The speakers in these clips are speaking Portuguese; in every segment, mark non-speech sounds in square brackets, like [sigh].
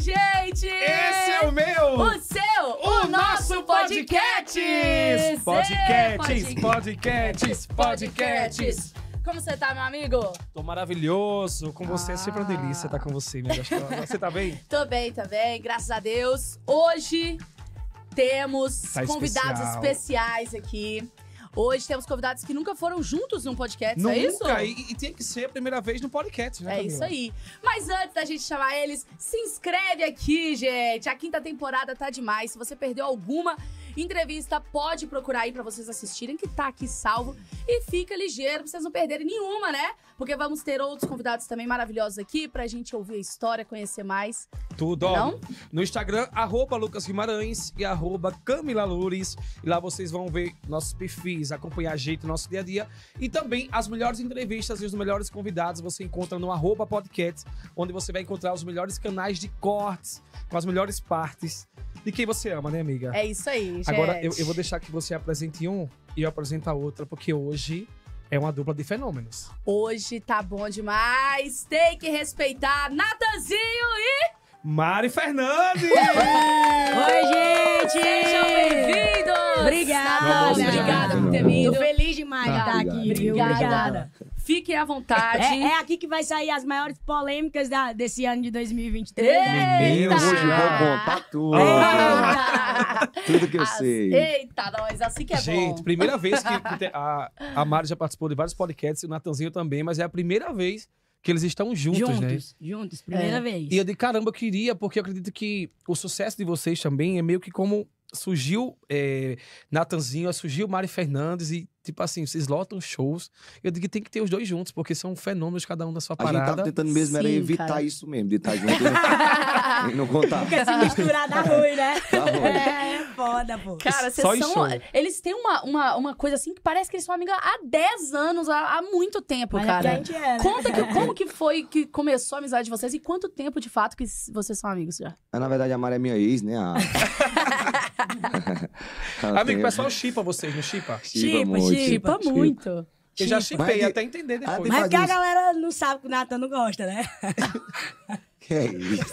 gente! Esse é o meu! O seu! O, nosso podcast! Podcasts, podcasts, podcasts. Como você tá, meu amigo? Tô maravilhoso. Com você é sempre uma Ah. delícia estar com você, minha. Você tá bem? [laughs] Tô bem, tá bem, graças a Deus. Hoje temos Tá convidados especial. especiais aqui. Hoje temos convidados que nunca foram juntos num podcast, é isso? Nunca. E, e tem que ser a primeira vez no podcast, né, É Camila? isso aí. Mas antes da gente chamar eles, se inscreve aqui, gente. A quinta temporada tá demais. Se você perdeu alguma entrevista, pode procurar aí pra vocês assistirem, que tá aqui salvo. E fica ligeiro pra vocês não perderem nenhuma, né? Porque vamos ter outros convidados também maravilhosos aqui pra gente ouvir a história, conhecer mais. Tudo, ó. Não? No Instagram, arroba Lucas Guimarães e arroba Camila Loures. E lá vocês vão ver nossos perfis, acompanhar a gente no nosso dia a dia. E também as melhores entrevistas e os melhores convidados você encontra no arroba podcast, onde você vai encontrar os melhores canais de cortes, com as melhores partes de quem você ama, né, amiga? É isso aí, Agora, eu, eu vou deixar que você apresente um e eu apresento a outra, porque hoje é uma dupla de fenômenos. Hoje tá bom demais. Tem que respeitar Natanzinho e... Mari Fernandes! [laughs] Oi, gente! Sejam bem-vindos! Obrigada! Obrigada por ter vindo. Tô feliz demais de estar obrigado. aqui, viu? Obrigada. Obrigada. Fiquem à vontade. É, é aqui que vai sair as maiores polêmicas da- desse ano de 2023. Eita! Hoje vou contar tudo. Eita! Tudo que eu As- sei. Eita, nós, assim que é Gente, bom. primeira vez que que te- a, a Mari já participou de vários podcasts, e o Natanzinho também, mas é a primeira vez que eles estão juntos, né? Juntos, juntos, primeira É. vez. E eu de caramba, eu queria, porque eu acredito que o sucesso de vocês também é meio que como surgiu é, Natanzinho, surgiu Mari Fernandes e, tipo assim, vocês lotam shows. Eu digo que tem que ter os dois juntos, porque são fenômenos cada um da sua A gente tava parada. tentando mesmo era Sim, evitar cara. isso mesmo, de estar junto [laughs] e não contar. Porque se misturar dá ruim, né? Dá ruim. É, foda, pô. Cara, Só vocês em são. show. Eles têm uma, uma, uma coisa assim que parece que eles são amigos há 10 anos, há, há muito tempo, Mas é cara. a gente é, né? Conta que, como que foi que começou a amizade de vocês e quanto tempo de fato que vocês são amigos já? Mas, na verdade, a Mari é minha ex, né? A... [laughs] [laughs] Amigo, o pessoal chipa vocês, não chipa? Chipa Chipa, muito. Eu já chipei, Mas- até entender depois. Mas porque a galera não sabe que o Nathan não gosta, né? [laughs] Que é isso?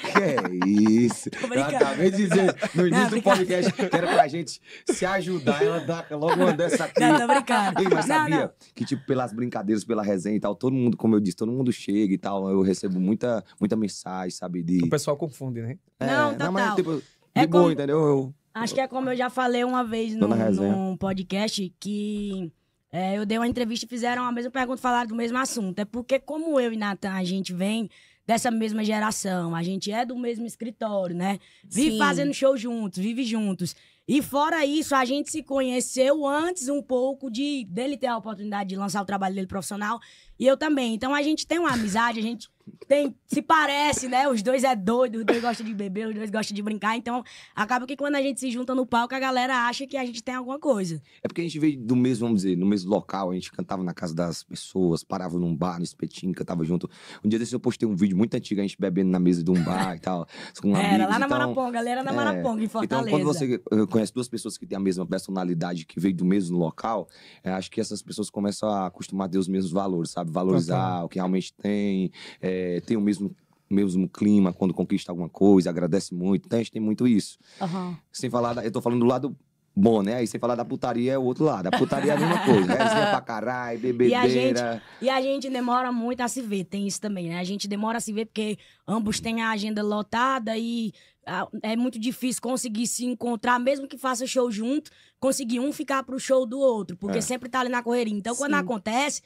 Que é isso? Eu acabei de dizer no início Não, do podcast que era pra gente se ajudar. Ela dá logo uma dessa aqui. Não, tô brincando. Ei, mas Não, sabia não. que, tipo, pelas brincadeiras, pela resenha e tal, todo mundo, como eu disse, todo mundo chega e tal. Eu recebo muita, muita mensagem, sabe? De. O pessoal confunde, né? Não, É, mas, total. tipo, de É boa, como- entendeu? Eu, Acho que é como eu já falei uma vez num, num podcast que é, eu dei uma entrevista e fizeram a mesma pergunta, falaram do mesmo assunto. É porque, como eu e Natan, a gente vem dessa mesma geração, a gente é do mesmo escritório, né? Vive Sim. fazendo show juntos, vive juntos. E fora isso, a gente se conheceu antes um pouco de dele ter a oportunidade de lançar o trabalho dele profissional e eu também. Então a gente tem uma amizade, a gente tem se parece, né? Os dois é doido, os dois gostam de beber, os dois gostam de brincar. Então acaba que quando a gente se junta no palco, a galera acha que a gente tem alguma coisa. É porque a gente veio do mesmo, vamos dizer, no mesmo local, a gente cantava na casa das pessoas, parava num bar, no espetinho, cantava junto. Um dia desse eu postei um vídeo muito antigo, a gente bebendo na mesa de um bar e tal, com amigos. Era lá na então, Maraponga, galera na é, Maraponga, em Então, Fortaleza. quando você eh, conhece duas pessoas que têm a mesma personalidade, que veio do mesmo local, eh, acho que essas pessoas começam a acostumar a ter os mesmos valores, sabe? Valorizar o que realmente tem, eh, ter o mesmo, mesmo clima quando conquista alguma coisa, agradece muito. Então, a gente tem muito isso. Aham. Sem falar, da- eu tô falando do lado bom, né? Aí sem falar da putaria é o outro lado. A putaria é a mesma coisa. Resenha pra caralho, [laughs] bebedeira. E a gente demora muito a se ver, tem isso também, né? A gente demora a se ver porque ambos têm a agenda lotada e é muito difícil conseguir se encontrar, mesmo que faça show junto, conseguir um ficar pro show do outro, porque É. sempre tá ali na correria. Então, quando Sim. acontece,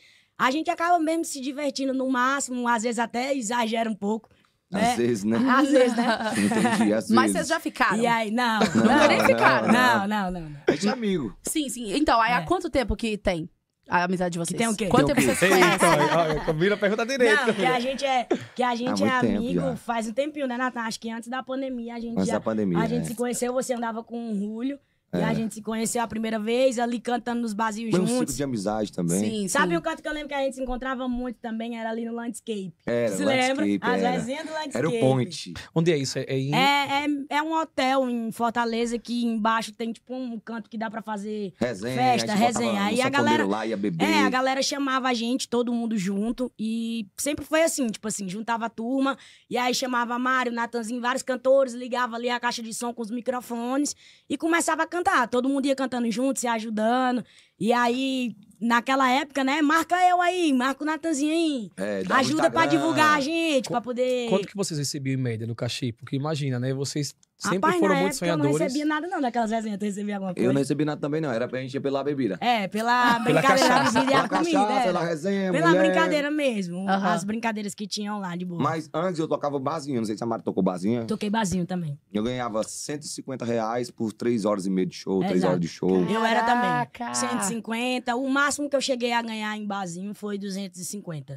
a gente acaba mesmo se divertindo no máximo, às vezes até exagera um pouco. né? Às vezes, né? Às vezes, né? [laughs] Entendi, às Mas vezes. vocês já ficaram? E aí, não. Nunca nem ficaram. Não, não, não. não. A gente é amigo. Sim, sim. Então, aí há É. quanto tempo que tem a amizade de vocês? tem o quê? Quanto Tem tempo quê? vocês se conhecem? olha, Camila pergunta direito. Não, que a gente é, que a gente Há é tempo amigo já. faz um tempinho, né, Natan? Acho que antes da pandemia a gente Antes já. da pandemia, a gente né? se conheceu, você andava com o Julio. E a gente se conheceu a primeira vez ali cantando nos barzinhos Foi um ciclo juntos. de amizade também. Sim, Sabe sim. um canto que eu lembro que a gente se encontrava muito também? Era ali no Landscape. Era, Se landscape, lembra? As resenhas do Landscape. Era o point. Onde é isso? É, é em... É, é, é um hotel em Fortaleza que embaixo tem tipo um canto que dá pra fazer Resenha, festa, a gente botava resenha. Aí a galera. lá ia beber. É, a galera chamava a gente, todo mundo junto. E sempre foi assim, tipo assim, juntava a turma. E aí chamava Mário, Natanzinho, vários cantores, ligava ali a caixa de som com os microfones e começava a cantar. Todo mundo ia cantando junto, se ajudando. E aí, naquela época, né? Marca eu aí, marca o Natanzinho aí. É, Ajuda pra Instagram. divulgar a gente, pra poder. Quanto que vocês recebiam em média no cachê? Porque imagina, né? Vocês sempre Rapaz, foram na muito época eu não sonhadores. recebia nada, não, daquelas resenhas. Tu recebia alguma coisa? Eu não recebi nada também, não. Era pra gente ir pela bebida. É, pela [laughs] brincadeira da cachaça. bebida e a Pela comida. cachaça, é. pela resenha, Pela mulher. brincadeira mesmo. Aham. As brincadeiras que tinham lá de boa. Mas antes eu tocava basinha. Não sei se a Mari tocou basinha. Toquei basinho também. Eu ganhava 150 reais por 3 horas e meia de show, 3 Exato. horas de show. Eu era também. Caraca! 150. O máximo que eu cheguei a ganhar em barzinho foi 250.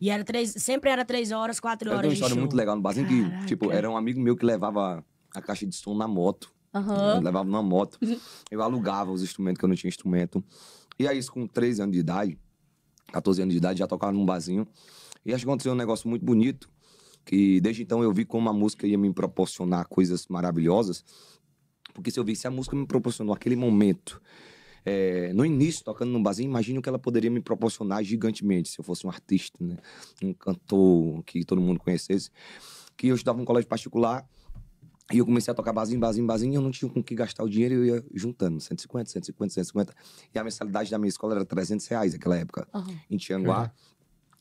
E era três, sempre era três horas, quatro Eu tenho horas uma de história show. muito legal no barzinho que, Caraca. tipo, era um amigo meu que levava a caixa de som na moto. Eu levava numa moto. Eu alugava os instrumentos, que eu não tinha instrumento. E aí, isso com 13 anos de idade, 14 anos de idade, já tocava num barzinho. E acho que aconteceu um negócio muito bonito, que desde então eu vi como a música ia me proporcionar coisas maravilhosas. Porque se eu visse a música me proporcionou aquele momento, é, no início, tocando num barzinho, imagino que ela poderia me proporcionar gigantemente, se eu fosse um artista, né? Um cantor que todo mundo conhecesse. Que eu estudava num colégio particular e eu comecei a tocar barzinho, barzinho, barzinho, e eu não tinha com que gastar o dinheiro, eu ia juntando, 150, 150, 150. E a mensalidade da minha escola era 300 reais naquela época, Aham. em Tianguá.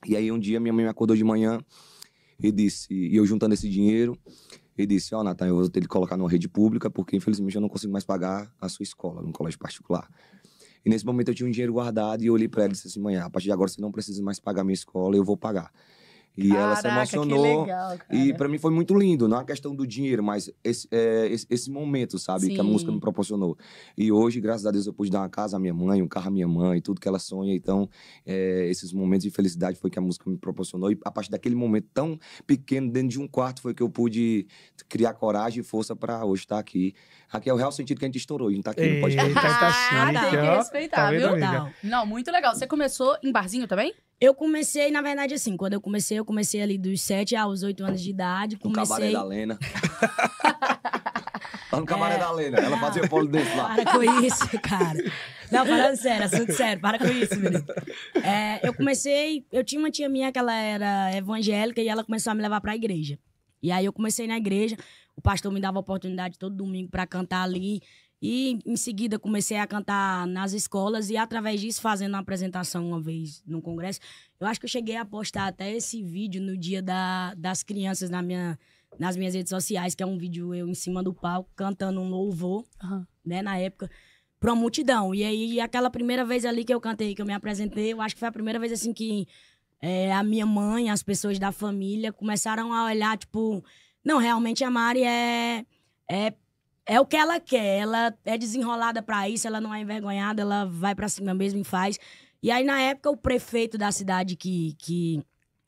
E aí um dia minha mãe me acordou de manhã e disse, e eu juntando esse dinheiro, e disse, ó, Natan, eu vou ter que colocar numa rede pública, porque infelizmente eu não consigo mais pagar a sua escola, num colégio particular. E nesse momento eu tinha um dinheiro guardado e eu olhei pra ela e disse assim, mãe, a partir de agora você não precisa mais pagar minha escola, eu vou pagar. E ela se Caraca, que emocionou. legal, cara. E pra mim foi muito lindo, não a questão do dinheiro, mas esse, é, esse, esse momento, sabe, que a Sim. música me proporcionou. E hoje, graças a Deus, eu pude dar uma casa à minha mãe, um carro à minha mãe, tudo que ela sonha. Então, é, esses momentos de felicidade foi que a música me proporcionou. E a partir daquele momento tão pequeno, dentro de um quarto, foi que eu pude criar coragem e força pra hoje estar aqui. Aqui é o real sentido que a gente estourou, a gente tá aqui no Eita, podcast. tá Ah, chique, tem que respeitar, Tá viu? Total. Não, muito legal. Você começou em barzinho também? Eu comecei, na verdade, assim, quando eu comecei, eu comecei ali dos 7 aos 8 anos de idade. No cabaré Comecei. da Lena. Lá [laughs] no cabaré É. da Lena. Ela fazia polo desse lá. Para com isso, cara. Não, falando sério, assunto sério, para com isso, menino. É, eu comecei, eu tinha uma tia minha que ela era evangélica e ela começou a me levar pra igreja. E aí eu comecei na igreja, o pastor me dava oportunidade todo domingo pra cantar ali. E em seguida comecei a cantar nas escolas e através disso fazendo uma apresentação uma vez num congresso. Eu acho que eu cheguei a postar até esse vídeo no dia da, das crianças na minha, nas minhas redes sociais, que é um vídeo eu em cima do palco cantando um louvor Aham. né, na época, pra uma multidão. E aí, aquela primeira vez ali que eu cantei, que eu me apresentei, eu acho que foi a primeira vez, assim, que é, a minha mãe, as pessoas da família começaram a olhar, tipo, não, realmente a Mari é, é, é o que ela quer, ela é desenrolada pra isso, ela não é envergonhada, ela vai pra cima mesmo e faz. E aí, na época, o prefeito da cidade, que, que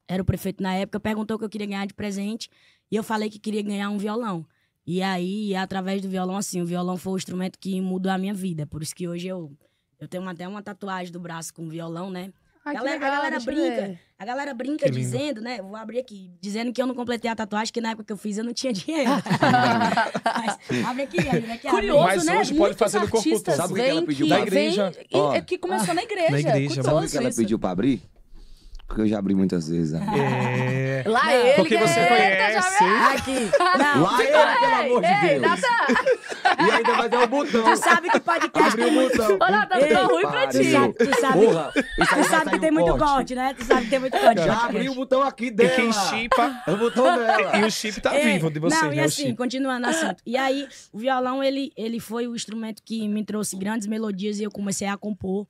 era o prefeito na época, perguntou o que eu queria ganhar de presente, e eu falei que queria ganhar um violão. E aí, através do violão, assim, o violão foi o instrumento que mudou a minha vida. Por isso que hoje eu, eu tenho até uma tatuagem do braço com violão, né? Ai, que Galera- a legal, galera deixa eu brinca. ver. A galera brinca Que lindo. dizendo, né? Vou abrir aqui, dizendo que eu não completei a tatuagem, que na época que eu fiz eu não tinha [laughs] dinheiro. Mas abre aqui, aqui. abre. Curioso, Mas né? hoje pode fazer no corpo todo. Sabe o que que ela pediu que, pra igreja? vêm e- Ó. é que começou na igreja. Na igreja. Sabe o que ela isso. pediu pra abrir? Porque eu já abri muitas vezes. né? É. [laughs] Lá Não, ele. Porque você eita, conhece. já Aqui. Não, Lá ele, pelo amor de Deus. Natan, E ainda vai ter um botão. tu sabe que o podcast Abriu o botão. Ô, Natan, ficou ruim pra ti. sabe- tu sabe- Porra, isso aí Tu sabe que tem no muito corte, né? Tu sabe que tem muito corte. Já abriu o botão aqui E dela. quem chipa. É o botão dela. E o chip tá É, vivo de você, Não, né? e assim, continuando o assunto. E aí, o violão, ele, ele foi o instrumento que me trouxe grandes melodias e eu comecei a compor.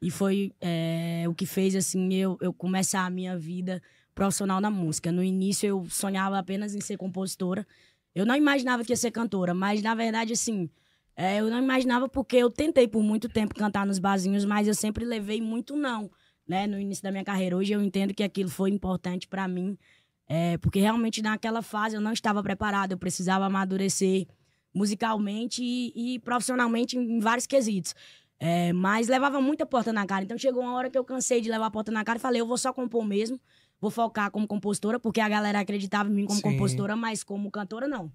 E foi é, o que fez, assim, eu, eu começar a minha vida profissional na música. No início, eu sonhava apenas em ser compositora. Eu não imaginava que ia ser cantora, mas, na verdade, assim, é, eu não imaginava porque eu tentei por muito tempo cantar nos barzinhos, mas eu sempre levei muito não, né? No início da minha carreira. Hoje eu entendo que aquilo foi importante pra mim, é, porque realmente naquela fase eu não estava preparada, eu precisava amadurecer musicalmente e, e profissionalmente em vários quesitos. É, mas levava muita porta na cara. Então chegou uma hora que eu cansei de levar a porta na cara e falei, eu vou só compor mesmo, vou focar como compositora, porque a galera acreditava em mim como Sim. compositora, mas como cantora, não.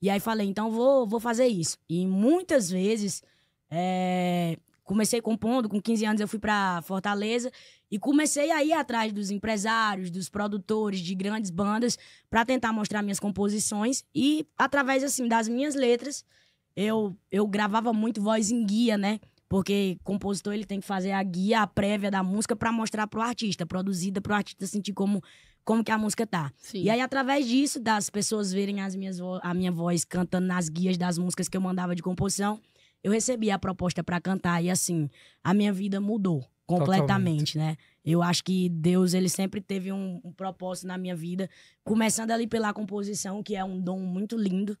E aí falei, então vou, vou fazer isso. E muitas vezes é, comecei compondo, com 15 anos eu fui pra Fortaleza e comecei a ir atrás dos empresários, dos produtores de grandes bandas para tentar mostrar minhas composições e através assim das minhas letras eu eu gravava muito voz em guia, né? Porque compositor ele tem que fazer a guia, a prévia da música para mostrar pro artista, produzida pro artista sentir como como que a música tá. Sim. E aí, através disso, das pessoas verem as minhas a minha voz cantando nas guias das músicas que eu mandava de composição, eu recebi a proposta pra cantar. E assim, a minha vida mudou completamente, né? Eu acho que Deus, ele sempre teve um, um propósito na minha vida, começando ali pela composição, que é um dom muito lindo,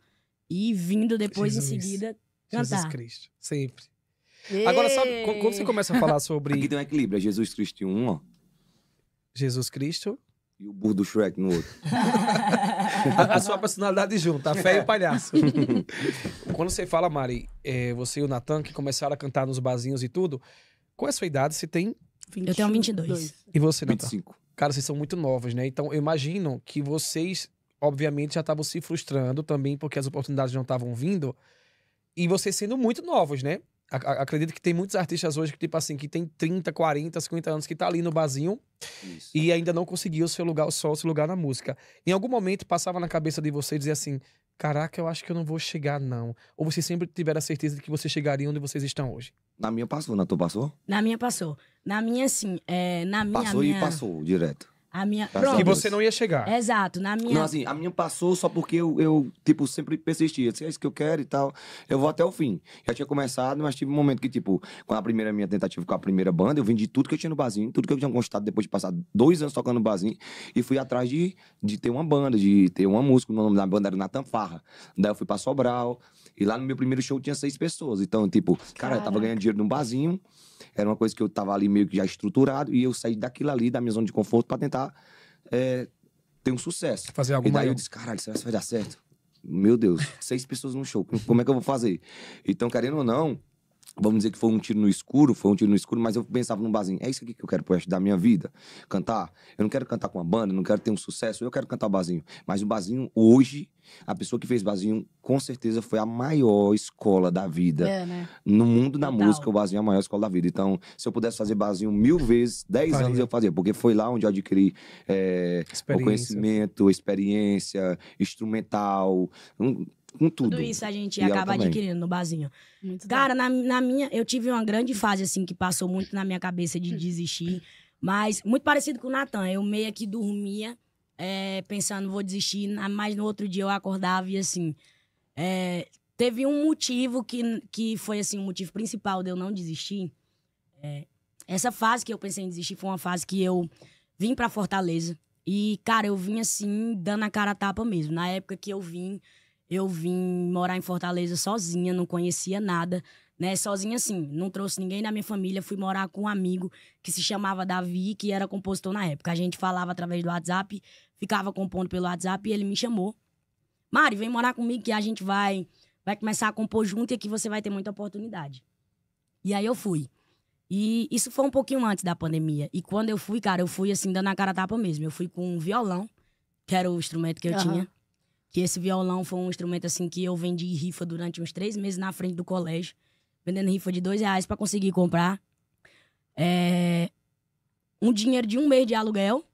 e vindo depois Jesus. em seguida Jesus cantar. Cristo. Sempre. Agora, sabe, quando você começa a falar Aqui sobre tem um equilíbrio. É Jesus Cristo em um, ó. Jesus Cristo, E o burro do Shrek no outro. a, [laughs] a sua personalidade junto, a fé e o palhaço. [laughs] Quando você fala, Mari, é, você e o Natan, que começaram a cantar nos barzinhos e tudo, qual é a sua idade? Você tem. Eu tenho 22. E você, Natan? 25. Cara, vocês são muito novos, né? Então, eu imagino que vocês, obviamente, já estavam se frustrando também porque as oportunidades não estavam vindo. E vocês sendo muito novos, né? Acredito que tem muitos artistas hoje que, tipo assim, que tem 30, 40, 50 anos, que tá ali no barzinho Isso. e ainda não conseguiu o seu lugar, só o seu lugar na música. Em algum momento passava na cabeça de você dizer assim: Caraca, eu acho que eu não vou chegar, não. Ou vocês sempre tiveram a certeza de que vocês chegariam onde vocês estão hoje? Na minha passou, na tua passou? Na minha passou. Na minha, assim, é, na minha. Passou minha, e passou direto. A minha. Pronto. Que você não ia chegar. Exato. Na minha. Não, assim, a minha passou só porque eu, eu, tipo, sempre persistia. Se é isso que eu quero e tal, eu vou até o fim. Já tinha começado, mas tive um momento que, tipo, com a primeira minha tentativa com a primeira banda, eu vendi tudo que eu tinha no barzinho, tudo que eu tinha conquistado depois de passar dois anos tocando no barzinho, e fui atrás de, de ter uma banda, de ter uma música. O nome da banda era Natan Farra. Daí eu fui pra Sobral, e lá no meu primeiro show tinha seis pessoas. Então, tipo, cara, eu tava Caraca. ganhando dinheiro num barzinho, era uma coisa que eu tava ali meio que já estruturado, e eu saí daquilo ali, da minha zona de conforto, pra tentar é, ter um sucesso. Fazer algo E daí maior. eu disse, caralho, será que vai dar certo? Meu Deus, seis pessoas no show, como é que eu vou fazer? Então, querendo ou não, vamos dizer que foi um tiro no escuro, foi um tiro no escuro, mas eu pensava num barzinho, é isso aqui que eu quero pro resto da minha vida, cantar. Eu não quero cantar com uma banda, não quero ter um sucesso, eu quero cantar o barzinho. Mas o barzinho, hoje, a pessoa que fez barzinho, com certeza foi a maior escola da vida. É, né? No mundo da Total. música, o barzinho é a maior escola da vida. Então, se eu pudesse fazer barzinho mil vezes, dez Faria. anos eu fazia, porque foi lá onde eu adquiri é, o conhecimento, experiência, instrumental, um- com tudo. Tudo isso a gente E acaba adquirindo no barzinho. Muito Cara, na, na minha, eu tive uma grande fase, assim, que passou muito na minha cabeça de desistir. Mas, muito parecido com o Natan. Eu meio que dormia, é, pensando, vou desistir. Mas no outro dia eu acordava e, assim. é, teve um motivo que, que foi, assim, o motivo principal de eu não desistir. É, essa fase que eu pensei em desistir foi uma fase que eu vim pra Fortaleza. E, cara, eu vim, assim, dando a cara a tapa mesmo. Na época que eu vim, eu vim morar em Fortaleza sozinha, não conhecia nada, né? Sozinha assim, não trouxe ninguém da minha família, fui morar com um amigo que se chamava Davi, que era compositor na época. A gente falava através do WhatsApp, ficava compondo pelo WhatsApp e ele me chamou. Mari, vem morar comigo que a gente vai vai começar a compor junto e aqui você vai ter muita oportunidade. E aí eu fui. E isso foi um pouquinho antes da pandemia. E quando eu fui, cara, eu fui assim, dando a cara a tapa mesmo. Eu fui com um violão, que era o instrumento que eu Aham. tinha. Que esse violão foi um instrumento assim que eu vendi rifa durante uns três meses na frente do colégio. Vendendo rifa de dois reais pra conseguir comprar. É, um dinheiro de um mês de aluguel.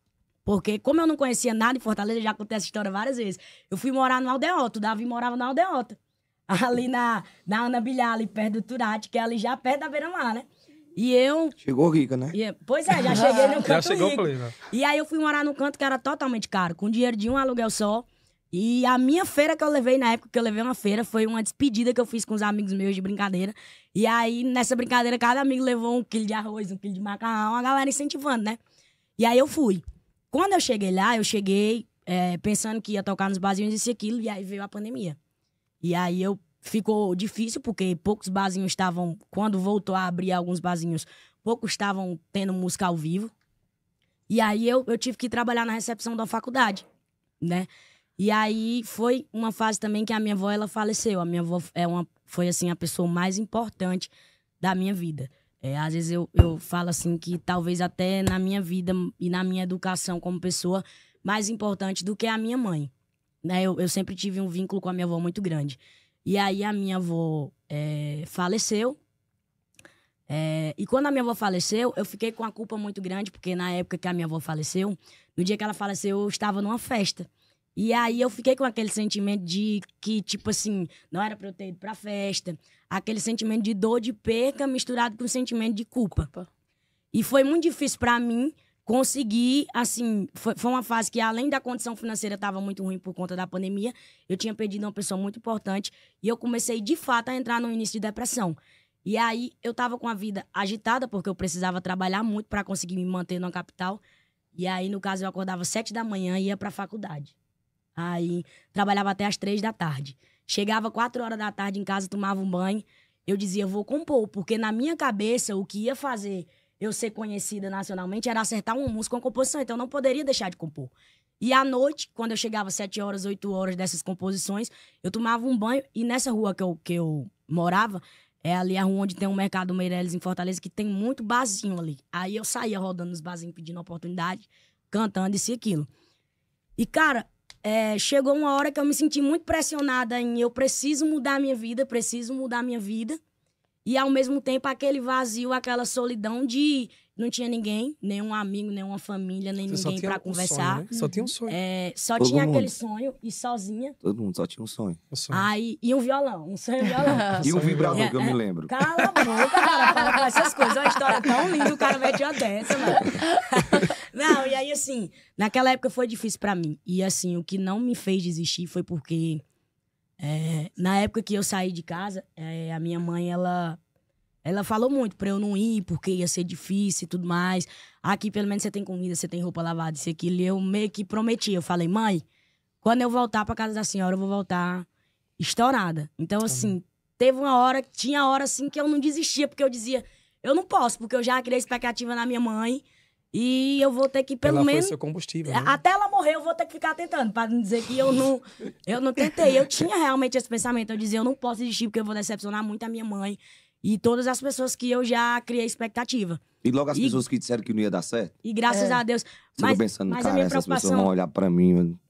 Porque, como eu não conhecia nada em Fortaleza, já contei essa história várias vezes. Eu fui morar no Aldeota. O Davi morava no Aldeota. [laughs] Ali na, na Ana Bilhar, ali perto do Turati, que é ali já perto da beira-mar, né? E eu. Chegou rica, né? e- pois é, já cheguei no [laughs] canto Já chegou rico. plena. E aí eu fui morar num canto que era totalmente caro, com dinheiro de um aluguel só. E a minha feira que eu levei, na época que eu levei uma feira, foi uma despedida que eu fiz com os amigos meus de brincadeira. E aí, nessa brincadeira, cada amigo levou um quilo de arroz, um quilo de macarrão, a galera incentivando, né? E aí eu fui. Quando eu cheguei lá, eu cheguei é, pensando que ia tocar nos barzinhos isso e aquilo, e aí veio a pandemia. E aí eu ficou difícil, porque poucos barzinhos estavam, quando voltou a abrir alguns barzinhos, poucos estavam tendo música ao vivo. E aí eu, eu tive que trabalhar na recepção da faculdade, né? E aí foi uma fase também que a minha avó ela faleceu. A minha avó é uma, foi assim a pessoa mais importante da minha vida. É, às vezes eu, eu falo assim que talvez até na minha vida e na minha educação como pessoa mais importante do que a minha mãe. Né? Eu, eu sempre tive um vínculo com a minha avó muito grande. E aí a minha avó é, faleceu. É, e quando a minha avó faleceu, eu fiquei com a culpa muito grande, porque na época que a minha avó faleceu, no dia que ela faleceu, eu estava numa festa. E aí eu fiquei com aquele sentimento de que, tipo assim, não era pra eu ter ido pra festa. Aquele sentimento de dor de perca misturado com o sentimento de culpa. Culpa. E foi muito difícil pra mim conseguir, assim, foi, foi uma fase que além da condição financeira estava muito ruim por conta da pandemia, eu tinha perdido uma pessoa muito importante e eu comecei de fato a entrar no início de depressão. E aí eu tava com a vida agitada porque eu precisava trabalhar muito para conseguir me manter na capital. E aí no caso eu acordava sete da manhã e ia para faculdade. Aí trabalhava até as três da tarde. Chegava quatro horas da tarde em casa, tomava um banho. Eu dizia, vou compor, porque na minha cabeça o que ia fazer eu ser conhecida nacionalmente era acertar uma música com composição, então eu não poderia deixar de compor. E à noite, quando eu chegava sete horas, oito horas dessas composições, eu tomava um banho e nessa rua que eu, que eu morava, é ali a rua onde tem um mercado Meireles em Fortaleza, que tem muito barzinho ali. Aí eu saía rodando nos barzinhos pedindo oportunidade, cantando isso e aquilo. E, cara, é, chegou uma hora que eu me senti muito pressionada em eu preciso mudar a minha vida, preciso mudar a minha vida. E ao mesmo tempo aquele vazio, aquela solidão de não tinha ninguém, nenhum amigo, nenhuma família, nem Você ninguém pra um conversar. sonho, né? Só tinha um sonho. É, só Todo tinha mundo. aquele sonho e sozinha. Todo mundo só tinha um sonho. Um sonho. Aí, e um violão, um sonho e um violão. [laughs] E um vibrador, é, que eu é. me lembro. Cala a boca, cara, fala com essas coisas. É uma história tão linda, o cara mete uma dessa, mano. [laughs] Não, e aí, assim, naquela época foi difícil pra mim. E, assim, o que não me fez desistir foi porque, é, na época que eu saí de casa, é, a minha mãe, ela, ela falou muito pra eu não ir, porque ia ser difícil e tudo mais. Aqui, pelo menos, você tem comida, você tem roupa lavada, isso aquilo. E eu meio que prometi. Eu falei, mãe, quando eu voltar pra casa da senhora, eu vou voltar estourada. Então, assim, teve uma hora, tinha hora, assim, que eu não desistia, porque eu dizia, eu não posso, porque eu já criei expectativa na minha mãe e eu vou ter que, pelo Ela menos. foi seu combustível, né? Até ela morrer, eu vou ter que ficar tentando, pra não dizer que eu não, eu não tentei. Eu tinha realmente esse pensamento. Eu dizia, eu não posso desistir, porque eu vou decepcionar muito a minha mãe e todas as pessoas que eu já criei expectativa. E logo as E- pessoas que disseram que não ia dar certo, E graças É. a Deus. você Mas, ficou pensando, mas a cara, minha essas pessoas preocupação. vão olhar pra mim. mano.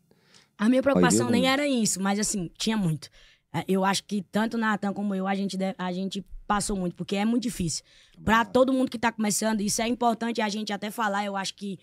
A minha preocupação nem era isso, mas assim, tinha muito. É, Eu acho que tanto o Natan como eu, a gente, a gente passou muito, porque é muito difícil. Pra todo mundo que tá começando, isso é importante a gente até falar. Eu acho que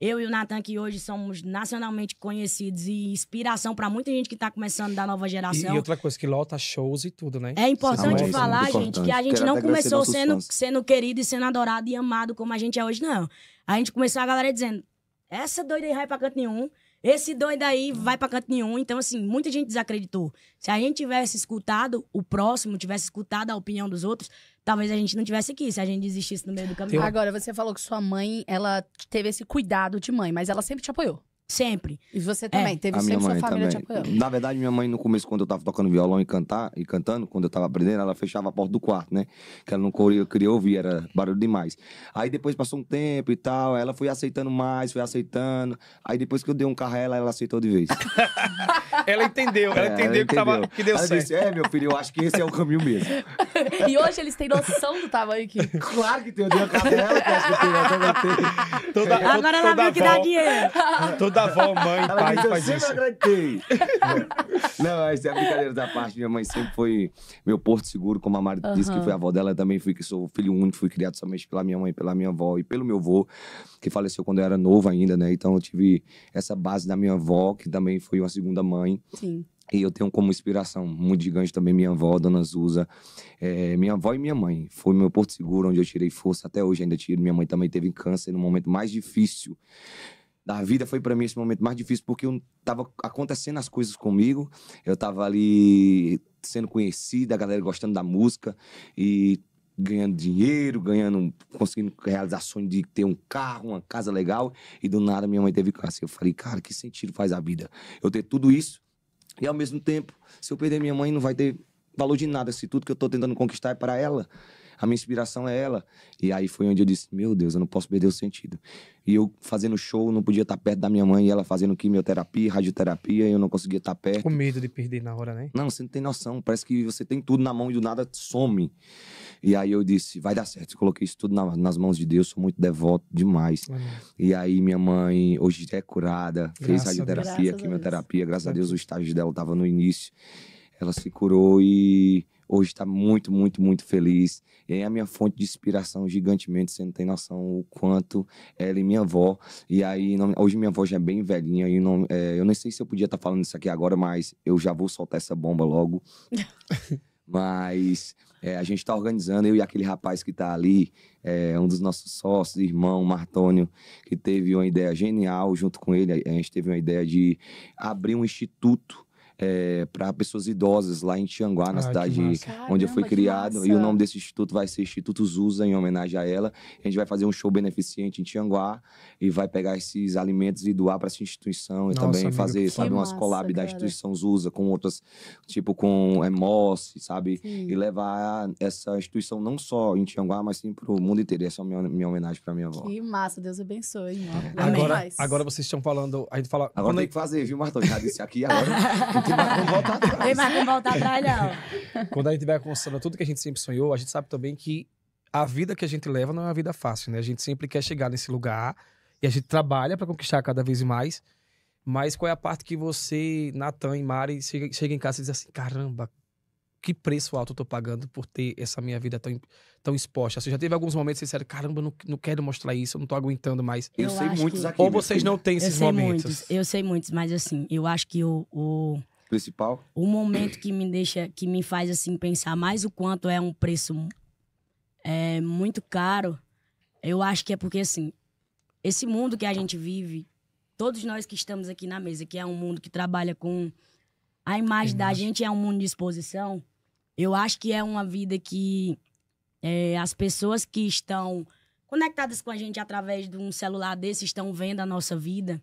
eu e o Natan, que hoje somos nacionalmente conhecidos e inspiração pra muita gente que tá começando da nova E, geração. e outra coisa, que lota shows e tudo, né? É importante Isso é falar, gente, que a importante. gente Quero não começou sendo, fãs. sendo querido e sendo adorado e amado como a gente é hoje, não. A gente começou a galera dizendo: essa doida aí vai pra canto nenhum, esse doido aí vai pra canto nenhum. Então, assim, muita gente desacreditou. Se a gente tivesse escutado o próximo, tivesse escutado a opinião dos outros, talvez a gente não tivesse aqui, se a gente desistisse no meio do caminho. Agora, você falou que sua mãe, ela teve esse cuidado de mãe, mas ela sempre te apoiou. Sempre. E você também, teve A minha sempre mãe sua família também. te apoiando. Na verdade, minha mãe, no começo, quando eu tava tocando violão e cantar e cantando, quando eu tava aprendendo, ela fechava a porta do quarto, né? Que ela não queria, queria ouvir, era barulho demais. Aí depois passou um tempo e tal, ela foi aceitando mais, foi aceitando. Aí depois que eu dei um carro a ela, ela aceitou de vez. [laughs] Ela entendeu, ela É, entendeu que, tava, que deu ela certo. disse, é, meu filho, eu acho que esse é o caminho mesmo. [laughs] E hoje eles têm noção do tamanho que. [laughs] claro que tem, eu dei um carro a ela, que eu acho que tem, também tenho. Toda, Agora ela toda viu que dá dinheiro. toda avó, mãe, Ela pai disse, eu faz sempre isso. acreditei. [laughs] Não, isso é brincadeira da parte. Minha mãe sempre foi meu porto seguro, como a Mari disse que foi a avó dela. Eu também fui, que sou filho único, fui criado somente pela minha mãe, pela minha avó e pelo meu avô, que faleceu quando eu era novo ainda, né? Então eu tive essa base da minha avó, que também foi uma segunda mãe. Sim. E eu tenho como inspiração muito gigante também minha avó, Dona Zuza. É, minha avó e minha mãe. Foi meu porto seguro, onde eu tirei força. Até hoje ainda tiro. Minha mãe também teve câncer no momento mais difícil da vida. Foi para mim esse momento mais difícil, porque eu tava acontecendo as coisas comigo. Eu tava ali sendo conhecida, a galera gostando da música. E ganhando dinheiro, ganhando, conseguindo realizar sonho de ter um carro, uma casa legal. E do nada minha mãe teve câncer. Eu falei, cara, que sentido faz a vida? Eu ter tudo isso e ao mesmo tempo, se eu perder minha mãe, não vai ter valor de nada. Se tudo que eu tô tentando conquistar é para ela. A minha inspiração é ela. E aí foi onde eu disse, meu Deus, eu não posso perder o sentido. E eu fazendo show, não podia estar perto da minha mãe, e ela fazendo quimioterapia, radioterapia, e eu não conseguia estar perto. Com medo de perder na hora, né? Não, você não tem noção. Parece que você tem tudo na mão e do nada some. E aí eu disse, vai dar certo. Eu coloquei isso tudo na- nas mãos de Deus, sou muito devoto demais. Amém. E aí minha mãe hoje é curada, fez Graças a radioterapia. Graças quimioterapia. Graças a Deus o estágio dela estava no início. Ela se curou e hoje está muito, muito, muito feliz. É a minha fonte de inspiração gigantemente, você não tem noção o quanto ela e minha avó. E aí não- hoje minha avó já é bem velhinha e não, é, eu nem sei se eu podia estar falando isso aqui agora, mas eu já vou soltar essa bomba logo. [laughs] Mas é, a gente está organizando, eu e aquele rapaz que está ali, é, um dos nossos sócios, irmão, Martônio, que teve uma ideia genial junto com ele. A gente teve uma ideia de abrir um instituto para pessoas idosas lá em Tianguá, na que cidade onde eu fui criado. E o nome desse instituto vai ser Instituto Zusa, em homenagem a ela. A gente vai fazer um show beneficente em Tianguá e vai pegar esses alimentos e doar para essa instituição. E Nossa, também amigo, fazer, que sabe, massa, umas collab da cara. instituição Zusa com outras, tipo com é, Moss, sabe? Sim. E levar essa instituição não só em Tianguá, mas sim pro mundo inteiro. Essa é a minha, minha homenagem pra minha avó. Que massa, Deus abençoe, irmão. Agora, agora vocês estão falando. A gente fala. Agora tem a- que fazer, viu, Martão? Já disse aqui, agora [laughs] não tem mais como voltar Tem atrás. mais como voltar atrás, não. Quando a gente vai conquistando tudo que a gente sempre sonhou, a gente sabe também que a vida que a gente leva não é uma vida fácil, né? A gente sempre quer chegar nesse lugar e a gente trabalha para conquistar cada vez mais. Mas qual é a parte que você, Natan e Mari, chega, chega em casa e diz assim: caramba, que preço alto eu tô pagando por ter essa minha vida tão, tão exposta? Você já teve alguns momentos que você disseram: caramba, eu não, não quero mostrar isso, eu não tô aguentando mais. Eu, Eu sei muitos que- aqui. Ou vocês não têm Eu esses momentos? muitos, eu sei muitos, mas assim, eu acho que o, o, Principal? o momento que me deixa, que me faz assim pensar mais o quanto é um preço é, muito caro, eu acho que é porque assim, esse mundo que a gente vive, todos nós que estamos aqui na mesa, que é um mundo que trabalha com a imagem da gente, é um mundo de exposição, eu acho que é uma vida que é, as pessoas que estão conectadas com a gente através de um celular desse estão vendo a nossa vida.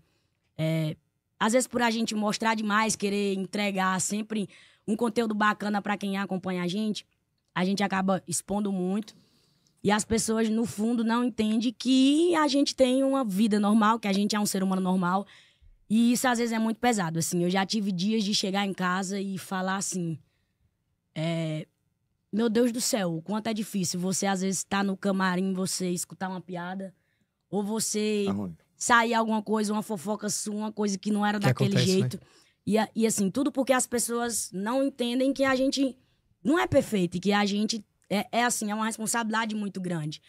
É, às vezes por a gente mostrar demais, querer entregar sempre um conteúdo bacana para quem acompanha a gente, a gente acaba expondo muito. E as pessoas, no fundo, não entendem que a gente tem uma vida normal, que a gente é um ser humano normal. E isso, às vezes, é muito pesado. Assim, eu já tive dias de chegar em casa e falar assim... é, meu Deus do céu, o quanto é difícil você, às vezes, estar no camarim, você escutar uma piada, ou você Tá. Sair alguma coisa, uma fofoca sua, uma coisa que não era Que daquele acontece, né? jeito. E, a- e assim, tudo porque as pessoas não entendem que a gente não é perfeito e que a gente é, é assim, é uma responsabilidade muito grande.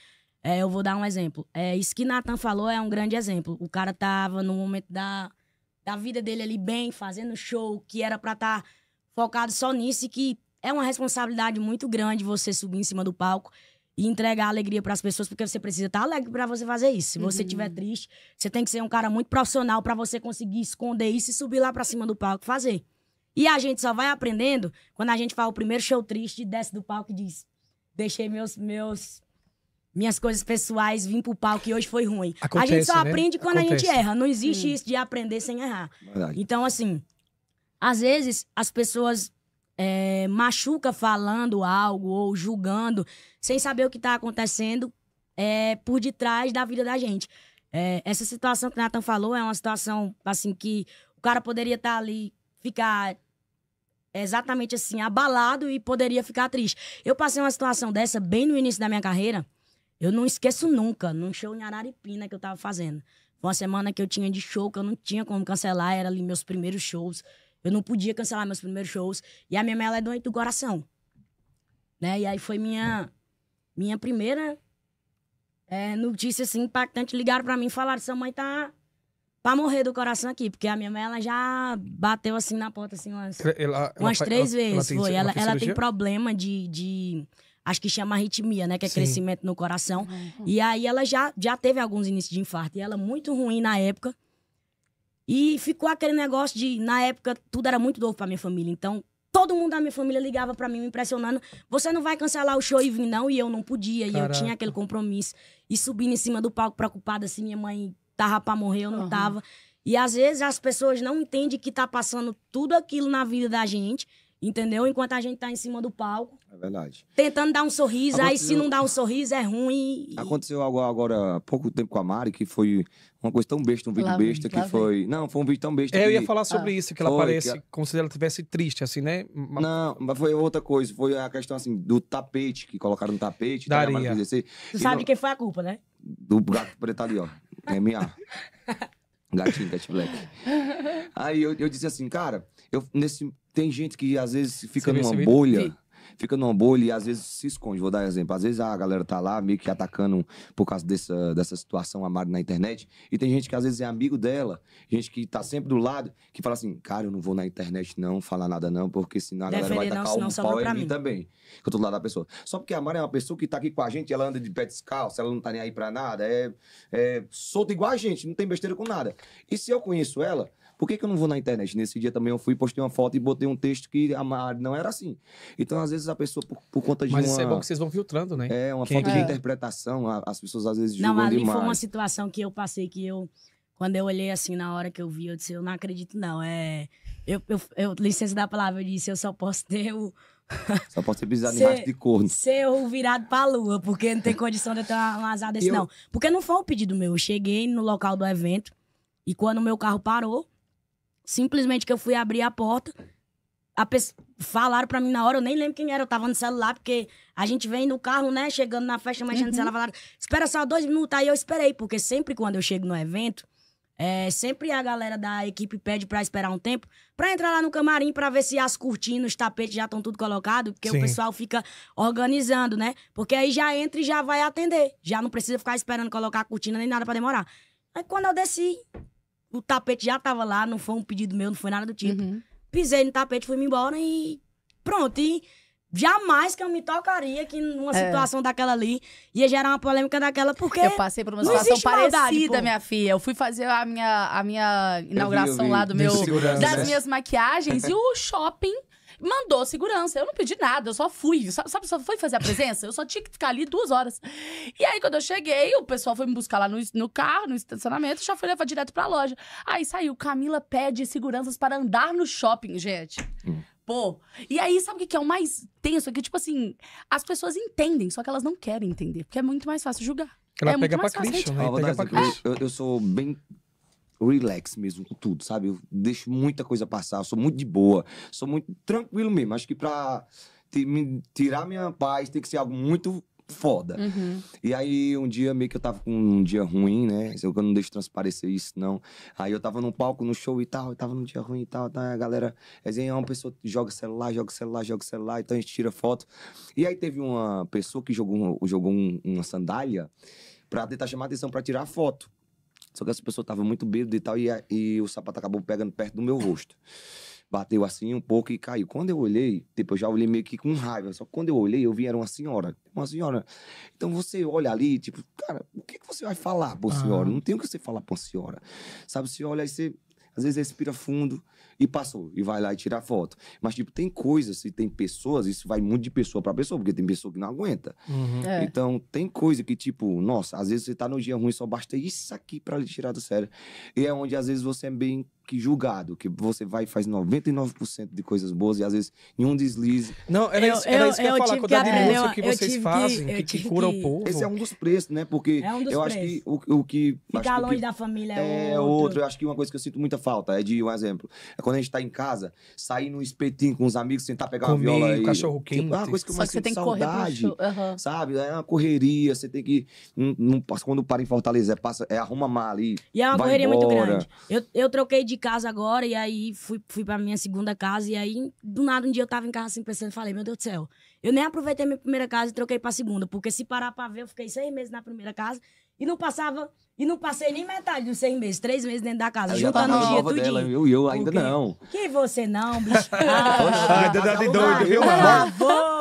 É, eu vou dar um exemplo. É, isso que Nathan falou é um grande exemplo. O cara tava no momento da, da vida dele ali bem, fazendo show, que era pra estar focado só nisso e que é uma responsabilidade muito grande você subir em cima do palco e entregar alegria pras pessoas, porque você precisa estar alegre pra você fazer isso. Se você Uhum. estiver triste, você tem que ser um cara muito profissional pra você conseguir esconder isso e subir lá pra cima do palco fazer. E a gente só vai aprendendo quando a gente faz o primeiro show triste, desce do palco e diz: Deixei meus, meus, minhas coisas pessoais, vim pro palco e hoje foi ruim. a Acontece, gente só né? aprende quando a Acontece. gente erra. Não existe Sim. isso de aprender sem errar. Verdade. Então, assim, às vezes as pessoas é, machucam falando algo ou julgando sem saber o que tá acontecendo é, por detrás da vida da gente. É, essa situação que o Nathan falou é uma situação, assim, que o cara poderia estar ali, ficar exatamente assim, abalado e poderia ficar triste. Eu passei uma situação dessa bem no início da minha carreira. Eu não esqueço nunca, num show em Araripina que eu tava fazendo. Foi uma semana que eu tinha de show, que eu não tinha como cancelar, era ali meus primeiros shows. Eu não podia cancelar meus primeiros shows. E a minha mãe, ela é doente do coração. Né? E aí foi minha, minha primeira é, notícia, assim, impactante. Ligaram pra mim e falaram, sua mãe tá pra morrer do coração aqui. Porque a minha mãe, ela já bateu, assim, na porta, assim, umas, Ela- ela umas três ela- ela vezes. tem- foi. Ela, ela tem problema de, de... Acho que chama arritmia, né? Que é Sim. crescimento no coração. Uhum. E aí ela já, já teve alguns inícios de infarto. E ela muito ruim na época. E ficou aquele negócio de, na época, tudo era muito novo pra minha família. Então, todo mundo da minha família ligava pra mim, me impressionando. Você não vai cancelar o show e vir, não? E eu não podia. E eu tinha aquele compromisso. E subindo em cima do palco, preocupada se minha mãe tava pra morrer, eu não Aham. tava. E às vezes as pessoas não entendem que tá passando tudo aquilo na vida da gente. Entendeu? Enquanto a gente tá em cima do palco, É verdade. tentando dar um sorriso, aí se Aconteceu- não dá um sorriso é ruim. e- Aconteceu algo agora há pouco tempo com a Mari, que foi uma coisa tão besta, um vídeo Lá vem, besta, que lá vem. foi. Não, foi um vídeo tão besta. É, eu que... ia falar sobre isso, que ela Foi, parece que como se ela estivesse triste, assim, né? Não, mas foi outra coisa. Foi a questão assim do tapete, que colocaram no tapete. Da a Mari areia. quis dizer, Tu e sabe não- de quem foi a culpa, né? Do gato preto ali, ó. MA. [laughs] Gatinho, Cat Black. Aí eu, eu disse assim, cara, eu, nesse, tem gente que às vezes fica Você numa bolha. Fica numa bolha e às vezes se esconde. Vou dar exemplo. Às vezes a galera tá lá meio que atacando por causa dessa, dessa situação a Mari na internet. E tem gente que às vezes é amigo dela, gente que tá sempre do lado, que fala assim, cara, eu não vou na internet não falar nada não, porque senão a galera vai não, tacar um sobra pau em mim mim. também. Que eu tô do lado da pessoa. Só porque a Mari é uma pessoa que tá aqui com a gente, ela anda de pé descalço, ela não tá nem aí pra nada, é, é solta igual a gente, não tem besteira com nada. E se eu conheço ela, por que, que eu não vou na internet? Nesse dia também eu fui, postei uma foto e botei um texto que a Mari não era assim. Então, às vezes, a pessoa, por, por conta de Mas uma. isso é bom que vocês vão filtrando, né? É, uma Quem é falta de que- interpretação, a- as pessoas às vezes Não, julgam ali demais. foi uma situação que eu passei que eu. Quando eu olhei assim, na hora que eu vi, eu disse, eu não acredito, não. É. Eu, eu, eu licença da palavra, eu disse, eu só posso ter o. [laughs] Só pode ser pisado em Cê- rastro de corno. ser o virado pra lua, porque não tem condição de eu ter uma- um azar desse, Eu- não. Porque não foi um pedido meu. Eu cheguei no local do evento e quando o meu carro parou, simplesmente que eu fui abrir a porta, a falaram pra mim na hora, eu nem lembro quem era, eu tava no celular, porque a gente vem no carro, né, chegando na festa, mexendo no celular, falaram, espera só dois minutos, aí eu esperei, porque sempre quando eu chego no evento, é, sempre a galera da equipe pede pra esperar um tempo pra entrar lá no camarim pra ver se as cortinas, os tapetes já estão tudo colocados, porque Sim. o pessoal fica organizando, né? Porque aí já entra e já vai atender. Já não precisa ficar esperando colocar a cortina nem nada pra demorar. Aí quando eu desci, o tapete já tava lá, não foi um pedido meu, não foi nada do tipo. Uhum. Pisei no tapete, fui me embora e pronto. E jamais que eu me tocaria que numa É. situação daquela ali ia gerar uma polêmica daquela, porque Eu passei por uma situação maldade, parecida, pô. minha filha. Eu fui fazer a minha, a minha inauguração vi. lá do meu, segurança, das né? minhas maquiagens [laughs] e o shopping mandou segurança. Eu não pedi nada, eu só fui. Sabe, sabe, só fui fazer a presença? Eu só tinha que ficar ali duas horas. E aí, quando eu cheguei, o pessoal foi me buscar lá no, no carro, no estacionamento, e já foi levar direto pra loja. Aí saiu, Camila pede seguranças para andar no shopping, gente. Hum. Pô, e aí, sabe o que que é o mais tenso? É que, tipo assim, as pessoas entendem, só que elas não querem entender, porque é muito mais fácil julgar. Ela é muito pega pra mais fácil Christian, Ó, né? Pega pra eu, eu sou bem relax mesmo com tudo, sabe? Eu deixo muita coisa passar, eu sou muito de boa, sou muito tranquilo mesmo. Acho que pra tirar minha paz tem que ser algo muito foda. Uhum. E aí, um dia, meio que eu tava com um dia ruim, né? Eu não deixo transparecer isso, não. Aí eu tava no palco, no show e tal, eu tava num dia ruim e tal, tá? A galera, resenha, uma pessoa joga celular, joga celular, joga celular, então a gente tira foto. E aí teve uma pessoa que jogou, jogou um- uma sandália pra tentar chamar atenção pra tirar foto. Só que essa pessoa tava muito bêbada e tal, e, a- e o sapato acabou pegando perto do meu rosto. Bateu assim um pouco e caiu. Quando eu olhei, tipo, eu já olhei meio que com raiva. Só que quando eu olhei, eu vi era uma senhora. Uma senhora. Então você olha ali, tipo, cara, o que, que você vai falar pra uma senhora? Não tem o que você falar pra uma senhora. Sabe, você olha aí, você às vezes respira fundo e passou. E vai lá e tira a foto. Mas, tipo, tem coisas e tem pessoas, isso vai muito de pessoa pra pessoa, porque tem pessoa que não aguenta. Uhum. É. Então, tem coisa que, tipo, nossa, às vezes você tá no dia ruim, só basta isso aqui pra lhe tirar do sério. E é onde, às vezes, você é bem que julgado, que você vai e faz 99% de coisas boas e, às vezes, em um deslize. Não, era Eu- isso, era eu- isso que eu ia falar. Quando a denúncia que vocês fazem, que, que cura que- o povo. Esse é um dos preços, né? Porque É um dos eu acho preços. que o, o que. acho ficar longe que- da família É é outro. outro. Eu acho que uma coisa que eu sinto muita falta é de um exemplo. É quando a gente tá em casa, sair num espetinho com os amigos, tentar pegar Comer uma viola um e. cachorro Tipo, é uma quente. coisa que eu mais sinto tem que correr pro saudade. Aham. Sabe? É uma correria, você tem que. Não, não passa- quando para em Fortaleza, é, passa, é arruma mal ali. E é uma correria muito grande. Eu, eu troquei de casa agora e aí fui, fui pra minha segunda casa. E aí, do nada, um dia eu tava em casa assim pensando, falei, meu Deus do céu, eu nem aproveitei minha primeira casa e troquei pra segunda. Porque se parar pra ver, eu fiquei seis meses na primeira casa e não passava, e não passei nem metade dos seis meses, três meses dentro da casa, Eu já tava juntando os dias nova dela, tudinho. eu, eu ainda Por não. Que você não, bicho. [laughs] Ah, Ah, é de tá doido, viu, eu mano?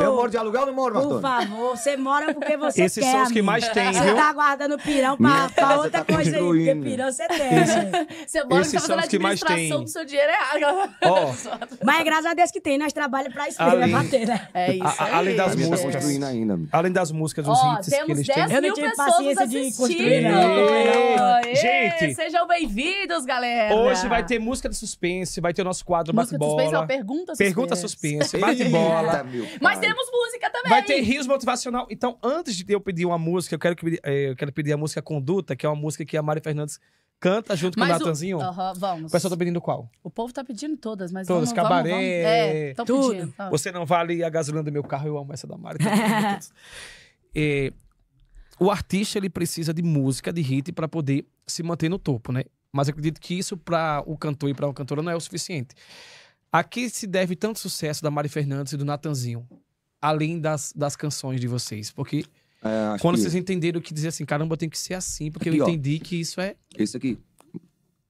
Eu moro de aluguel ou não moro, Por Martoni? favor, você mora porque você Esses quer, são os que mais tem, Você viu? tá guardando pirão pra, pra outra tá coisa aí, porque pirão você tem. gente. [laughs] Você mora Esses tá são fazendo os que mais administração tem. do seu dinheiro errado. Ó, [laughs] Mas graças a Deus que tem, nós trabalhamos pra isso, vai Ali. bater, né? É isso A- aí. além das tá músicas. ainda. além das músicas, os hits que temos eles 10 têm. Eu não mil tive pessoas paciência de assistindo. construir. Gente. Sejam bem-vindos, galera. Hoje vai ter música de suspense, vai ter o nosso quadro música de suspense, bate-bola. ó, pergunta suspense. Pergunta suspense, bate-bola. Eita, meu Mas temos música também. Vai ter rios motivacional. Então, antes de eu pedir uma música, eu quero, que, eh, eu quero pedir a música Conduta, que é uma música que a Mari Fernandes canta junto com o Mas Natanzinho. Aham, vamos. O pessoal tá pedindo qual? O povo tá pedindo todas, mas Todas, vamos, cabaré, vamos, vamos. É, tão tudo. pedindo. Você não vale a gasolina do meu carro, eu amo essa da Mari. [laughs] tá. Eh, o artista, ele precisa de música, de hit, para poder se manter no topo, né? Mas acredito que isso para o cantor e para uma cantora não é o suficiente. A que se deve tanto sucesso da Mari Fernandes e do Natanzinho? Além das, das canções de vocês. Porque É, quando que vocês entenderam que dizer assim, caramba, tem que ser assim, porque Aqui, eu ó. entendi que isso é. Esse aqui.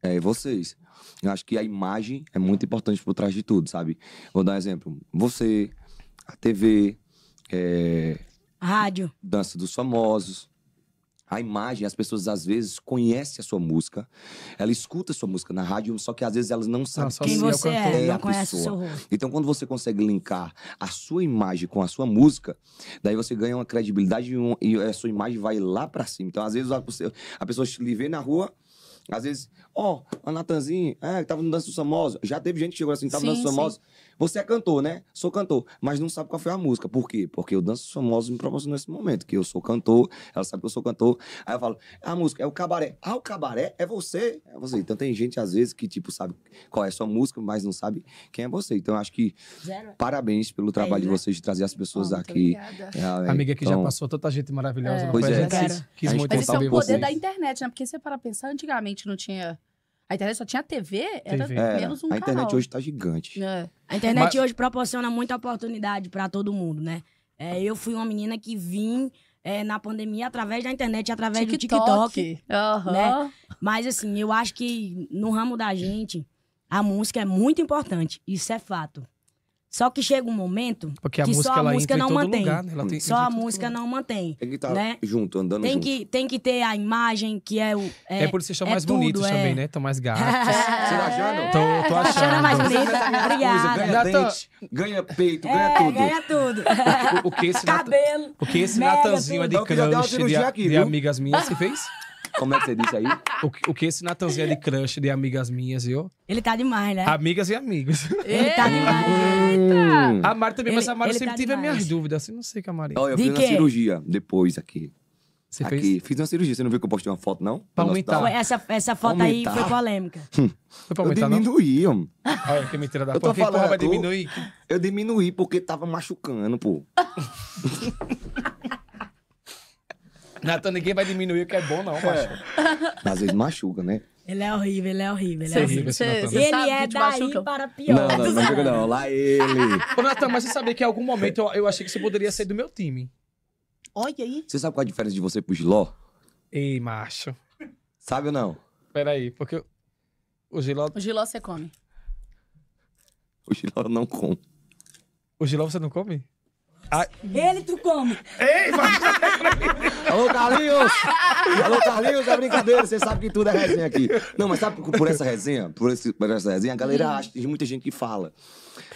É vocês. Eu acho que a imagem é muito importante por trás de tudo, sabe? Vou dar um exemplo. Você, a TV, é, Rádio. dança dos famosos. A imagem, as pessoas às vezes conhecem a sua música, ela escuta a sua música na rádio, só que às vezes elas não sabem Quem Sim, é o você cantor. é, É não a conhece o seu pessoa. rosto. Então, quando você consegue linkar a sua imagem com a sua música, daí você ganha uma credibilidade e, um- e a sua imagem vai lá pra cima. Então, às vezes, a, a pessoa lhe vê na rua, às vezes, ó, a Natanzinho, é, tava no Dança dos Famosos. Já teve gente que chegou assim, tava no Dança dos Famosos. Você é cantor, né? Sou cantor, mas não sabe qual foi a música. Por quê? Porque o Dança dos Famosos me proporcionou esse momento, que eu sou cantor, ela sabe que eu sou cantor. Aí eu falo, a música é o cabaré. Ah, o cabaré é você. É você. Então tem gente, às vezes, que, tipo, sabe qual é a sua música, mas não sabe quem é você. Então eu acho que Zero. Parabéns pelo trabalho isso, né? de vocês de trazer as pessoas muito aqui. obrigada. É, A amiga que já então, passou tanta gente maravilhosa. É. Pois é. Quis A gente muito Mas isso é o poder vocês. da internet, né? Porque você para pensar, antigamente não tinha... A internet só tinha TV, era TV. é, menos um a internet canal. hoje tá gigante. É. A internet Mas- hoje proporciona muita oportunidade pra todo mundo, né? É, eu fui uma menina que vim é, na pandemia através da internet, através do TikTok. Aham. né? Mas assim, eu acho que no ramo da gente, a música é muito importante. Isso é fato. Só que chega um momento Porque a que música, só a ela música entra não mantém. lugar, né? Ela tem- Só a música lugar. não mantém. Tem que estar Né? junto, andando Tem junto. que, tem que ter a imagem, que é o. É, por isso que vocês estão é mais tudo, bonitos é. também, né? Estão mais [laughs] gatos. Você tá achando? Tô, tô Tá achando mais achando. bonita? Obrigada. Ganha dente, ganha peito, ganha É, tudo. ganha tudo. O, o que esse Cabelo. o que esse Natanzinho é de uma crush de, de amigas minhas, você fez? Como é que você disse aí? O, que- o que esse Natanzinho é de crush de amigas minhas, viu? Ele tá demais, né? Amigas e amigos. Ele tá demais. Hum. A Mari também, mas Ele- a Mari ele sempre tá tive as demais. minhas dúvidas. Assim, não sei com a Mari. Olha, eu De fiz uma quê? cirurgia depois aqui. Você aqui. fez? Fiz uma cirurgia. Você não viu que eu postei uma foto, não? Pra No aumentar. Essa, essa foto aí Aumentar. foi polêmica. Foi pra Eu aumentar, não? diminuí, homem. Olha que mentira da Eu tô porra. Quem porra falando, vai tu- diminuir? Eu diminuí porque tava machucando, pô. [laughs] Natan, ninguém vai diminuir o que é bom, não, macho. Às vezes machuca, né? Ele é horrível, ele é horrível. Ele é é horrível. Cê- cê- Ele é daí machuca? para pior. Não, não, não chega não. Lá ele. Ô, Natan, mas você sabia que em algum momento eu, eu achei que você poderia ser do meu time. Olha aí. Você sabe qual a diferença de você pro Giló? Ei, macho. Sabe ou não? Peraí, porque eu- o Giló... O giló você come. O Giló não come. O Giló você não come? Ele tu come. Ei, macho! Alô, Carlinhos! Alô, Carlinhos, é brincadeira, você sabe que tudo é resenha aqui. Não, mas sabe por, por essa resenha, por, esse- por essa resenha, a galera acha, tem muita gente que fala.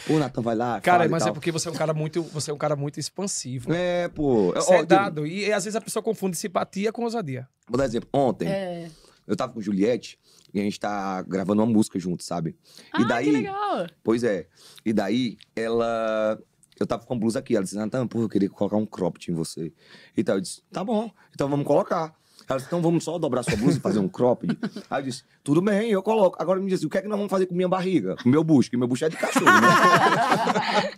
Pô, Natan, vai lá, Cara, mas é porque você é um cara muito, você é um cara muito expansivo. É, pô. Você é dado. E, às vezes a pessoa confunde simpatia com ousadia. Vou dar exemplo. Ontem, É. eu tava com Juliette e a gente tá gravando uma música junto, sabe? E Ah, daí, que legal. Pois é. E daí, ela. Eu tava com a blusa aqui. Ela disse, Natan, pô, eu queria colocar um cropped em você. E tal. Eu disse, tá bom, então vamos colocar. Ela disse, então vamos só dobrar sua blusa e fazer um cropped. Aí eu disse, tudo bem, eu coloco. Agora me diz assim, o que é que nós vamos fazer com minha barriga? Com meu bucho, que meu bucho é de cachorro, né?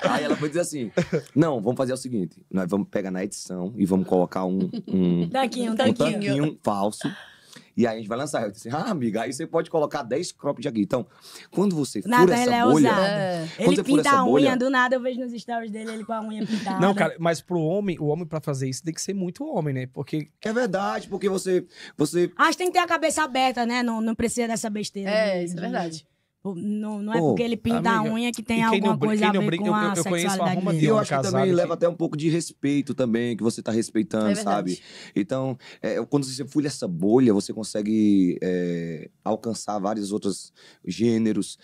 [laughs] Aí ela foi dizer assim, não, vamos fazer o seguinte, nós vamos pegar na edição e vamos colocar um, um, Tanquinho, um tanquinho. tanquinho falso. E aí a gente vai lançar. Eu disse, ah, amiga, aí você pode colocar 10 cropped aqui. Então, quando você fura Nada, essa ele é bolha... É. Ele pinta a unha, bolha- do nada eu vejo nos stories dele ele com a unha pintada. Não, cara, mas pro homem, o homem pra fazer isso tem que ser muito homem, né? Porque É verdade, porque você. você Acho que tem que ter a cabeça aberta, né? Não, não precisa dessa besteira. É, de- isso é de- verdade. Não, não é Pô, porque ele pinta amiga, a unha que tem alguma não brin- coisa a não ver brinca- com eu- a eu sexualidade arruma dele. de E eu acho que também que- leva até um pouco de respeito também, que você tá respeitando, É sabe? Então, é, quando você fulha essa bolha, você consegue é, alcançar vários outros gêneros.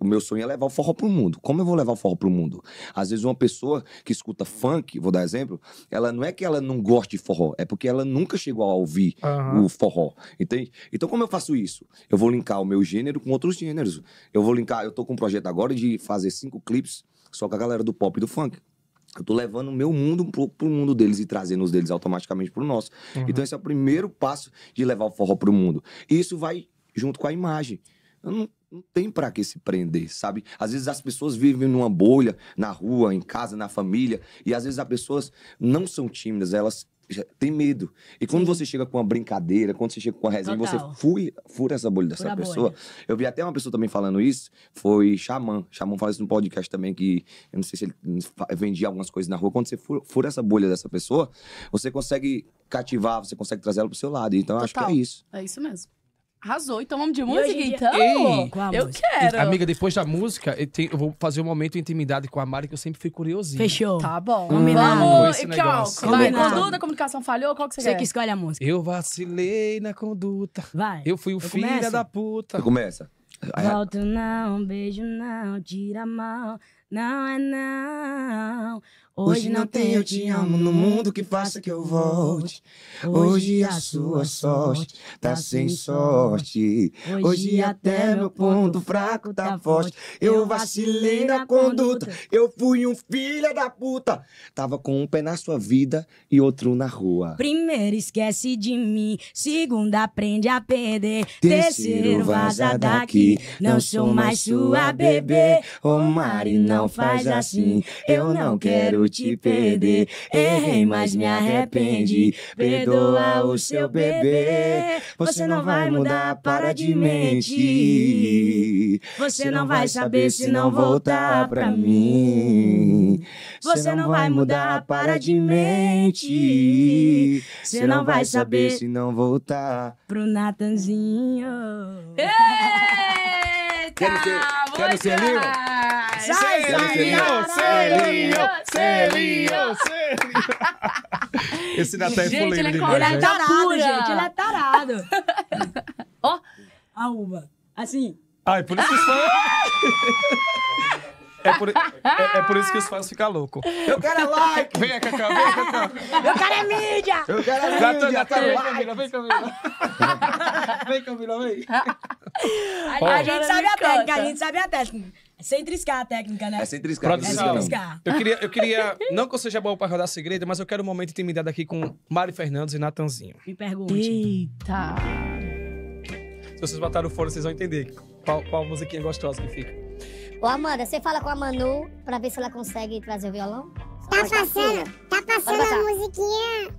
O meu sonho é levar o forró pro mundo. Como eu vou levar o forró pro mundo? Às vezes uma pessoa que escuta funk, vou dar exemplo, ela não é que ela não goste de forró, é porque ela nunca chegou a ouvir Aham. o forró, entende? Então, como eu faço isso? Eu vou linkar o meu gênero com outros gêneros. Eu vou linkar, eu tô com um projeto agora de fazer cinco clipes só com a galera do pop e do funk. Eu tô levando o meu mundo pro, pro mundo deles e trazendo os deles automaticamente pro nosso. Uhum. Então, esse é o primeiro passo de levar o forró pro mundo. E isso vai junto com a imagem. Eu não, não tem pra que se prender, sabe? Às vezes as pessoas vivem numa bolha, na rua, em casa, na família, e às vezes as pessoas não são tímidas, elas têm medo. E quando você chega com uma brincadeira, quando você chega com uma resenha, Total. você fui, fura essa bolha dessa Fura pessoa. bolha. Eu vi até uma pessoa também falando isso, foi Xamã. Xamã fala isso no podcast também, que eu não sei se ele vendia algumas coisas na rua. Quando você fura, fura essa bolha dessa pessoa, você consegue cativar, você consegue trazer ela pro seu lado. Então, eu acho que Total. é isso. É isso mesmo. Arrasou. Então vamos de música, dia- então? Ei! Qual eu música? quero. Amiga, depois da música, eu, tenho- eu vou fazer um momento de intimidade com a Mari, que eu sempre fui curiosinho. Fechou. Tá bom. Combinado. Vamos. E ó, negócio. vai, conduta, a comunicação falhou, qual que você, Você quer? que escolhe a música. Eu vacilei na conduta. Vai. Eu fui o Eu filho começo? da puta. Você começa. Volto não, beijo não, tira mão, não é não. Hoje não tem eu te amo no mundo que faça que eu volte. Hoje a sua sorte tá sem sorte. Hoje até meu ponto fraco tá forte. Eu vacilei na conduta. Eu fui um filho da puta. Tava com um pé na sua vida e outro na rua. Primeiro esquece de mim, segundo aprende a perder, Terceiro, vaza daqui. Não sou mais sua bebê. Ô Mari, não faz assim. Eu não quero te perder. Errei, mas me arrependi. Perdoa o seu bebê. Você não vai mudar, para de mentir. Você não vai saber se não voltar pra mim. Você não vai mudar, para de mentir. Você não vai saber se não voltar. pro Natanzinho. Eita! Quero ser- quero ser Lil. Lil. caralho. Selinho, Selinho. Esse ainda tá em Gente, fuleiro ele é demais, Ele é né? Tarado, gente. Ele é tarado. [laughs] Ó. A uva. Assim. Ai, por isso que os fãs... É por, é, é por isso que os fãs ficam loucos. Eu quero é like! Vem, Cacá, vem, Cacá. Eu quero é mídia. Eu quero é tô, like! já tô. eu Vem! Camila, vem, Camila. Vem, Camila, vem. A gente sabe a técnica, a gente sabe a técnica. É Sem triscar a técnica, né? É sem triscar, Produção. trisca, não. triscar. Eu queria, eu queria, [laughs] não que eu seja bom pra rodar segredo, mas eu quero um momento de intimidade aqui com Mari Fernandes e Natanzinho. Me pergunte. Eita! Se vocês botaram o fone, vocês vão entender qual, qual musiquinha gostosa que fica. Ô, Amanda, você fala com a Manu pra ver se ela consegue trazer o violão? Tá tá passando, tá passando Pode a musiquinha.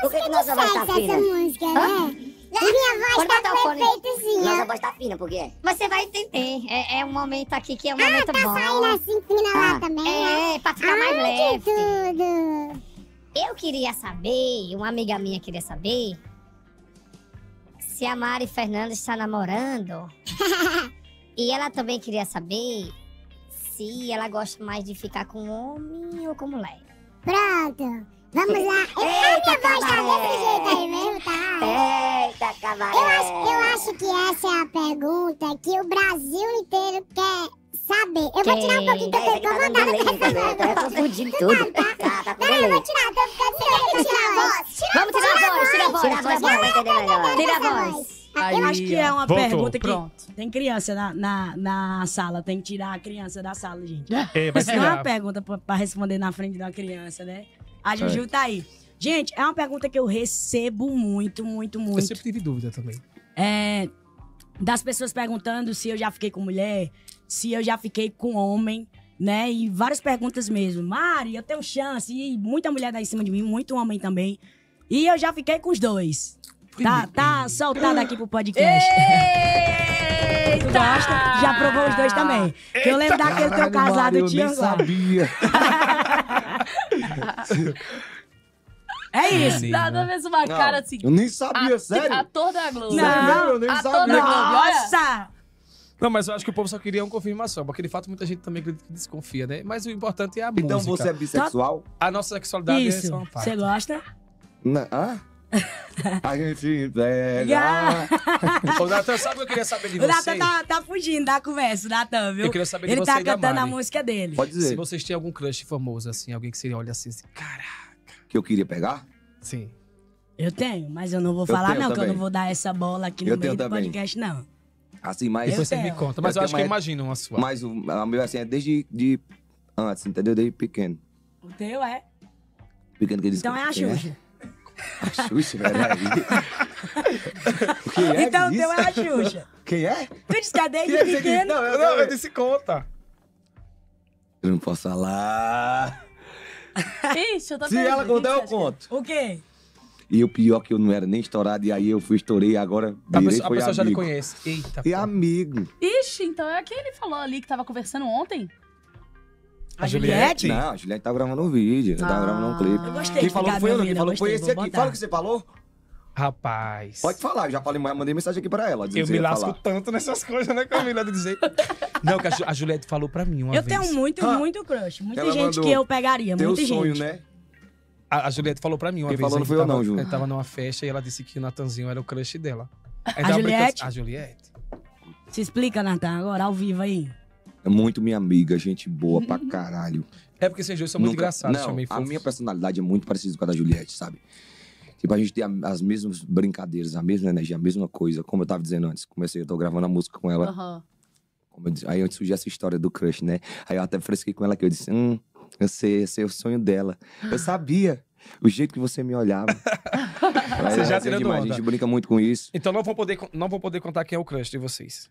Por que, que tá Sexy fina? essa música, né? Minha voz tá assim, Nossa ó. voz tá fina, por quê? Você vai entender. É, é um momento aqui que é um momento Tá bom. saindo assim fina lá Ah, também, né? É, pra ficar mais Ai, leve. tudo. Eu queria saber, uma amiga minha queria saber, se a Mari Fernandes está namorando. [laughs] e ela também queria saber se ela gosta mais de ficar com homem ou com mulher. Pronto, vamos lá. [laughs] Eita, a minha voz tá desse jeito aí mesmo, tá? Eita, cabaré! Eu acho, eu acho que essa é a pergunta que o Brasil inteiro quer saber. Eu vou tirar um pouquinho que eu tô É, tá dando delay também, incomodada. tá confundindo tudo. Tá, tá com Não, eu delay. vou tirar, tô ficando sem tirar a voz. Vamos tirar a voz, tira a voz, tira a voz pra entender melhor. Tira a voz. Eu acho que é uma Voltou. pergunta que Pronto. tem criança na, na, na sala. Tem que tirar a criança da sala, gente. É, Isso não é uma tirar. pergunta pra, pra responder na frente da criança, né? A Juju tá aí. Gente, é uma pergunta que eu recebo muito, muito, Eu muito. sempre tive dúvida também. É, das pessoas perguntando se eu já fiquei com mulher, se eu já fiquei com homem, né? E várias perguntas mesmo. Mari, eu tenho chance. E muita mulher dá em cima de mim, muito homem também. E eu já fiquei com os dois. Tá, tá soltado aqui pro podcast. Tu gosta? Já provou os dois também. Que eu lembro daquele teu casado, Mário, eu tinha nem sabia. [laughs] É isso. Menina. Nada mesmo uma Não, cara assim. Eu nem sabia, a- sério. Ator da Globo. Não, eu nem ator sabia. da Globo. Nossa! Não, mas eu acho que o povo só queria uma confirmação, porque de fato muita gente também desconfia, né? Mas o importante é a Então música. você é bissexual? A nossa sexualidade é Isso. só uma parte. Você gosta? Não. Hã? A gente pega. Ô, Natan, sabe o que eu queria saber de O Natan tá, tá fugindo da conversa, o Natan, viu? Eu queria saber de Ele você tá e da cantando a música dele. Pode Se dizer vocês têm algum crush famoso, assim, alguém que você olha assim, assim, caraca. Que eu queria pegar? Sim. Eu tenho, mas eu não vou Eu falar, não, que eu também. não vou dar essa bola aqui no Eu meio do também. podcast, não. Assim, mas. Depois você me conta. Mas Eu eu, acho que eu imagino uma sua. Mas o meu assim é desde de antes, entendeu? Desde pequeno. O teu é? Pequeno que eles Então é a quem Xuxa. A Xuxa, peraí. [laughs] Quem é então o teu é a? Xuxa. Quem é? Tu disse que é desde é pequeno? Não, eu, Não, eu, eu disse conta. eu não posso falar. [laughs] Ixi, eu tô Se perdida. ela Quem contar, eu que acha conto. O quê? E o pior é que eu não era nem estourado, e aí eu fui, estourei, agora A virei, pessoa, a foi pessoa já lhe amigo. conhece. Eita. E pô. amigo. que é? Ixi, então é quem ele falou ali que tava conversando ontem? A Juliette? Não, a Juliette tava gravando um vídeo, eu tava Ah. gravando um clipe. Eu gostei Quem de falou ficar foi eu, não. Quem ouvindo, falou foi esse aqui. Fala o que você falou. Rapaz. Pode falar, eu já falei, mandei mensagem aqui pra ela. Eu me lasco falar. tanto nessas coisas, né, Camila? De dizer. [laughs] Não, que a, Ju- a Juliette falou pra mim uma Eu vez. tenho muito, Ah. muito crush. Muita Ela gente que eu pegaria, Teu muita sonho, gente. né? A, a Juliette falou pra mim uma Quem vez. falou não foi eu tava, não, Ju. Gente tava numa festa e ela disse que o Natanzinho era o crush dela. Aí A Juliette? A Juliette. Se explica, Natan, agora ao vivo aí. É muito minha amiga, gente boa pra [laughs] caralho. É porque vocês dois são muito Nunca- engraçados, Não, chamei a minha personalidade é muito parecida com a da Juliette, sabe? Tipo, a gente tem as mesmas brincadeiras, a mesma energia, a mesma coisa. Como eu tava dizendo antes, comecei, eu tô gravando a música com ela. Como eu disse- aí antes surgiu essa história do crush, né? Aí eu até fresquei com ela que eu disse, hum, eu sei, esse é o sonho dela. Eu sabia o jeito que você me olhava. [laughs] Mas Você já tirando demais, onda. A gente brinca muito com isso. Então não vou, poder, não vou poder contar quem é o crush de vocês.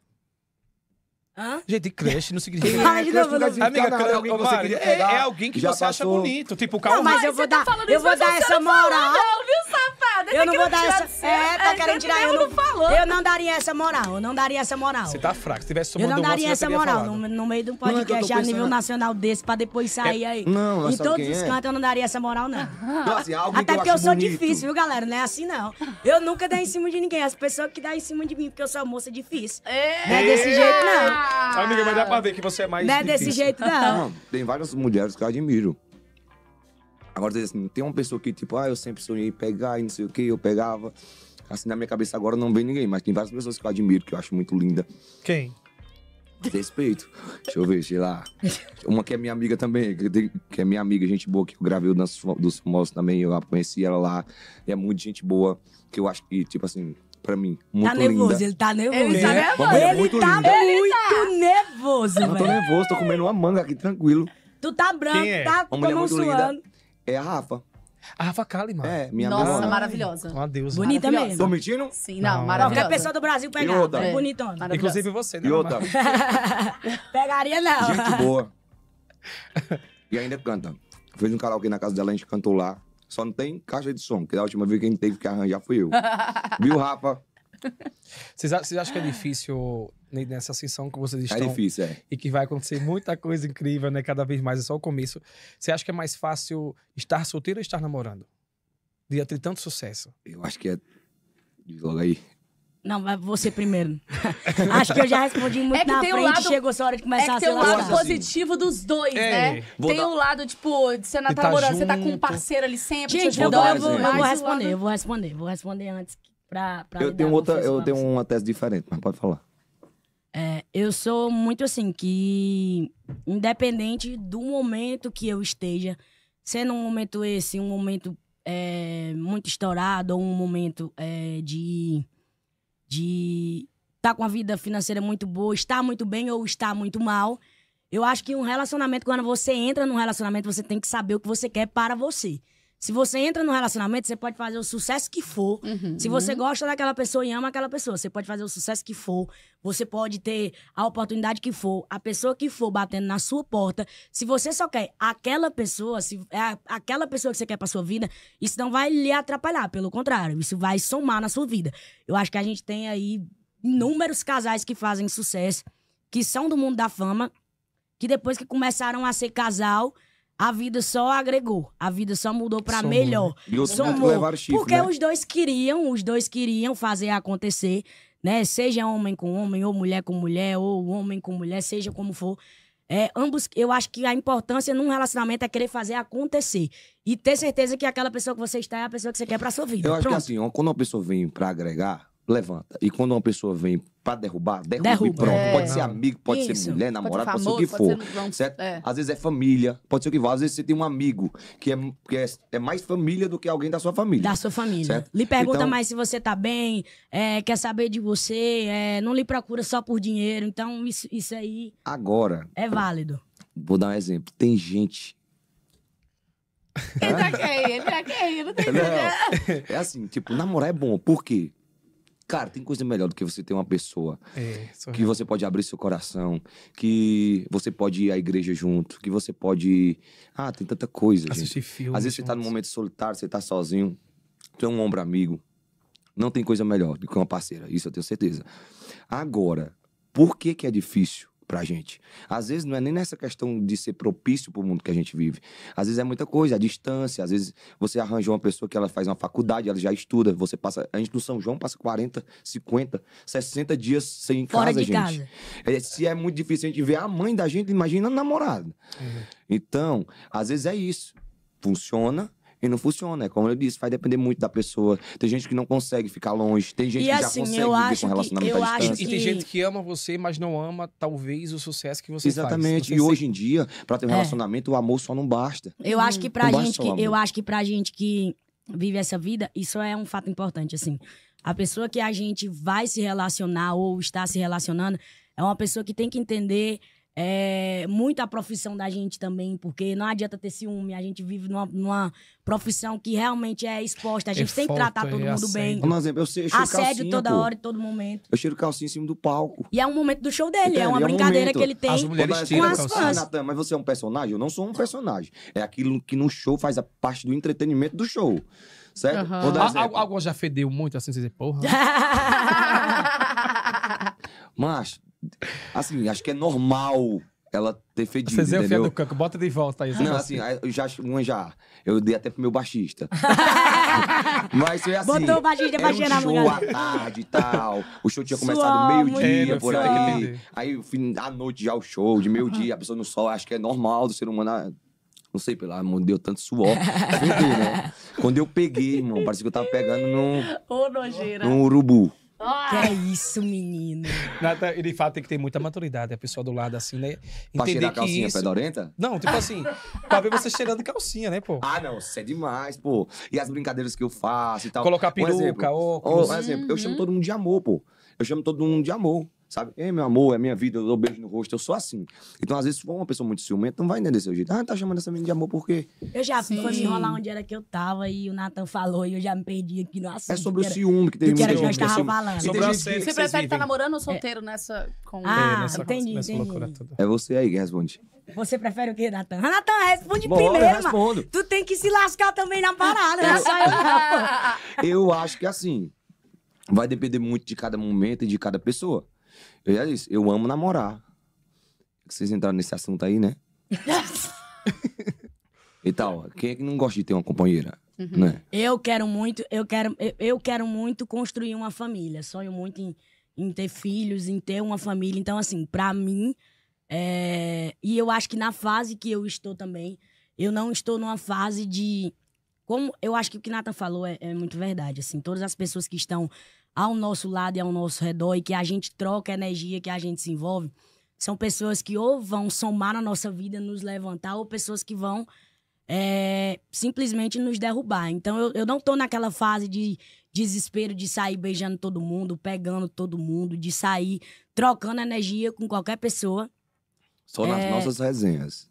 Hã? Gente, crush não significa... [laughs] Fala de novo, Crush não. Amiga, crush- é alguém que você queria é, pegar, é alguém que já você acha passou. bonito. Tipo, o Não, Calma. mas eu vou dar, eu vou dar essa moral. Não, viu, safada? Eu não vou dar essa. É, tá querendo tirar. Eu não, falou. eu não daria essa moral. Eu não daria essa moral. Você tá fraco. Se tivesse Eu somando não um daria já essa teria moral falado. no, no meio de um é que eu tô podcast a nível nacional desse pra depois sair aí. Não, mas em sabe todos quem os é? cantos eu não daria essa moral, não. Então, assim, alguém Até que porque eu acho sou bonito. difícil, viu, galera? Não é assim, não. Eu nunca dei em cima de ninguém. As pessoas que dão em cima de mim, porque eu sou moça difícil. Não é desse jeito, não. Amiga, mas dá pra ver que você é mais Não é desse difícil. jeito, não. Não, tem várias mulheres que eu admiro. Agora, assim, tem uma pessoa que, tipo, ah, eu sempre sonhei pegar e não sei o que, eu pegava. Assim, na minha cabeça agora não vem ninguém, mas tem várias pessoas que eu admiro, que eu acho muito linda. Quem? Respeito. Deixa eu ver, sei lá. Uma que é minha amiga também, que é minha amiga, gente boa, que eu gravei o dos Famosos também, eu conheci ela lá. E é muito gente boa, que eu acho que, tipo assim, pra mim, muito Tá nervoso, linda. ele tá nervoso. Ele tá nervoso. É Ele muito tá linda. muito nervoso, Eu tô nervoso, tô comendo uma manga aqui, tranquilo. Tu tá branco, Quem é? tá Uma mulher como muito suando. É a Rafa. A Rafa Kalimann. É, minha Nossa, amiga. maravilhosa. Uma deusa. Bonita Maravilhosa. mesmo. Tô mentindo? Sim, não, Não. maravilhosa. Qualquer pessoa do Brasil E pegava. outra? É É. bonitona. Maravilhosa. Inclusive você, né? E outra, [laughs] Pegaria não. gente boa. [laughs] E ainda canta. Fez um karaokê na casa dela, a gente cantou lá. Só não tem caixa de som, que da última vez quem teve que arranjar fui eu. [laughs] Viu, Rafa? Vocês, a- vocês acham que é difícil ne- nessa ascensão que vocês estão? É difícil, é. E que vai acontecer muita coisa incrível, né? Cada vez mais, é só o começo. Você acha que é mais fácil estar solteiro ou estar namorando? De ter tanto sucesso. Eu acho que é. Diz logo aí. Não, vai você primeiro. [laughs] Acho que eu já respondi muito É que na tem frente, lado- chegou sua hora de É começar que a tem o lado positivo dos dois, É. né? Vou tem dar- o lado, tipo, de você não tá você tá com um parceiro ali sempre Gente, te eu, vou eu vou, o lado- responder, eu vou responder, vou responder antes pra, pra Eu tenho outra, eu tenho uma tese diferente, mas pode falar. É, eu sou muito assim, que independente do momento que eu esteja, sendo um momento esse, um momento é, muito estourado, ou um momento é, de de estar com a vida financeira muito boa, estar muito bem ou estar muito mal, eu acho que um relacionamento, quando você entra num relacionamento, você tem que saber o que você quer para você. Se você entra num relacionamento, você pode fazer o sucesso que for, Uhum. se você gosta daquela pessoa e ama aquela pessoa, você pode fazer o sucesso que for, você pode ter a oportunidade que for, a pessoa que for batendo na sua porta. Se você só quer aquela pessoa, se é aquela pessoa que você quer pra sua vida, isso não vai lhe atrapalhar, pelo contrário, isso vai somar na sua vida. Eu acho que a gente tem aí inúmeros casais que fazem sucesso, que são do mundo da fama, que depois que começaram a ser casal, a vida só agregou, a vida só mudou pra Somou, melhor. E outros Somou. chifre, Porque né? os dois queriam, os dois queriam fazer acontecer. né? Seja homem com homem, ou mulher com mulher, ou homem com mulher, seja como for. É, ambos, eu acho que a importância num relacionamento é querer fazer acontecer. E ter certeza que aquela pessoa que você está é a pessoa que você quer pra sua vida. Eu acho Pronto. que assim, quando uma pessoa vem pra agregar, levanta. E quando uma pessoa vem pra derrubar, derruba, Derruba. e pronto. É. Pode ser amigo, pode Isso. ser mulher, Pode ser namorado, pode ser o que for. certo? é. Às vezes é família, pode ser o que for. Às vezes você tem um amigo que é, que é, é mais família do que alguém da sua família. Da sua família. Certo? Lhe pergunta Então- mais se você tá bem, é, quer saber de você, é, não lhe procura só por dinheiro. Então, isso, isso aí Agora, é válido. vou dar um exemplo. Tem gente. Ele tá quem? Ele tá quem? Eu não entendendo. é assim, tipo, namorar é bom. Por quê? Cara, tem coisa melhor do que você ter uma pessoa É, sou que você pode abrir seu coração, que você pode ir à igreja junto, que você pode. Ah, tem tanta coisa, gente. assistir filme. Às vezes você tá num momento solitário, você tá sozinho, tu é um ombro amigo. Não tem coisa melhor do que uma parceira, isso eu tenho certeza. Agora, por que que é difícil pra gente? Às vezes não é nem nessa questão de ser propício pro mundo que a gente vive. Às vezes é muita coisa, a distância. Às vezes você arranja uma pessoa que ela faz uma faculdade, ela já estuda. Você passa. A gente no São João passa 40, 50, 60 dias sem Fora casa, de gente. casa. É, se é muito difícil a gente ver a mãe da gente, imagina a namorada. Então, às vezes é isso. Funciona e não funciona. É como eu disse, vai depender muito da pessoa. Tem gente que não consegue ficar longe, tem gente E que assim, já consegue viver com que- relacionamento à distância. E tem que- gente que ama você, mas não ama, talvez, o sucesso que você Exatamente. faz. E hoje em dia, pra ter um É. relacionamento, o amor só não basta. Eu acho que pra Não gente que eu acho que pra gente que vive essa vida, isso é um fato importante assim. A pessoa que a gente vai se relacionar ou está se relacionando é uma pessoa que tem que entender é, muito a profissão da gente também, porque não adianta ter ciúme, a gente vive numa, numa profissão que realmente é exposta, a gente tem que tratar todo é mundo bem. um exemplo, eu, sei- eu cheiro Assédio calcinha, toda pô. hora, em todo momento. Eu cheiro calcinha em cima do palco. E é um momento do show dele, é uma É brincadeira momento. que ele tem. As mulheres tiram com as fãs. Natan, mas você é um personagem? Eu não sou um personagem. É aquilo que no show faz a parte do entretenimento do show. Certo? Um Ah, al- Algo já fedeu muito, assim, você dizer, porra. [laughs] Mas, assim, acho que é normal ela ter fedido, Você é o fiado entendeu? do canco, bota de volta aí. Não, assim, eu já uma já. Eu dei até pro meu baixista. [laughs] Mas foi assim. Botou o baixista pra era cheirar um a show à tarde e tal. O show tinha Suor, [laughs] começado meio-dia, muito por suor. aí. Aí, fim, à noite já o show, de meio-dia, a pessoa no sol, acho que é normal do ser humano. ah, Não sei, pelo amor de Deus, tanto suor. Fedeu, né? [laughs] Quando eu peguei, irmão, parecia que eu tava pegando num, Ô, nojeira. num urubu. Que é isso, menino? Nada, e de fato tem que ter muita maturidade, a pessoa do lado, assim, né? Pra Entender cheirar a calcinha isso... fedorenta? Não, tipo assim, pra ver você cheirando calcinha, né, pô? Ah, não, isso é demais, pô. E as brincadeiras que eu faço e tal. Colocar Um peruca, exemplo. óculos. Ó, um exemplo, eu chamo todo mundo de amor, pô. Eu chamo todo mundo de amor, sabe? Ei, meu amor, é minha vida, eu dou beijo no rosto, eu sou assim. Então, às vezes, se for uma pessoa muito ciumenta, não vai entender desse jeito. Ah, tá chamando essa menina de amor por quê? Eu já fui foi me Sim. enrolar onde era que eu tava e o Nathan falou e eu já me perdi aqui no assunto. É sobre o que ciúme, que tem do que era muita que nós gente que é tava ciúme. falando. E Sobre a que- Você prefere estar vivem. namorando ou solteiro nessa. Com... Ah, É, nessa, entendi, nessa entendi. É você aí que responde. Você prefere o quê, Nathan? Ah, Nathan, responde Bora, eu primeiro, mano. respondo. Tu tem que se lascar também na parada, não é só eu não, pô. Eu acho que assim, vai depender muito de cada momento e de cada pessoa. Eu já disse, eu amo namorar. Vocês entraram nesse assunto aí, né? [laughs] e tal, quem é que não gosta de ter uma companheira? Né? Eu quero muito, eu quero, eu, quero muito construir uma família. Sonho muito em, em ter filhos, em ter uma família. Então, assim, pra mim, é, e eu acho que na fase que eu estou também, eu não estou numa fase de. Como eu acho que o que Nathan falou é, é muito verdade. Assim, todas as pessoas que estão ao nosso lado e ao nosso redor e que a gente troca energia, que a gente se envolve, são pessoas que ou vão somar na nossa vida, nos levantar, ou pessoas que vão é, simplesmente nos derrubar. Então eu, eu não tô naquela fase de desespero de sair beijando todo mundo, pegando todo mundo, de sair trocando energia com qualquer pessoa. Só nas É. nossas resenhas.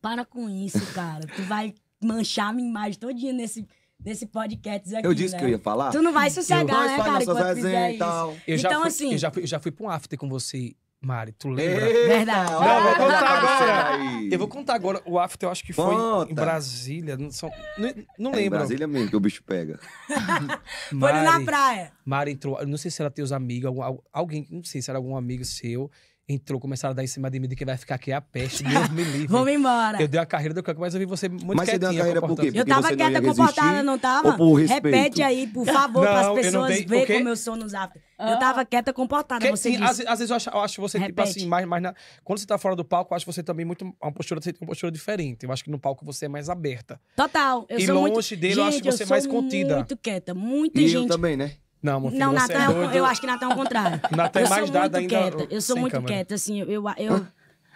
Para com isso, cara. tu vai manchar minha imagem todinha nesse, nesse podcast aqui. Eu disse né? que eu ia falar. Tu não vai sossegar, né, cara, enquanto fizer e isso. tal. Eu já Então, fui, assim- Eu já, fui, eu já fui pra um after com você, Mari. Tu lembra? Verdade. olha Não, vou a contar agora. Eu vou contar agora. O after eu acho que foi Conta. em Brasília. Não, são- não, não É em lembro. Brasília mesmo que o bicho pega. [laughs] Foi na Mari, praia. Mari entrou. Não sei se era teus amigos, algum- alguém, não sei se era algum amigo seu. Entrou, começaram a dar em cima de mim de que vai ficar aqui é a peste. [laughs] Deus me livre. Vamos embora. Eu dei a carreira do canto, mas eu vi você muito Mas você deu a quietinha, carreira por quê? comportando. Eu Porque tava quieta, comportada, não tava? ou por respeito? Repete aí, por [laughs] favor, para as eu pessoas verem como eu sou nos after. Ah. Eu tava quieta, comportada, Porque, você sim, disse. às, às vezes eu acho, eu acho você, tipo Repete. assim, mais, mais na- quando você tá fora do palco, eu acho você também muito. Uma postura, você tem uma postura diferente. Eu acho que no palco você é mais aberta. Total. Eu E sou muito... longe dele, eu acho Gente, você sou mais contida. muito quieta. Muita E eu gente... também, né? Não, meu filho, Não, você Natan, é é doido. eu acho que Natan é o contrário. [laughs] Natan é eu mais sou dado muito ainda quieta. Eu sou muito câmera. quieta, assim. Eu, eu,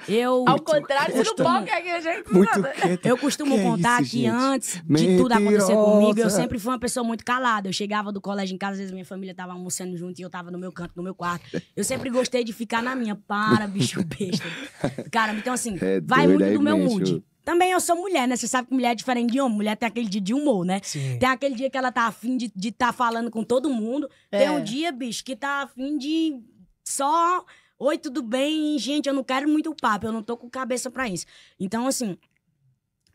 eu, Ao contrário, você não pode aqui, a gente. Muito quieta. eu costumo Que contar isso, que gente? antes de tudo acontecer Mentirosa. comigo, eu sempre fui uma pessoa muito calada. Eu chegava do colégio em casa, às vezes minha família tava almoçando junto e eu tava no meu canto, no meu quarto. Eu sempre gostei de ficar na minha. Para, bicho besta. [laughs] Cara, então assim, É vai muito do meu bicho. mood. Também eu sou mulher, né? Você sabe que mulher é diferente de homem. Mulher tem aquele dia de humor, né? Sim. Tem aquele dia que ela tá afim de estar de tá falando com todo mundo. Tem É. um dia, bicho, que tá afim de só. Oi, tudo bem? Gente, eu não quero muito papo, eu não tô com cabeça pra isso. Então, assim.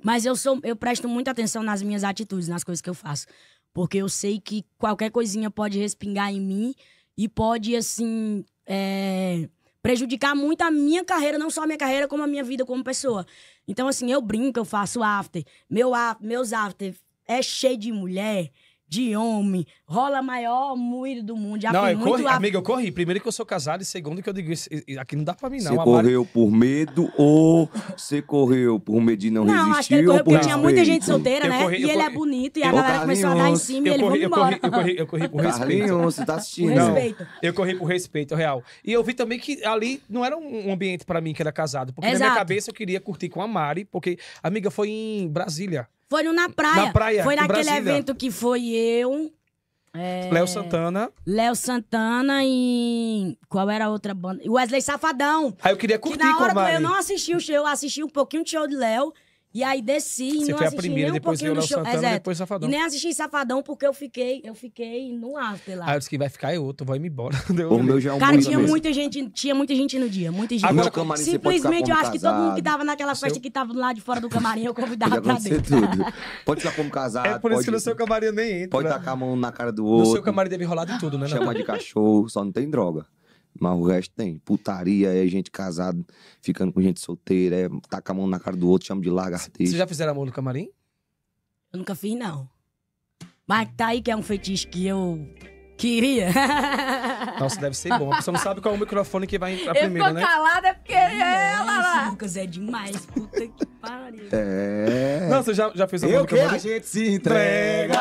Mas eu sou, eu presto muita atenção nas minhas atitudes, nas coisas que eu faço. Porque eu sei que qualquer coisinha pode respingar em mim e pode, assim, é, prejudicar muito a minha carreira, não só a minha carreira, como a minha vida como pessoa. Então, assim, eu brinco, eu faço after. Meu, meus after é cheio de mulher, de homem, rola maior moído do mundo. Já Não, eu corri, amiga, eu corri. Primeiro que eu sou casado e segundo que eu digo, isso, aqui não dá pra mim, Você não. Mari- correu por medo ou você correu por medo de não, Não, resistir? acho que ele correu porque por tinha muita gente solteira, Eu né? corri- e ele é corri- bonito, e a galera começou a dar em cima e eu ele corri, foi eu corri, embora. eu corri, eu corri por respeito. Carlinhos, você tá assistindo? Não. respeito. Eu corri por respeito real. E eu vi também que ali não era um ambiente pra mim que era casado. Porque na Exato. minha cabeça eu queria curtir com a Mari, porque, amiga, foi em Brasília. Foi no Na Praia. Na praia, Foi naquele evento que foi eu, é, Léo Santana. Léo Santana e. Qual era a outra banda? Wesley Safadão. Aí eu queria Que curtir na com a hora Mari. eu não assisti o show, eu assisti um pouquinho de show de Léo. E aí desci e Você não foi a assisti primeira, nem um depois pouquinho do Léo show. Santana, Exato. depois Safadão. E nem assisti Safadão porque eu fiquei, eu fiquei no after lá. Aí eu disse que vai ficar eu, tu vai me embora. [laughs] O meu já é um Cara, tinha mesmo. muita gente, tinha muita gente no dia, muita gente. Agora, No camarim Simplesmente eu acho que todo mundo que tava naquela festa Seu- que tava lado de fora do camarim, eu convidava pra dentro. tudo. [laughs] Pode ficar como casado. É por isso pode, que no seu camarim eu nem entro. Pode né? tacar a mão na cara do No outro. seu camarim deve rolar de tudo, né? Chama de cachorro, só não tem droga. Mas o resto tem. Putaria, é gente casada, ficando com gente solteira, é tacar a mão na cara do outro, chama de Vocês lagartixa. já fizeram amor no camarim? Eu nunca fiz, não. Mas tá aí que é um fetiche que eu queria. Nossa, deve ser bom. A pessoa não sabe qual é o microfone que vai entrar Ele primeiro, né? calado é porque é ela lá. Lucas é demais. Puta que pariu. É. Não, você já, já fez amor Eu no que a gente se entrega,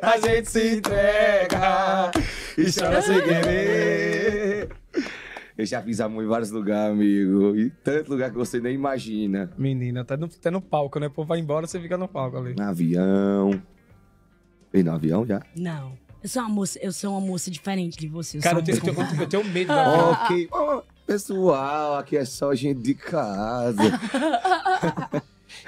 a gente se entrega e chora sem querer. Eu já fiz amor em vários lugares, amigo. E tanto lugar que você nem imagina. Menina, até no, até no palco, né? O povo vai embora, você fica no palco ali. No avião. E no avião já? Não. Eu sou uma moça, eu sou uma moça diferente de você. Eu Cara, eu tenho, eu tenho- eu tenho medo da. [laughs] Ok. Ó, pessoal, aqui é só gente de casa. [laughs]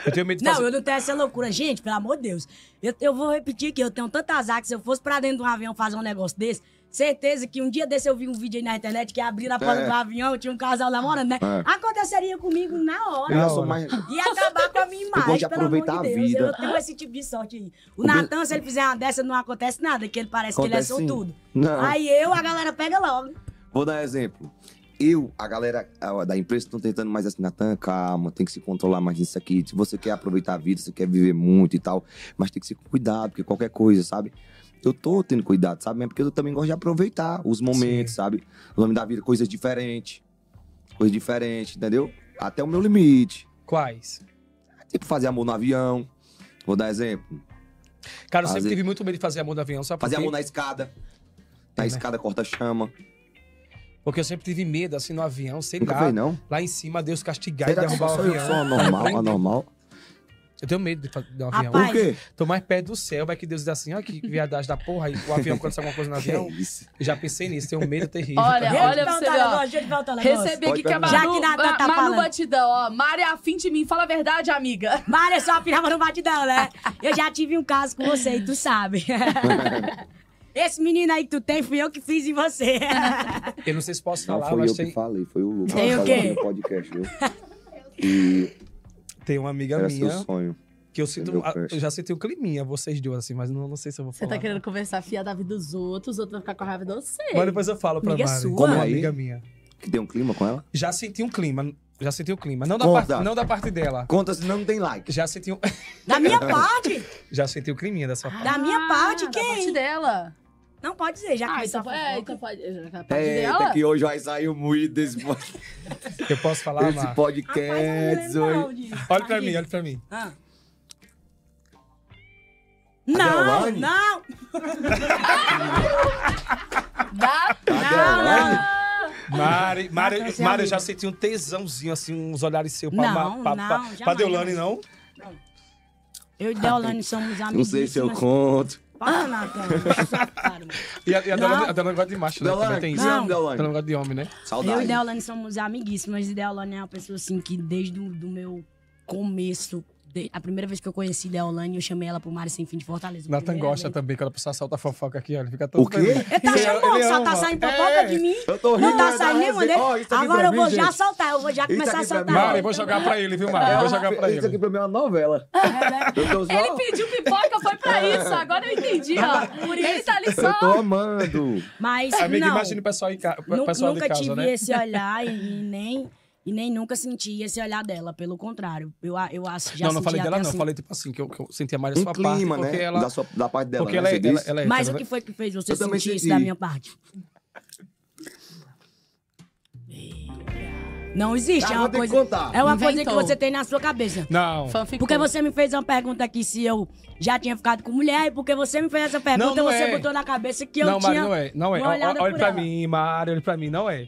Eu tenho medo de Não, fazer... eu não tenho essa loucura. Gente, pelo amor de Deus. Eu, eu vou repetir que eu tenho tanta azar que se eu fosse pra dentro de um avião fazer um negócio desse, certeza que um dia desse eu vi um vídeo aí na internet que abriram a porta É. do avião, tinha um casal namorando, né? É. Aconteceria comigo na hora. Eu sou hora. mais. E acabar com a minha imagem, gosto de pelo amor aproveitar de a Deus. vida. Eu tenho esse tipo de sorte aí. O O Be- Natan, se ele fizer uma dessa, não acontece nada, que ele parece que ele é Acontece sortudo. Não. Aí eu, a galera pega logo. Vou dar um exemplo. Eu, a galera a- da empresa estão tentando mais assim, Natan, calma, tem que se controlar mais nisso aqui. Se você quer aproveitar a vida, você quer viver muito e tal, mas tem que ser com cuidado, porque qualquer coisa, sabe? Eu tô tendo cuidado, sabe? Porque eu também gosto de aproveitar os momentos, sabe? O nome da vida, coisas diferentes. Coisas diferentes, entendeu? Até o meu limite. Quais? Tipo, fazer amor no avião. Vou dar exemplo. Cara, eu sempre Fazer- tive muito medo de fazer amor no avião, sabe Fazer quê? amor na escada. Na né? escada corta chama. Porque eu sempre tive medo, assim, no avião, sei Nunca lá. fez, não? Lá em cima, Deus castigar e Será que derrubar o sou eu avião. que [laughs] sou anormal, eu anormal? Eu tenho medo de, de um avião. Rapaz, Por quê? Tô mais perto do céu, vai que Deus diz assim, ó, que viadagem da porra, aí o avião acontece alguma coisa no [laughs] Que avião. isso? Eu já pensei nisso, tenho um medo terrível. Olha, eu olha você ó. negócio. Recebi aqui que a perguntar. Manu, Já que Natan tá Manu falando. Batidão, ó. Mari é afim de mim. Fala a verdade, amiga. Mária só pirava no batidão, né? Eu já tive um caso com você e tu sabe. [laughs] Esse menino aí que tu tem, fui eu que fiz em você. Eu não sei se posso Não falar, foi mas eu que tem, falei, foi o Lucas Tem que o falou quê? no podcast, viu? [laughs] E tem uma amiga era minha seu sonho. que eu sinto. a-. Eu já senti um climinha, vocês duas, assim, mas não, não sei se eu vou Você falar. tá querendo conversar fia da vida dos outros, os outros vão ficar com raiva de você. Mas depois eu falo pra Amiga Mari. sua? Como uma aí? amiga minha. Que tem um clima com ela? Já senti um clima. Já senti um clima. Não da, Conta. parte, não da parte dela. Conta se não tem like. Já senti um, Da minha [laughs] parte? já senti o climinha da sua parte. Da minha parte, Ah, da parte quem? dela. Não pode dizer, já Ah, começou então, a é, fofoca. então pode. já que a parte Eita, dela. que hoje vai sair muito desse, [laughs] pod- Eu posso falar, desse Mar? podcast Rapaz, não não. Olha pra Aqui. mim, olha pra mim. Ah. [laughs] Não, não, Dá. Deolane? Mari, Mari, Nossa, Mari, eu já senti um tesãozinho, assim, uns olhares seus pra, Não, pra, não, pra, pra Deolane, não? eu e Deolane somos amigos. Não sei se eu conto. Safado, mano. [laughs] E a, e a. Deolane, a Deolane gosta de macho, né? Deolane, tem isso. Não. Deolane Deolane? gosta de homem, né? Eu e Saudade. Deolane somos amiguíssimas. E Deolane é uma pessoa assim que desde o do meu começo, a primeira vez que eu conheci Deolane, eu chamei ela pro Mar Sem Fim de Fortaleza. Nathan gosta vez. também, quando a pessoa solta fofoca aqui, ó. Ele fica todo O quê? feliz. Ele tá Ele- chamando, ele só tá saindo fofoca É. de mim. Eu tô rindo, Não tá saindo nenhuma dele. aqui Agora eu vou mim, já gente. soltar, eu vou já começar a soltar. Mari, eu vou jogar pra ele, viu, Mari? Eu vou jogar pra Isso aqui ele. pra mim é uma novela. É, né? Eu. Ele pediu pipoca, foi pra isso. Agora eu entendi, ó. Por ele tá ali Eu só. tô amando. Mas Amiga, não, imagina o pessoal, em ca... pessoal de nunca casa, tive né? esse olhar e nem... E nem nunca senti esse olhar dela, pelo contrário. Eu, eu acho, já não, não senti falei dela, não. assim. Falei, tipo assim, que eu, que eu sentia mais da Um sua clima, parte, porque né? ela... Da, sua, da parte dela. Porque né? ela, é- ela, ela é Mas o que foi que fez você Eu sentir isso senti. da minha parte? Não existe, Ah, é uma coisa. contar. É uma coisa Inventou. que você tem na sua cabeça. Não. Fanficou. Porque você me fez uma pergunta aqui se eu já tinha ficado com mulher, e porque você me fez essa pergunta, Não, não você é. botou na cabeça que eu não, tinha. Mari, não é. Não é. uma Olha, pra ela. mim, Mari, olha pra mim, não é.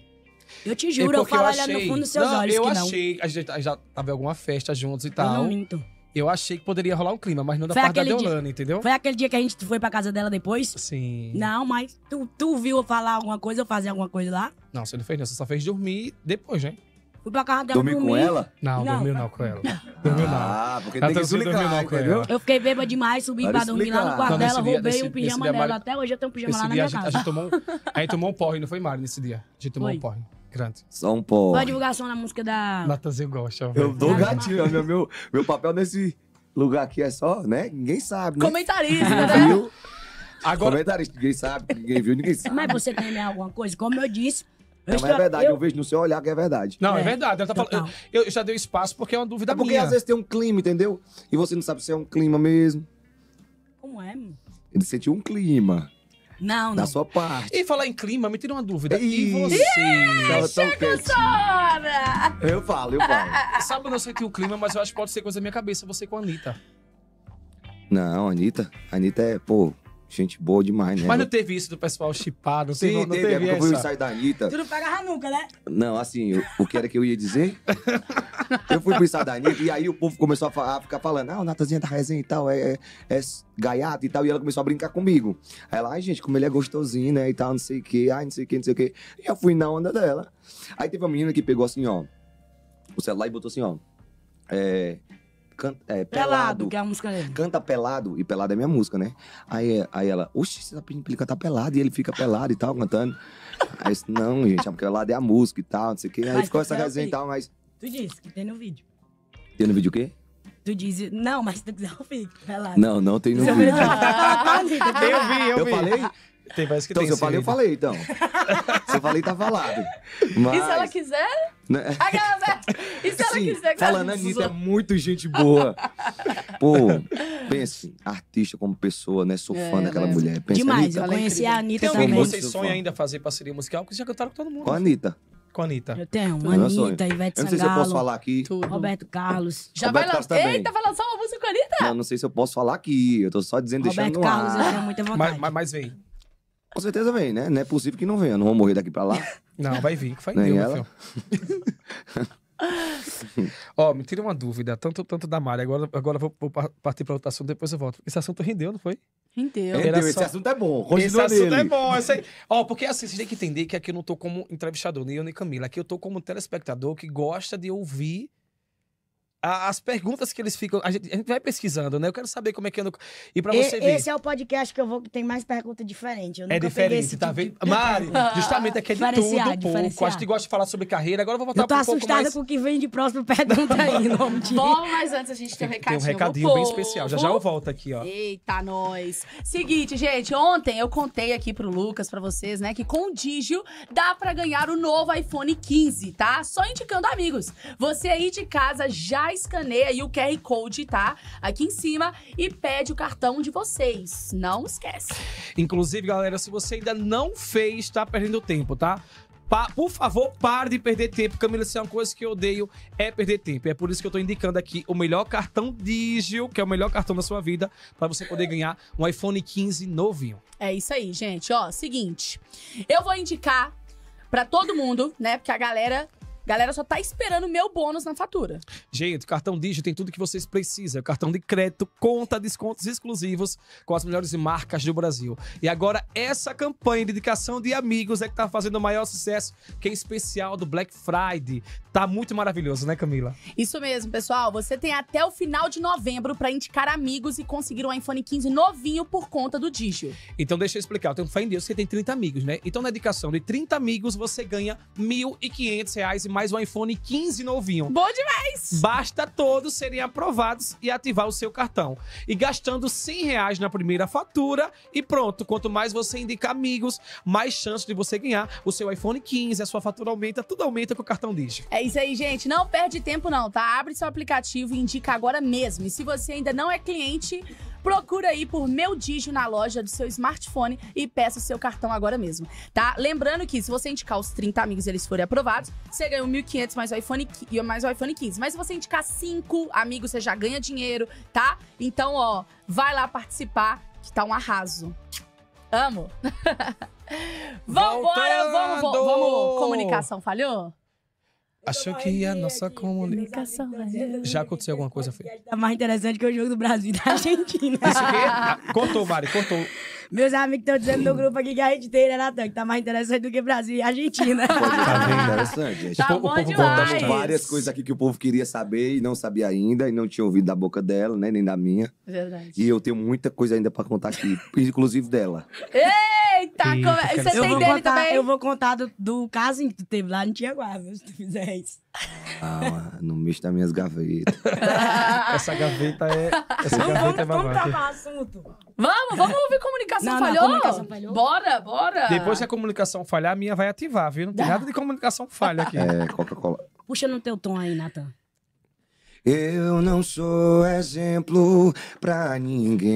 Eu te É juro, eu falo olhando no fundo dos seus não, olhos eu que não. achei, a gente já tava em alguma festa juntos e Eu tal. não minto. Eu achei que poderia rolar um clima, mas não da Foi parte da aquele dia- entendeu? Foi aquele dia que a gente foi pra casa dela depois? Sim. Não, mas tu, tu viu eu falar alguma coisa, eu fazer alguma coisa lá? Não, você não fez não, você só fez dormir depois, né? Fui pra casa dela Dormir com dormir. ela? Não, Não. dormiu não com ela. Dormiu não. Ah, porque Ela tem que também dormiu explicar, não com entendeu? ela. Eu fiquei bêbada demais, subi Bora pra dormir lá no explicar. quarto dela, roubei nesse- o pijama dia, dela. Mari- Até hoje eu tenho um pijama Esse lá na dia a minha gente, a casa. gente tomou a gente tomou um porre, não foi, Mari, nesse dia? A gente tomou Foi. um porre. Grande. Só um pó. Foi a divulgação na música da. Natanzinho gosta. Eu dou gatinho. Meu, meu, meu papel nesse lugar aqui é só, né? Ninguém sabe, né? Comentarista, Ninguém né? viu? Agora, Comentarista, ninguém sabe, ninguém viu, ninguém sabe. Mas você tem alguma coisa? Como eu disse. Não, mas é verdade, eu... eu- vejo no seu olhar que é verdade. não, é, É, verdade. Tá falando, eu, eu já dei espaço porque é uma dúvida É porque minha. às vezes tem um clima, entendeu? E você não sabe se é um clima mesmo. Como é, mano? Ele sentiu um clima Não, da não. sua parte. E falar em clima, me tira uma dúvida. E Ih, você? Tão quietinho. Ora! Eu falo, eu falo. [laughs] Sabe, eu não senti o clima, mas eu acho que pode ser coisa da minha cabeça, você com a Anitta. Não, Anitta. Anitta é, pô, gente boa demais, né? Mas não teve isso do pessoal chipado, não Sim, teve, não teve, é teve eu fui o essa. ensaio da Anitta. Tu não pegava nunca, né? Não, assim, o, o que era que eu ia dizer? eu fui pro ensaio da Anitta e aí o povo começou a, fa- a ficar falando, ah, o Natazinha da resenha e tal, é, é, é gaiato e tal. E ela começou a brincar comigo. Aí ela, ai, gente, como ele é gostosinho, né, e tal, não sei o quê, ai, não sei o quê, não sei o quê. E eu fui na onda dela. Aí teve uma menina que pegou assim, ó, o celular e botou assim, ó, é, can- é, Pelado, pelado. que é a música dele. Canta pelado, e pelado é minha música, né? Aí, aí ela, oxe, você tá pedindo pra ele cantar pelado, e ele fica pelado e tal, cantando. Aí eu disse, não, gente, é porque pelado é a música e tal, não sei o quê. Aí Mas ficou essa resenha e ouvir? tal, mas. Tu disse que tem no vídeo. Tem no vídeo o quê? Tu diz, não, mas se tu quiser ouvir, pelado. Não, não tem no vídeo. Anitta, [laughs] Eu vi, eu, Eu vi. falei? Tem, parece que Então, tem se eu falei, eu vídeo. falei, então. se eu falei, tá falado. Mas, E se ela quiser? né? E se ela Sim, quiser? falando Anitta, é muito gente boa. Pô, pense, artista como pessoa, né? Sou fã É, daquela né? mulher. Pense, Demais, Anitta, eu é conheci a Anitta Tem alguém que também. muito vocês fã. sonham ainda fazer parceria musical? Porque já cantaram com todo mundo. Com a Anitta. Com a Anitta. Eu tenho É meu sonho. Anitta, Ivete Eu não sei se eu posso Sangalo, falar aqui. Tudo. Roberto Carlos. Já Roberto vai Carlos lançar. também. Eita, vai lançar uma música com a Anitta? Não, não sei se eu posso falar aqui. Eu tô só dizendo, deixando Roberto no Carlos, eu ar. tenho muita Mas, vontade. mas, mas vem. Com certeza vem, né? Não é possível que não venha. Não vou morrer daqui pra lá. [laughs] Não, vai vir, que foi Nem Deus, ela? meu filho. Ó, me tira uma dúvida, tanto, tanto da Mari. Agora, agora eu vou, vou par- partir para outro assunto, depois eu volto. Esse assunto rendeu, não foi? Entendeu. Era Entendeu? Esse só- assunto é bom. Esse Continua assunto nele. é bom. Esse aí... Ó, porque assim, vocês têm que entender que aqui eu não tô como entrevistador, nem eu nem Camila. Aqui eu tô como telespectador que gosta de ouvir as perguntas que eles ficam. A gente, a gente vai pesquisando, né? Eu quero saber como é que anda. E pra E- você ver. Esse é o podcast que eu vou que tem mais perguntas diferentes. Eu É diferente, esse tá tipo de- vendo? Mari, [laughs] justamente aqui é de tudo um pouco. diferenciado. A gente gosta de falar sobre carreira. Agora eu vou voltar Eu tô um pouco assustada mais... com o que vem de próximo pergunta aí, nome de... Bom, mas antes a gente tem um Tem recadinho. um recadinho bem especial. Já já eu volto aqui, ó. Eita, nós. Seguinte, gente, ontem eu contei aqui pro Lucas, pra vocês, né, que com o Digio dá pra ganhar o novo iPhone 15, tá? Só indicando amigos. Você aí de casa já escaneia aí o QR Code, tá? Aqui em cima e pede o cartão de vocês. Não esquece. Inclusive, galera, se você ainda não fez, tá perdendo tempo, tá? Por favor, pare de perder tempo. Camila, se é uma coisa que eu odeio, é perder tempo. É por isso que eu tô indicando aqui o melhor cartão Digio, que é o melhor cartão da sua vida, pra você poder ganhar um iPhone 15 novinho. É isso aí, gente. Ó, seguinte. Eu vou indicar pra todo mundo, né? Porque a galera. Galera só tá esperando o meu bônus na fatura. Gente, o cartão Digio tem tudo que vocês precisam. Cartão de crédito, conta, descontos exclusivos com as melhores marcas do Brasil. E agora, essa campanha de indicação de amigos é que tá fazendo o maior sucesso, que é especial do Black Friday. Tá muito maravilhoso, né, Camila? Isso mesmo, pessoal. Você tem até o final de novembro pra indicar amigos e conseguir um iPhone 15 novinho por conta do Digio. Então, deixa eu explicar. Eu tenho fé em Deus que tem 30 amigos, né? Então, na indicação de 30 amigos, você ganha 1.500 reais e mais um iPhone 15 novinho. Bom demais! Basta todos serem aprovados e ativar o seu cartão. E gastando 100 reais na primeira fatura e pronto. Quanto mais você indica amigos, mais chance de você ganhar o seu iPhone 15, a sua fatura aumenta, tudo aumenta com o cartão Digi. É isso aí, gente. Não perde tempo, não, tá? Abre seu aplicativo e indica agora mesmo. E se você ainda não é cliente, procura aí por Meu Digio na loja do seu smartphone e peça o seu cartão agora mesmo, tá? Lembrando que se você indicar os 30 amigos e eles forem aprovados, você ganha o 1.500 mais o iPhone mais o iPhone 15. Mas se você indicar 5 amigos, você já ganha dinheiro, tá? Então, ó, vai lá participar, que tá um arraso. Amo. [laughs] Vambora, vamos, Voltando! vamos. Comunicação falhou? Achou que a nossa comunicação. Já aconteceu alguma coisa, Fê? Tá mais interessante que o jogo do Brasil e da Argentina. Isso aqui? Ah, cortou, Mari, cortou. Meus amigos estão dizendo no grupo aqui que a gente tem, né, Natan? Que tá mais interessante do que Brasil e Argentina. Tá vendo? [laughs] Interessante, gente. Tá O po- o bom povo demais. gosta. Várias coisas aqui que o povo queria saber e não sabia ainda, e não tinha ouvido da boca dela, né? Nem da minha. Verdade. E eu tenho muita coisa ainda pra contar aqui, [laughs] inclusive dela. Eita, Eita, como... é- você eu, tem vou dele contar, também? eu vou contar do, do caso que tu teve lá no Tiaguá, viu? Se tu fizer isso. Ah, não mexe nas minhas gavetas. [laughs] Essa gaveta é. Essa Vamos, gaveta é vamos, vamos babada. tocar o assunto. Vamos, vamos ouvir comunicação Não, não, falhou? comunicação falhou. Bora, bora. Depois que a comunicação falhar, a minha vai ativar, viu? Não tem [laughs] nada de comunicação falha aqui. É, Coca-Cola. Puxa no teu tom aí, Natan. Eu não sou exemplo pra ninguém.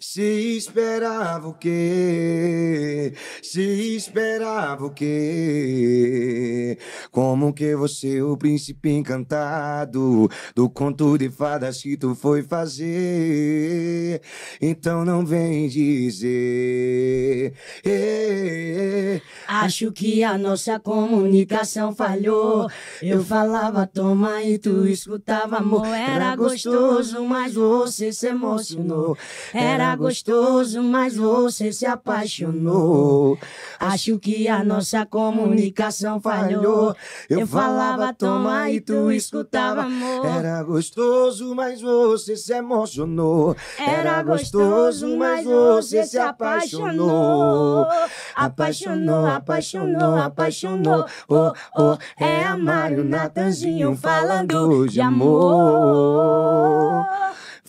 Se esperava o quê? Se esperava o quê? Como que você, o príncipe encantado do conto de fadas que tu foi fazer? Então não vem dizer. "Eh, Acho que a nossa comunicação falhou. Eu falava toma e tu escutava amor. Era gostoso, mas você se emocionou. Era gostoso, mas você se apaixonou. Acho que a nossa comunicação falhou. Eu falava toma e tu escutava amor. Era gostoso, mas você se emocionou. Era gostoso, mas você se apaixonou. Apaixonou, apaixonou, apaixonou. Oh, oh, é a Mário Natanzinho falando de amor.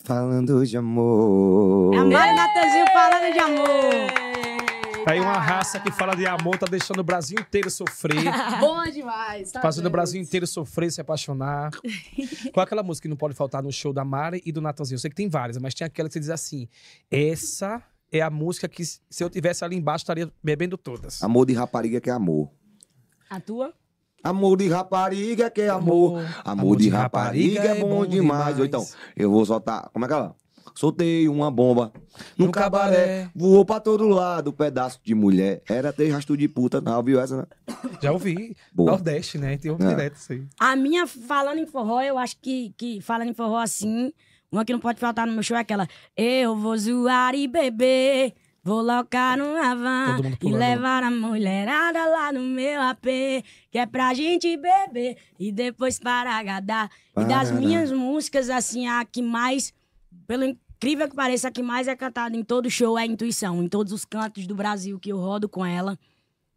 Falando de amor. É a Mário Natanzinho falando de amor. Tá aí uma raça que fala de amor, tá deixando o Brasil inteiro sofrer. [laughs] Bom demais. Tá Fazendo o. Brasil inteiro sofrer, se apaixonar. [laughs] Qual é aquela música que não pode faltar no show da Mari e do Natanzinho? Eu sei que tem várias, mas tem aquela que você diz assim: essa é a música que, se eu tivesse ali embaixo, estaria bebendo todas. Amor de rapariga que é amor. A tua? Amor de rapariga que é amor. Amor, de rapariga, é bom demais. Ou então, eu vou soltar. Como é que ela? Soltei uma bomba no, No cabaré, cabaré. voou pra todo lado, pedaço de mulher. Era ter rastro de puta, não viu essa, né? [coughs] Já ouvi. Boa. Nordeste, né? Tem um É. direto isso aí. A minha, falando em forró, eu acho que, que falando em forró assim, uma que não pode faltar no meu show é aquela Eu vou zoar e beber, Vou locar numa van e levar a mulherada lá no meu AP, que é pra gente beber e depois para agradar. E das minhas músicas, assim, a que mais, pelo incrível que pareça, a que mais é cantada em todo show é a Intuição. Em todos os cantos do Brasil que eu rodo com ela.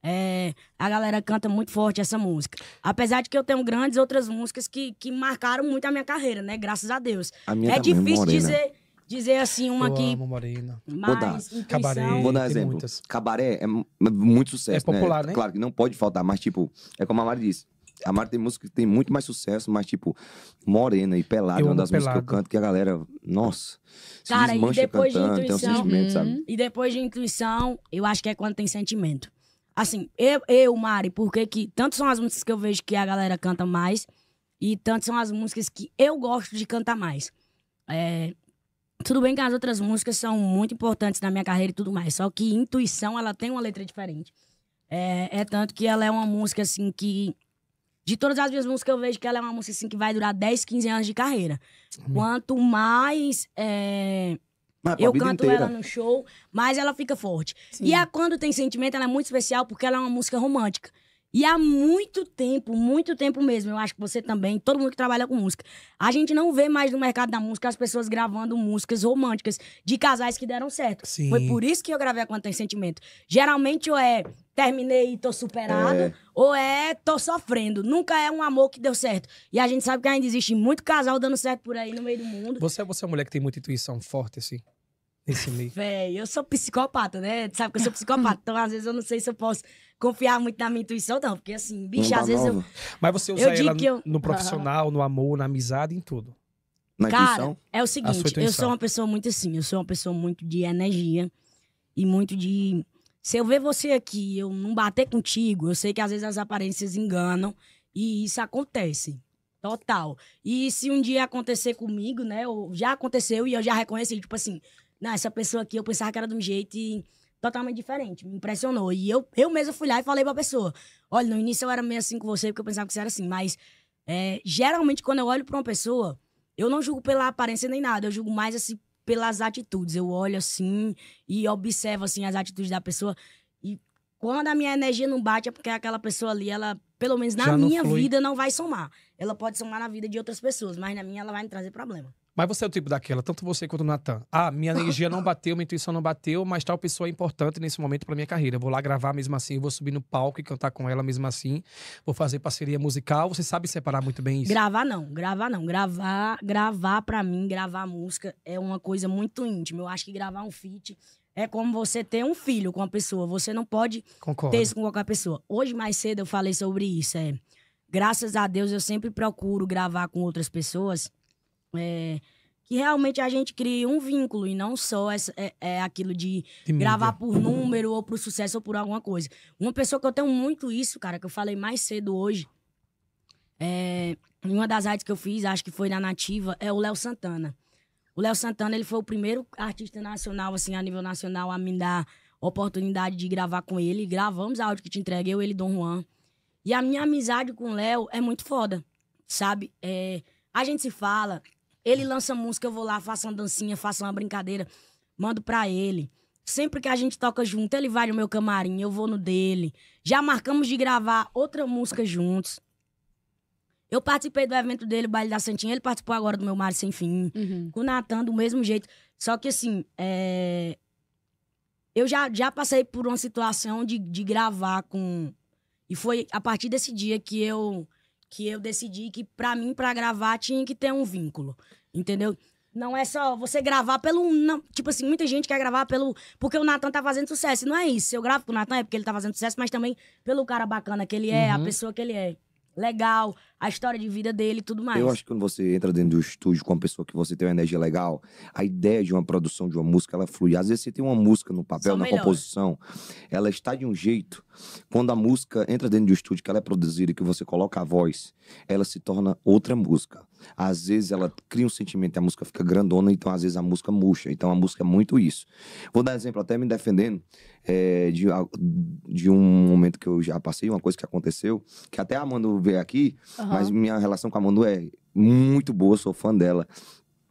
É, a galera canta muito forte essa música. Apesar de que eu tenho grandes outras músicas que, que marcaram muito a minha carreira, né? Graças a Deus. A É difícil Morena. dizer, dizer assim, uma Eu que amo Morena. mais dar. intuição. Cabaré. Vou dar um exemplo. muitas. Cabaré é m- muito sucesso, É popular, né? Claro que não pode faltar, mas tipo, é como a Mari disse. A Mari tem música que tem muito mais sucesso, mas tipo, Morena e Pelada é uma das músicas que eu canto que a galera, nossa, se Cara, e desmancha depois de cantando, tem um Intuição- sentimento, sabe? E depois de intuição, eu acho que é quando tem sentimento. Assim, eu, eu Mari, porque que tanto são as músicas que eu vejo que a galera canta mais, e tanto são as músicas que eu gosto de cantar mais. É, tudo bem que as outras músicas são muito importantes na minha carreira e tudo mais, só que Intuição, ela tem uma letra diferente. É, é tanto que ela é uma música, assim, que... De todas as minhas músicas, eu vejo que ela é uma música, assim, que vai durar 10, 15 anos de carreira. Quanto mais... é, Mas eu canto inteira. ela no show, mas ela fica forte. Sim. E a Quando Tem Sentimento, ela é muito especial porque ela é uma música romântica. E há muito tempo, muito tempo mesmo, eu acho que você também, todo mundo que trabalha com música, a gente não vê mais no mercado da música as pessoas gravando músicas românticas de casais que deram certo. Sim. Foi por isso que eu gravei a Quando Tem Sentimento. Geralmente ou é terminei e tô superado, É. ou é tô sofrendo. Nunca é um amor que deu certo. E a gente sabe que ainda existe muito casal dando certo por aí no meio do mundo. Você, você é uma mulher que tem muita intuição forte, assim, nesse meio. Véi, eu sou psicopata, né? Sabe que eu sou psicopata. [laughs] então, às vezes, eu não sei se eu posso confiar muito na minha intuição, não. Porque, assim, bicho, às vezes eu. nova. Mas você usa Eu digo ela eu- no profissional, no amor, na amizade, em tudo. Na Cara, intuição, é o seguinte, eu sou uma pessoa muito assim. Eu sou uma pessoa muito de energia e muito de. Se eu ver você aqui, eu não bater contigo, eu sei que às vezes as aparências enganam e isso acontece. Total. E se um dia acontecer comigo, né? Ou já aconteceu e eu já reconheci, tipo assim, não, essa pessoa aqui eu pensava que era de um jeito e totalmente diferente. Me impressionou. E eu, eu mesmo fui lá e falei pra pessoa: olha, no início eu era meio assim com você, porque eu pensava que você era assim, mas é, geralmente quando eu olho pra uma pessoa, eu não julgo pela aparência nem nada, eu julgo mais assim pelas atitudes. Eu olho assim e observo assim as atitudes da pessoa e quando a minha energia não bate é porque aquela pessoa ali, ela, pelo menos na Já não minha flui. vida, não vai somar. Ela pode somar na vida de outras pessoas, mas na minha ela vai me trazer problema. Mas você é o tipo daquela, tanto você quanto o Natan. Ah, minha energia não bateu, minha intuição não bateu, mas tal pessoa é importante nesse momento pra minha carreira. Eu vou lá gravar mesmo assim, eu vou subir no palco e cantar com ela mesmo assim. Vou fazer parceria musical. Você sabe separar muito bem isso. Gravar não, gravar não. Gravar, gravar pra mim, gravar música é uma coisa muito íntima. Eu acho que gravar um feat é como você ter um filho com uma pessoa. Você não pode Concordo. ter isso com qualquer pessoa. Hoje, mais cedo, eu falei sobre isso. É, graças a Deus, eu sempre procuro gravar com outras pessoas é, que realmente a gente crie um vínculo e não só essa, é, é aquilo de De gravar por número ou por sucesso ou por alguma coisa. Uma pessoa que eu tenho muito isso, cara, que eu falei mais cedo hoje, é, em uma das artes que eu fiz, acho que foi na Nativa, é o Léo Santana. O Léo Santana, ele foi o primeiro artista nacional, assim, a nível nacional, a me dar oportunidade de gravar com ele. Gravamos a áudio que te entreguei, eu, ele e Dom Juan. E a minha amizade com o Léo é muito foda, sabe? É, a gente se fala, ele lança música, eu vou lá, faço uma dancinha, faço uma brincadeira, mando pra ele. Sempre que a gente toca junto, ele vai no meu camarim, eu vou no dele. Já marcamos de gravar outra música juntos. Eu participei do evento dele, o Baile da Santinha, ele participou agora do meu Mar Sem Fim. Uhum. Com o Natan, do mesmo jeito. Só que, assim, é... eu já, já passei por uma situação de, de gravar com. E foi a partir desse dia que eu, que eu decidi que, pra mim, pra gravar, tinha que ter um vínculo. Entendeu? Não é só você gravar pelo. Não, tipo assim, muita gente quer gravar pelo. Porque o Natan tá fazendo sucesso. E não é isso. Se eu gravo com o Natan é porque ele tá fazendo sucesso, mas também pelo cara bacana que ele é, a Uhum. pessoa que ele é. Legal, a história de vida dele e tudo mais. eu acho que quando você entra dentro do estúdio com uma pessoa que você tem uma energia legal, a ideia de uma produção de uma música, ela flui. Às vezes você tem uma música no papel, Só na melhora. composição, ela está de um jeito. Quando a música entra dentro do estúdio, que ela é produzida e que você coloca a voz, ela se torna outra música. Às vezes ela cria um sentimento e a música fica grandona, então às vezes a música murcha. Então a música é muito isso. Vou dar exemplo, até me defendendo é, de, de um momento que eu já passei, uma coisa que aconteceu, que até a Manu veio aqui, Aham. Mas minha relação com a Manu é muito boa, sou fã dela.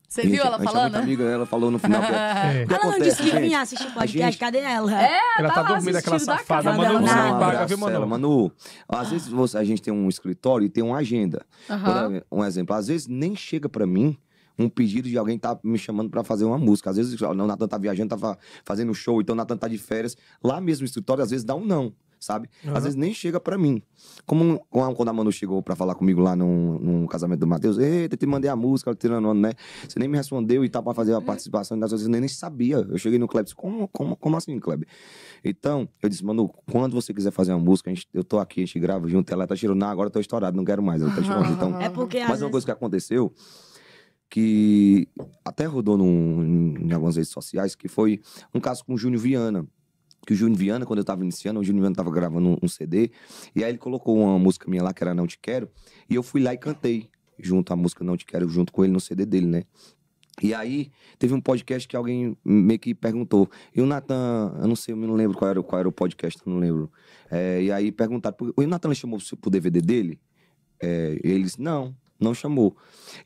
Você viu ela a gente é falando? muito amiga, ela falou no final. que- [laughs] É. Que Ela não acontece, disse que vir assistir A podcast, gente- cadê ela? É, Ela tá lá dormindo, aquela safada. Manu, Não, você não, não não, paga, abraço viu, ela, Manu? Manu, às vezes você- a gente tem um escritório e tem uma agenda. Vou dar um exemplo. Às vezes nem chega pra mim um pedido de alguém que tá me chamando pra fazer uma música. Às vezes ó, o Natan tá viajando, tá fa- fazendo show, então o Natan tá de férias. Lá mesmo no escritório, às vezes dá um não, sabe? Aham. Às vezes nem chega pra mim. Como quando a Manu chegou pra falar comigo lá num, num casamento do Matheus, eita, te mandei a música, tirando onda, né? Você nem me respondeu e tá pra fazer a participação, e às vezes eu nem, nem sabia. Eu cheguei no Kleber, disse, como, como, como assim, Kleber? Então, eu disse, Manu, quando você quiser fazer uma música, a gente- eu tô aqui, a gente grava junto, ela tá tirando, não, agora eu tô estourado, não quero mais, ela tá tirando. Então, [laughs] É porque mas vezes... uma coisa que aconteceu, que até rodou num- em algumas redes sociais, que foi um caso com o Júnior Viana. Que o Júnior Viana, quando eu tava iniciando, o Júnior Viana tava gravando um, CD, e aí ele colocou uma música minha lá, que era Não Te Quero, e eu fui lá e cantei junto a música Não Te Quero, junto com ele no CD dele, né? E aí, teve um podcast que alguém meio que perguntou. E o Natan, eu não sei, eu não lembro qual era, qual era o podcast, eu não lembro. É, e aí perguntaram, "Por- o Natan chamou pro DVD dele? É, e eles, não, não chamou.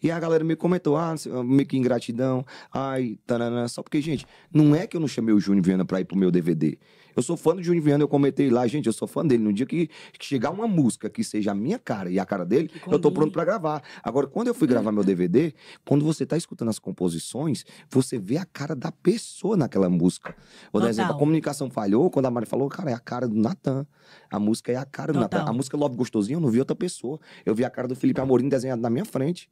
E a galera me comentou, ah, meio que ingratidão, ai, tarana. Só porque, gente, não é que eu não chamei o Júnior Viana pra ir pro meu DVD. Eu sou fã do Júnior Viana, eu comentei lá, gente, eu sou fã dele. No dia que, que chegar uma música que seja a minha cara e a cara dele, eu tô pronto pra gravar. Agora, quando eu fui gravar meu DVD, quando você tá escutando as composições, você vê a cara da pessoa naquela música. Por Total. exemplo, a comunicação falhou, quando a Mari falou, cara, é a cara do Natan. A música é a cara do. Natan. A música Love Gostosinho, eu não vi outra pessoa. Eu vi a cara do Felipe Amorim desenhada na minha frente.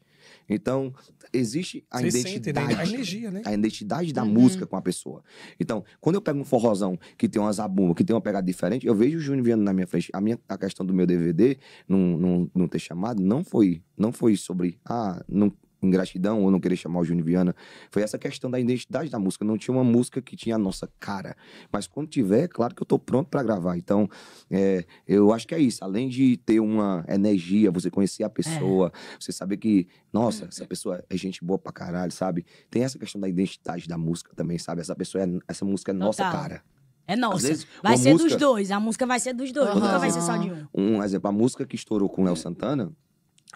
Então, existe a Vocês sentem, né? identidade. A energia, né? A identidade da Uhum. música com a pessoa. Então, quando eu pego um forrozão que tem uma zabumba, que tem uma pegada diferente, eu vejo o Júnior Viana na minha frente. A, minha, a questão do meu DVD não, não, não ter chamado não foi, não foi sobre ah, não, ingratidão ou não querer chamar o Júnior Viana. Foi essa questão da identidade da música. Não tinha uma música que tinha a nossa cara. Mas quando tiver, claro que eu tô pronto para gravar. Então, é, eu acho que é isso. Além de ter uma energia, você conhecer a pessoa, você saber que, nossa, essa pessoa é gente boa pra caralho, sabe? Tem essa questão da identidade da música também, sabe? Essa pessoa é, essa música é nossa Total. cara. É nossa. vezes, Vai ser música- dos dois. A música vai ser dos dois. Aham. Nunca vai ser só de um. Um exemplo, a música que estourou com o Léo Santana,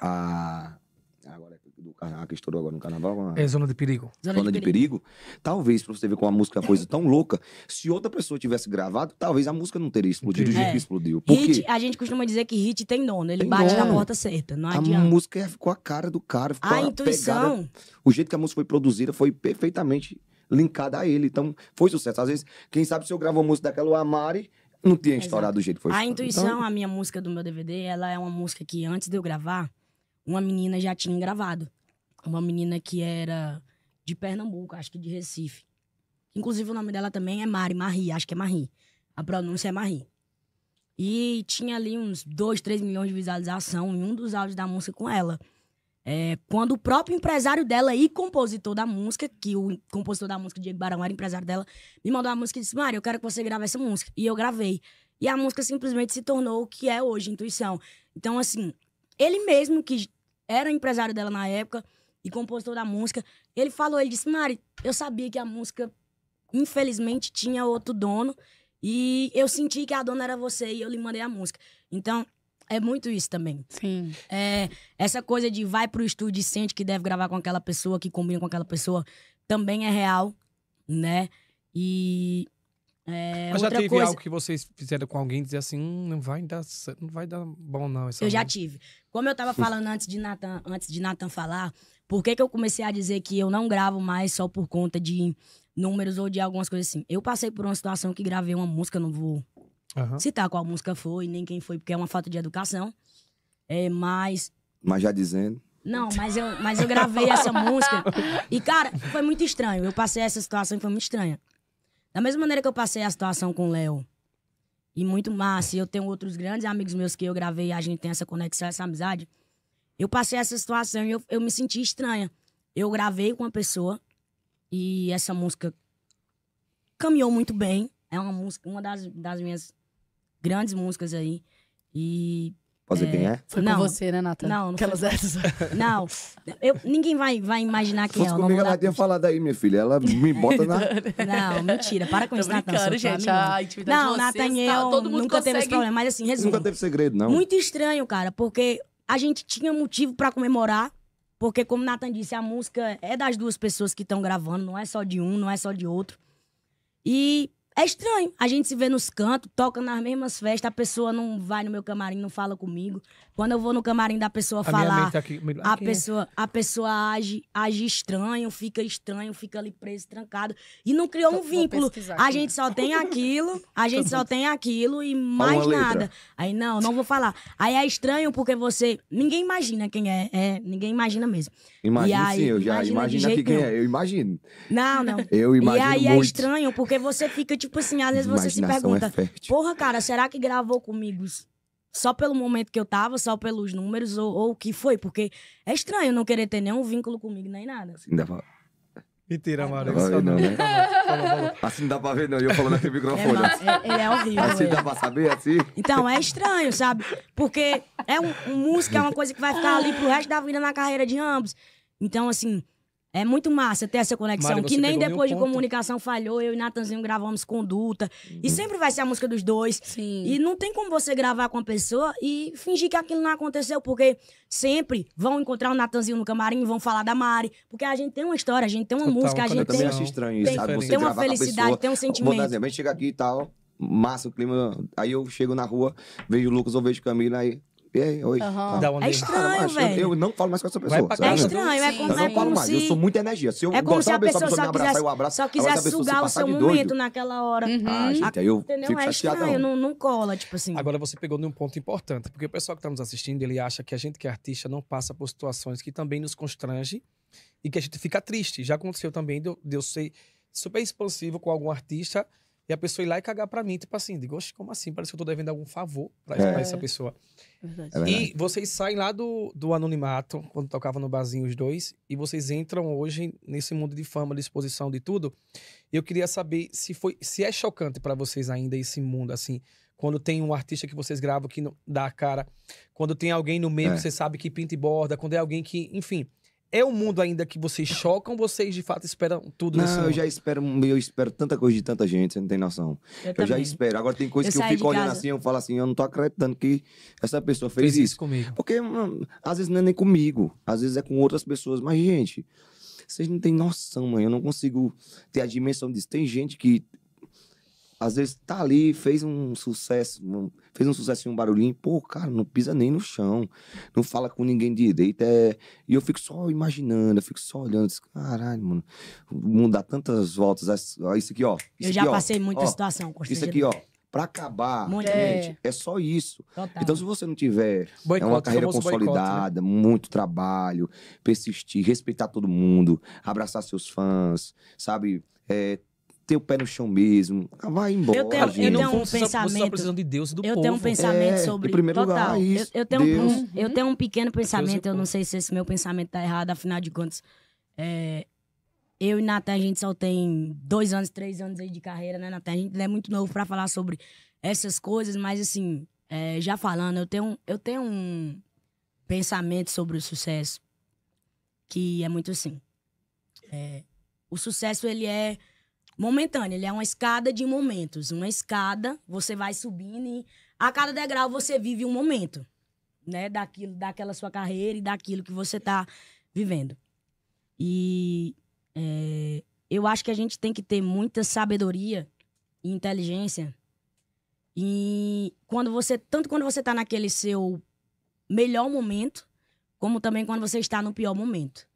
a. Agora, do, carna- a que estourou agora no carnaval, a É zona de perigo. Zona de Perigo. Talvez, pra você ver como a música é uma coisa tão louca, se outra pessoa tivesse gravado, talvez a música não teria explodido do jeito É. que explodiu. Porque Hit, a gente costuma dizer que hit tem dono. Ele Tem bate na porta certa. Não a adianta. música ficou a cara do cara, ficou A pegada- intuição. o jeito que a música foi produzida foi perfeitamente linkada a ele. Então, foi sucesso. Às vezes, quem sabe se eu gravo uma música daquela, o Amari, não tinha Exato. estourado do jeito que foi. A estourado. intuição, Então, a minha música do meu DVD, ela é uma música que antes de eu gravar, uma menina já tinha gravado. Uma menina que era de Pernambuco, acho que de Recife. Inclusive o nome dela também é Mari, Marie, acho que é Marie. A pronúncia é Marie. E tinha ali uns 2, 3 milhões de visualização em um dos áudios da música com ela. É, quando o próprio empresário dela e compositor da música, que o compositor da música, Diego Barão, era empresário dela, me mandou uma música e disse: Mari, eu quero que você grave essa música. E eu gravei. E a música simplesmente se tornou o que é hoje, Intuição. Então, assim, ele mesmo, que era empresário dela na época e compositor da música, ele falou, ele disse, Mari, eu sabia que a música, infelizmente, tinha outro dono e eu senti que a dona era você e eu lhe mandei a música. Então, é muito isso também. Sim. É, essa coisa de vai pro estúdio e sente que deve gravar com aquela pessoa, que combina com aquela pessoa, também é real, né? E. É, Mas já teve coisa, algo que vocês fizeram com alguém e dizer assim, hum, não vai dar, não vai dar bom não. Eu já música." tive. Como eu tava [laughs] falando antes de Nathan, antes de Nathan falar, por que, que eu comecei a dizer que eu não gravo mais só por conta de números ou de algumas coisas assim? Eu passei por uma situação que gravei uma música, não vou Aham. citar qual música foi, nem quem foi, porque é uma falta de educação. É, mas Mas já dizendo. Não, mas eu, mas eu gravei essa música. E, cara, foi muito estranho. Eu passei essa situação e foi muito estranha. Da mesma maneira que eu passei a situação com o Léo. E muito massa. E eu tenho outros grandes amigos meus que eu gravei e a gente tem essa conexão, essa amizade. Eu passei essa situação e eu, eu me senti estranha. Eu gravei com uma pessoa e essa música caminhou muito bem. É uma música, uma das, das minhas grandes músicas aí. E Pode dizer quem é? Foi Não. com você, né, Nathan? Não, não Aquelas dessas. [laughs] Não, eu, ninguém vai, vai imaginar Se quem é. não comigo, ela tinha falado aí, minha filha. Ela me bota na. [laughs] Não, mentira. Para com isso, Natan. tua gente. amiga. A intimidade Não, Natan vocês, e tá- eu todo mundo nunca teve esse consegue- problema. Mas assim, resumo. Nunca teve segredo, não. Muito estranho, cara, porque a gente tinha motivo pra comemorar Porque, como o Nathan disse, a música é das duas pessoas que estão gravando, não é só de um, não é só de outro. E é estranho. A gente se vê nos cantos, toca nas mesmas festas, a pessoa não vai no meu camarim, não fala comigo. Quando eu vou no camarim da pessoa A falar, mente aqui, a aqui. pessoa, a pessoa age, age estranho, fica estranho, fica ali preso, trancado. E não criou um vínculo. A gente só tem aquilo, a [laughs] gente só tem aquilo e mais letra. nada. Aí não, não vou falar. Aí é estranho porque você. Ninguém imagina quem é. é ninguém imagina mesmo. Imagina sim, eu já imagina jeito quem é. Eu imagino. Não, não. Eu imagino e aí é muito. estranho porque você fica, tipo assim, às vezes você se Imaginação pergunta. é. Porra, cara, será que gravou comigo só pelo momento que eu tava, só pelos números, ou, ou o que foi? Porque é estranho não querer ter nenhum vínculo comigo, nem nada. Assim não dá pra, Mentira, Mário. Só não, não. né? Assim não dá pra ver, não. E eu falando aqui no É, microfone. é- ele é horrível. Assim ele. dá pra saber, assim? Então, é estranho, sabe? Porque é um, um música é uma coisa que vai ficar ali pro resto da vida na carreira de ambos. Então, assim, é muito massa ter essa conexão. Mari, que nem depois de ponto. comunicação falhou, eu e Natanzinho gravamos conduta. E sempre vai ser a música dos dois. Sim. E não tem como você gravar com a pessoa e fingir que aquilo não aconteceu, porque sempre vão encontrar o Natanzinho no camarim e vão falar da Mari. Porque a gente tem uma história, a gente tem uma Total, música, a gente Eu também tem. acho estranho isso, tem- sabe? Você tem uma felicidade, pessoa, tem um Vou dar sentimento. exemplo, a gente chega aqui e tal, massa o clima. Aí eu chego na rua, vejo o Lucas ou vejo Camila, aí. Oi. Aham. Tá. É estranho, Cara, macho, eu- velho. Eu não falo mais com essa pessoa. Vai pra sabe? É estranho, é como, Eu não é falo como mais, eu se. sou muita energia. Se eu É como se a pessoa, pessoa me só abraçar, quisesse, eu abraço. só se sugar o seu momento naquela hora. Ah, gente, aí eu Entendeu? fico É estranho, não, não cola, tipo assim. Agora você pegou num ponto importante, porque o pessoal que está nos assistindo, ele acha que a gente que é artista não passa por situações que também nos constrange e que a gente fica triste. Já aconteceu também de eu, de eu ser super expansivo com algum artista e a pessoa ir lá e cagar pra mim, tipo assim, digo, "Oxe, como assim? Parece que eu tô devendo algum favor pra, É. essa pessoa. É verdade. E vocês saem lá do, do anonimato, quando tocavam no barzinho os dois, e vocês entram hoje nesse mundo de fama, de exposição, de tudo. Eu queria saber se foi, se é chocante pra vocês ainda esse mundo, assim, quando tem um artista que vocês gravam que não dá a cara, quando tem alguém no meio É. que você sabe que pinta e borda, quando é alguém que, enfim, é um mundo ainda que vocês chocam, vocês de fato esperam tudo Não, eu mundo? já espero, eu espero tanta coisa de tanta gente, você não tem noção. Eu, já também. espero. Agora tem coisa Eu que eu fico de olhando casa- assim, eu falo assim, eu não tô acreditando que essa pessoa fez, Fez isso isso. comigo. Porque mano, às vezes não é nem comigo, às vezes é com outras pessoas. Mas, gente, vocês não têm noção, mãe. Eu não consigo ter a dimensão disso. Tem gente que às vezes tá ali, fez um sucesso, um- fez um sucesso e um barulhinho, pô, cara, não pisa nem no chão, não fala com ninguém direito, é... e eu fico só imaginando, eu fico só olhando, disse, caralho, mano, o mundo dá tantas voltas, As- ó, isso aqui, ó, isso Eu já aqui, ó, passei muita ó, situação isso aqui, ó, pra acabar, Muito. gente, é só isso. Total. Então, se você não tiver Boicote, é uma carreira famoso boicote, né? consolidada, muito trabalho, persistir, respeitar todo mundo, abraçar seus fãs, sabe? É, ter o pé no chão mesmo. Vai embora, Eu tenho- eu gente. tenho um vão- vocês só- pensamento- precisam de Deus e do eu povo. tenho um pensamento É, sobre. em primeiro total. lugar, isso, eu, eu tenho Deus. um, eu tenho um pequeno pensamento, eu não sei se esse meu pensamento tá errado, afinal de contas. é, eu e Natan, a gente só tem dois anos, três anos aí de carreira, né, Natan? A gente é muito novo pra falar sobre essas coisas, mas assim, é, já falando, eu tenho, eu tenho um pensamento sobre o sucesso que é muito assim. É, o sucesso, ele é momentâneo, ele é uma escada de momentos. Uma escada, você vai subindo e a cada degrau você vive um momento, né? Daquilo, daquela sua carreira e daquilo que você tá vivendo. E é, eu acho que a gente tem que ter muita sabedoria e inteligência. E quando você, tanto quando você tá naquele seu melhor momento, como também quando você está no pior momento.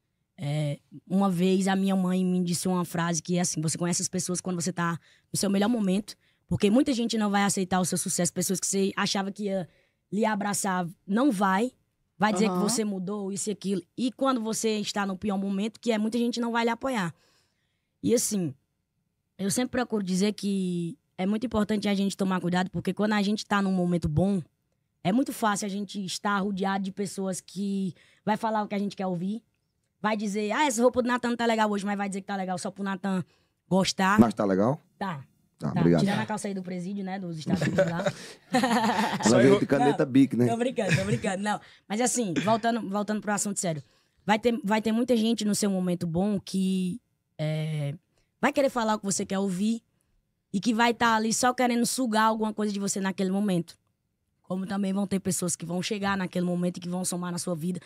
É, uma vez a minha mãe me disse uma frase que é assim: você conhece as pessoas quando você tá no seu melhor momento, porque muita gente não vai aceitar o seu sucesso, pessoas que você achava que ia lhe abraçar, não vai, vai dizer Aham. que você mudou, isso e aquilo. E quando você está no pior momento, que é muita gente não vai lhe apoiar. E assim, eu sempre procuro dizer que é muito importante a gente tomar cuidado, porque quando a gente tá num momento bom, é muito fácil a gente estar rodeado de pessoas que vai falar o que a gente quer ouvir. Vai dizer, ah, essa roupa do Natan não tá legal hoje, mas vai dizer que tá legal só pro Natan gostar. Mas tá legal? Tá, Tá, tá. obrigado. Tirando a calça aí do presídio, né, dos Estados Unidos lá. [laughs] Só eu- de caneta bic, né? Tô brincando, tô brincando. Não, mas assim, voltando, voltando pro assunto sério. Vai ter, vai ter muita gente no seu momento bom que é, vai querer falar o que você quer ouvir e que vai estar ali só querendo sugar alguma coisa de você naquele momento. Como também vão ter pessoas que vão chegar naquele momento e que vão somar na sua vida.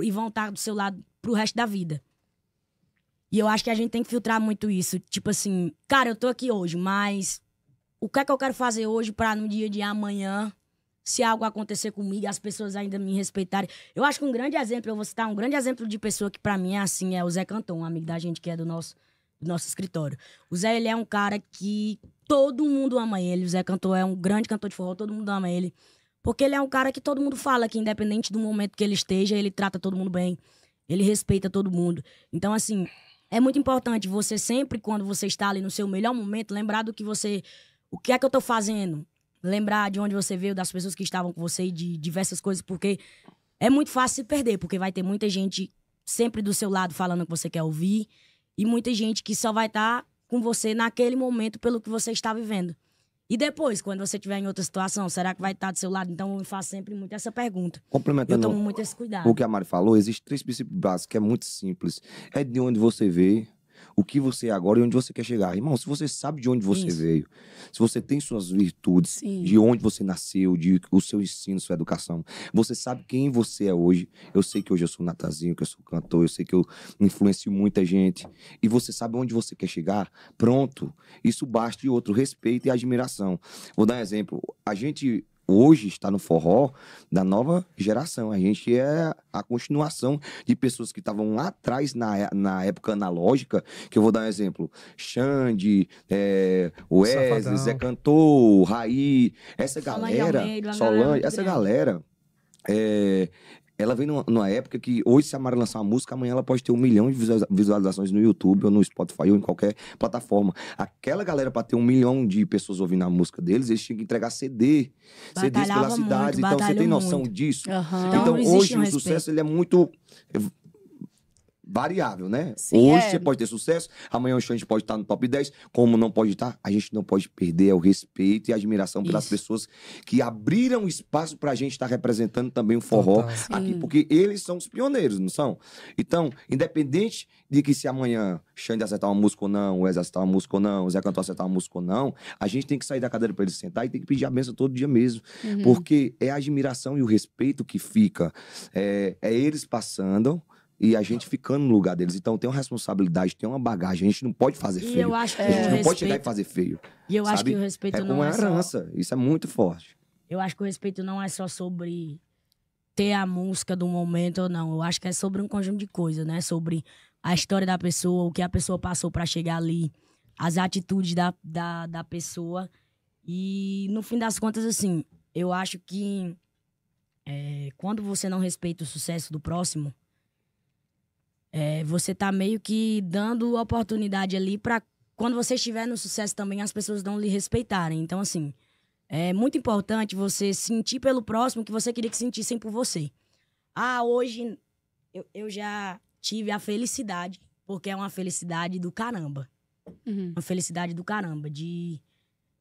E vão estar do seu lado pro resto da vida. E eu acho que a gente tem que filtrar muito isso. Tipo assim, cara, eu tô aqui hoje, mas o que é que eu quero fazer hoje pra no dia de amanhã, se algo acontecer comigo, as pessoas ainda me respeitarem? Eu acho que um grande exemplo, eu vou citar um grande exemplo de pessoa que pra mim é assim, é o Zé Canton, um amigo da gente que é do nosso, do nosso escritório. O Zé, ele é um cara que todo mundo ama ele. O Zé Cantor é um grande cantor de forró, todo mundo ama ele. Porque ele é um cara que todo mundo fala que, independente do momento que ele esteja, ele trata todo mundo bem. Ele respeita todo mundo. Então, assim, é muito importante você sempre, quando você está ali no seu melhor momento, lembrar do que você. O que é que eu tô fazendo? Lembrar de onde você veio, das pessoas que estavam com você e de diversas coisas, porque é muito fácil se perder, porque vai ter muita gente sempre do seu lado falando o que você quer ouvir e muita gente que só vai estar com você naquele momento pelo que você está vivendo. E depois, quando você estiver em outra situação, será que vai estar do seu lado? Então, eu faço sempre muito essa pergunta. Eu Complementando tomo muito esse cuidado. o que a Mari falou, existem três princípios básicos, que é muito simples. É de onde você veio, o que você é agora e onde você quer chegar. Irmão, se você sabe de onde você Isso. veio, se você tem suas virtudes, Sim. de onde você nasceu, de o seu ensino, sua educação, você sabe quem você é hoje. Eu sei que hoje eu sou Natazinho, que eu sou cantor, eu sei que eu influencio muita gente. E você sabe onde você quer chegar, pronto. Isso basta de outro respeito e admiração. Vou dar um exemplo. A gente hoje está no forró da nova geração. A gente é a continuação de pessoas que estavam lá atrás na, na época analógica, que eu vou dar um exemplo. Xande, é, Wesley. Zé Cantor, Raí, essa Solange galera, Almeida, uma galera Solange, essa grande. galera, é, ela vem numa, numa época que hoje, se a Mara lançar uma música, amanhã ela pode ter um milhão de visualiza- visualizações no YouTube ou no Spotify ou em qualquer plataforma. Aquela galera, para ter um milhão de pessoas ouvindo a música deles, eles tinham que entregar CD. CDs pela cidade. muito, então, você tem noção muito. disso? Aham. Então, Então, hoje um o sucesso ele é muito variável, né? Sim, hoje é. você pode ter sucesso, amanhã o Xande pode estar no top 10, como não pode estar, a gente não pode perder é o respeito e a admiração pelas Isso. pessoas que abriram espaço pra gente estar representando também o forró Total. aqui, porque eles são os pioneiros, não são? Então, independente de que se amanhã Xande acertar uma música ou não, o Wes acertar uma música ou não, o Zé Cantor acertar uma música ou não, a gente tem que sair da cadeira pra ele sentar e tem que pedir a benção todo dia mesmo. Uhum. Porque é a admiração e o respeito que fica. É, é eles passando e a gente ficando no lugar deles. Então tem uma responsabilidade, tem uma bagagem. A gente não pode fazer E feio. eu acho que a gente não pode chegar e respeito, fazer feio. e eu acho sabe? que o respeito É não como é a só herança. Isso é muito forte. Eu acho que o respeito não é só sobre ter a música do momento ou não. Eu acho que é sobre um conjunto de coisas, né? Sobre a história da pessoa, o que a pessoa passou pra chegar ali, as atitudes da, da, da pessoa. E no fim das contas, assim, eu acho que é, quando você não respeita o sucesso do próximo, é, você tá meio que dando oportunidade ali pra quando você estiver no sucesso também as pessoas não lhe respeitarem. Então, assim, é muito importante você sentir pelo próximo o que você queria que sentissem por você. Ah, hoje eu, eu já tive a felicidade, porque é uma felicidade do caramba. Uhum. Uma felicidade do caramba de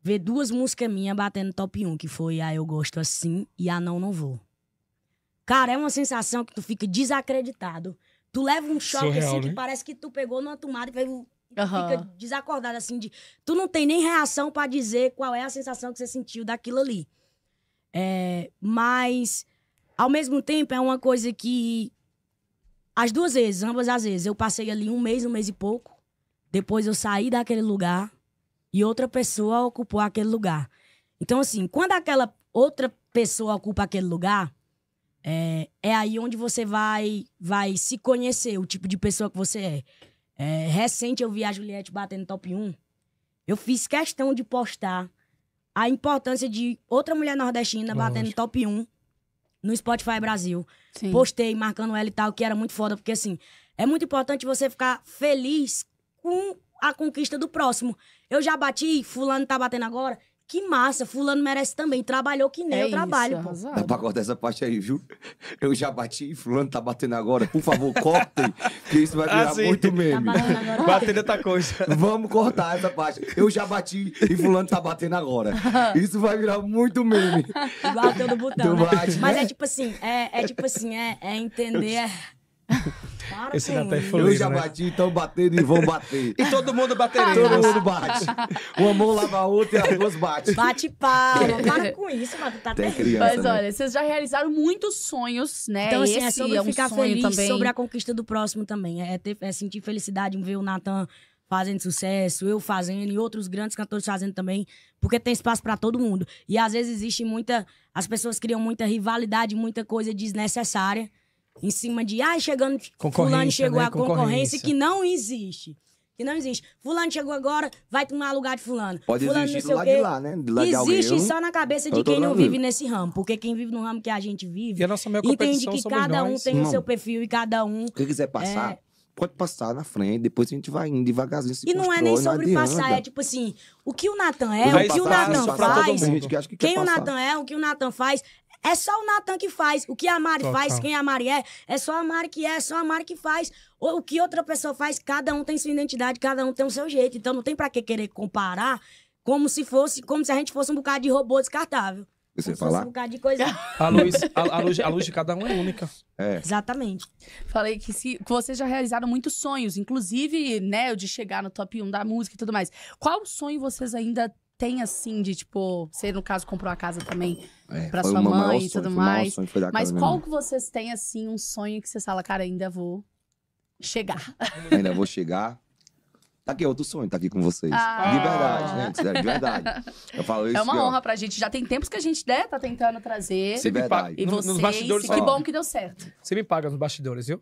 ver duas músicas minhas batendo top 1, que foi a Eu Gosto Assim e a Não Não Vou. Cara, é uma sensação que tu fica desacreditado. Tu leva um choque Surreal, assim que né? parece que tu pegou numa tomada e fez um Aham. fica desacordado, assim, de. Tu não tem nem reação pra dizer qual é a sensação que você sentiu daquilo ali. É, mas, ao mesmo tempo, é uma coisa que. As duas vezes, ambas as vezes, eu passei ali um mês, um mês e pouco. Depois eu saí daquele lugar e outra pessoa ocupou aquele lugar. Então, assim, quando aquela outra pessoa ocupa aquele lugar, é, é aí onde você vai, vai se conhecer, o tipo de pessoa que você é. É, recente eu vi a Juliette batendo top 1. Eu fiz questão de postar a importância de outra mulher nordestina batendo Lógico. top 1 no Spotify Brasil. Sim. Postei marcando ela e tal, que era muito foda, porque assim, é muito importante você ficar feliz com a conquista do próximo. Eu já bati, fulano tá batendo agora. Que massa, fulano merece também. Trabalhou que nem é eu isso, trabalho, pô. Dá pra cortar essa parte aí, viu? Eu já bati e fulano tá batendo agora. Por favor, cortem, que isso vai virar Ah, sim. muito Tá meme. batendo agora. Batendo outra coisa. Vamos cortar essa parte. Eu já bati e fulano tá batendo agora. Isso vai virar muito meme. Igual botão, Do né? bate, Mas né? é tipo assim, é, é tipo assim, é, é entender. é- [laughs] Para Esse com Natan é isso. Eu fuleiro, já né? bati, então batendo e vão bater. E todo mundo bateria. Todo mundo bate. [laughs] Uma mão lava a outra e as duas batem. Bate palma. [laughs] Para com isso, mano. Tá Tem terrível. criança, Mas né? olha, vocês já realizaram muitos sonhos, né? Então, assim, Esse é sobre um ficar feliz, também. sobre a conquista do próximo também. É, ter- é sentir felicidade em ver o Natan fazendo sucesso, eu fazendo e outros grandes cantores fazendo também, porque tem espaço pra todo mundo. E às vezes existe muita. As pessoas criam muita rivalidade, muita coisa desnecessária em cima de, ah, chegando, fulano chegou né? a concorrência Concorrência. que não existe. Que não existe. Fulano chegou agora, vai tomar lugar de fulano. Pode fulano existir não do lado o de lá, né? De alguém. Existe Eu- só na cabeça de quem não vive nesse ramo. Porque quem vive no ramo que a gente vive E a nossa maior entende que cada um nós. tem o Irmão. seu perfil e cada um. Quem quiser passar, pode passar na frente, depois a gente vai indo devagarzinho. Se E não é nem sobre passar, é tipo assim, o que o Natan é, Vai o que o passar Natan pra todo faz, quem o. Natan é, o que o Natan faz, é só o Natan que faz. O que a Mari Total. faz, quem a Mari é, é só a Mari que é, é só a Mari que faz. O o que outra pessoa faz, cada um tem sua identidade, cada um tem o seu jeito. Então não tem pra que querer comparar como se fosse, como se a gente fosse um bocado de robô descartável. Você falar? um bocado de coisa. A luz, a, a luz, a luz de cada um é única. É. Exatamente. Falei que, se, que vocês já realizaram muitos sonhos, inclusive, né, o de chegar no top 1 da música e tudo mais. Qual sonho vocês ainda têm, assim, de, tipo, você, no caso, comprou a casa também É, pra foi sua mãe e sonho, tudo foi o maior mais. sonho, Mas qual que vocês têm, assim, um sonho que vocês falam, cara, ainda vou chegar? Ainda vou chegar. Tá aqui, outro sonho, tá aqui com vocês. Ah. De verdade, gente, sério, de verdade. Eu falo isso É uma que, ó, honra pra gente. Já tem tempos que a gente, né, tá tentando trazer. De verdade. E No- nos vocês, bastidores, que bom que deu certo. Você me paga nos bastidores, viu?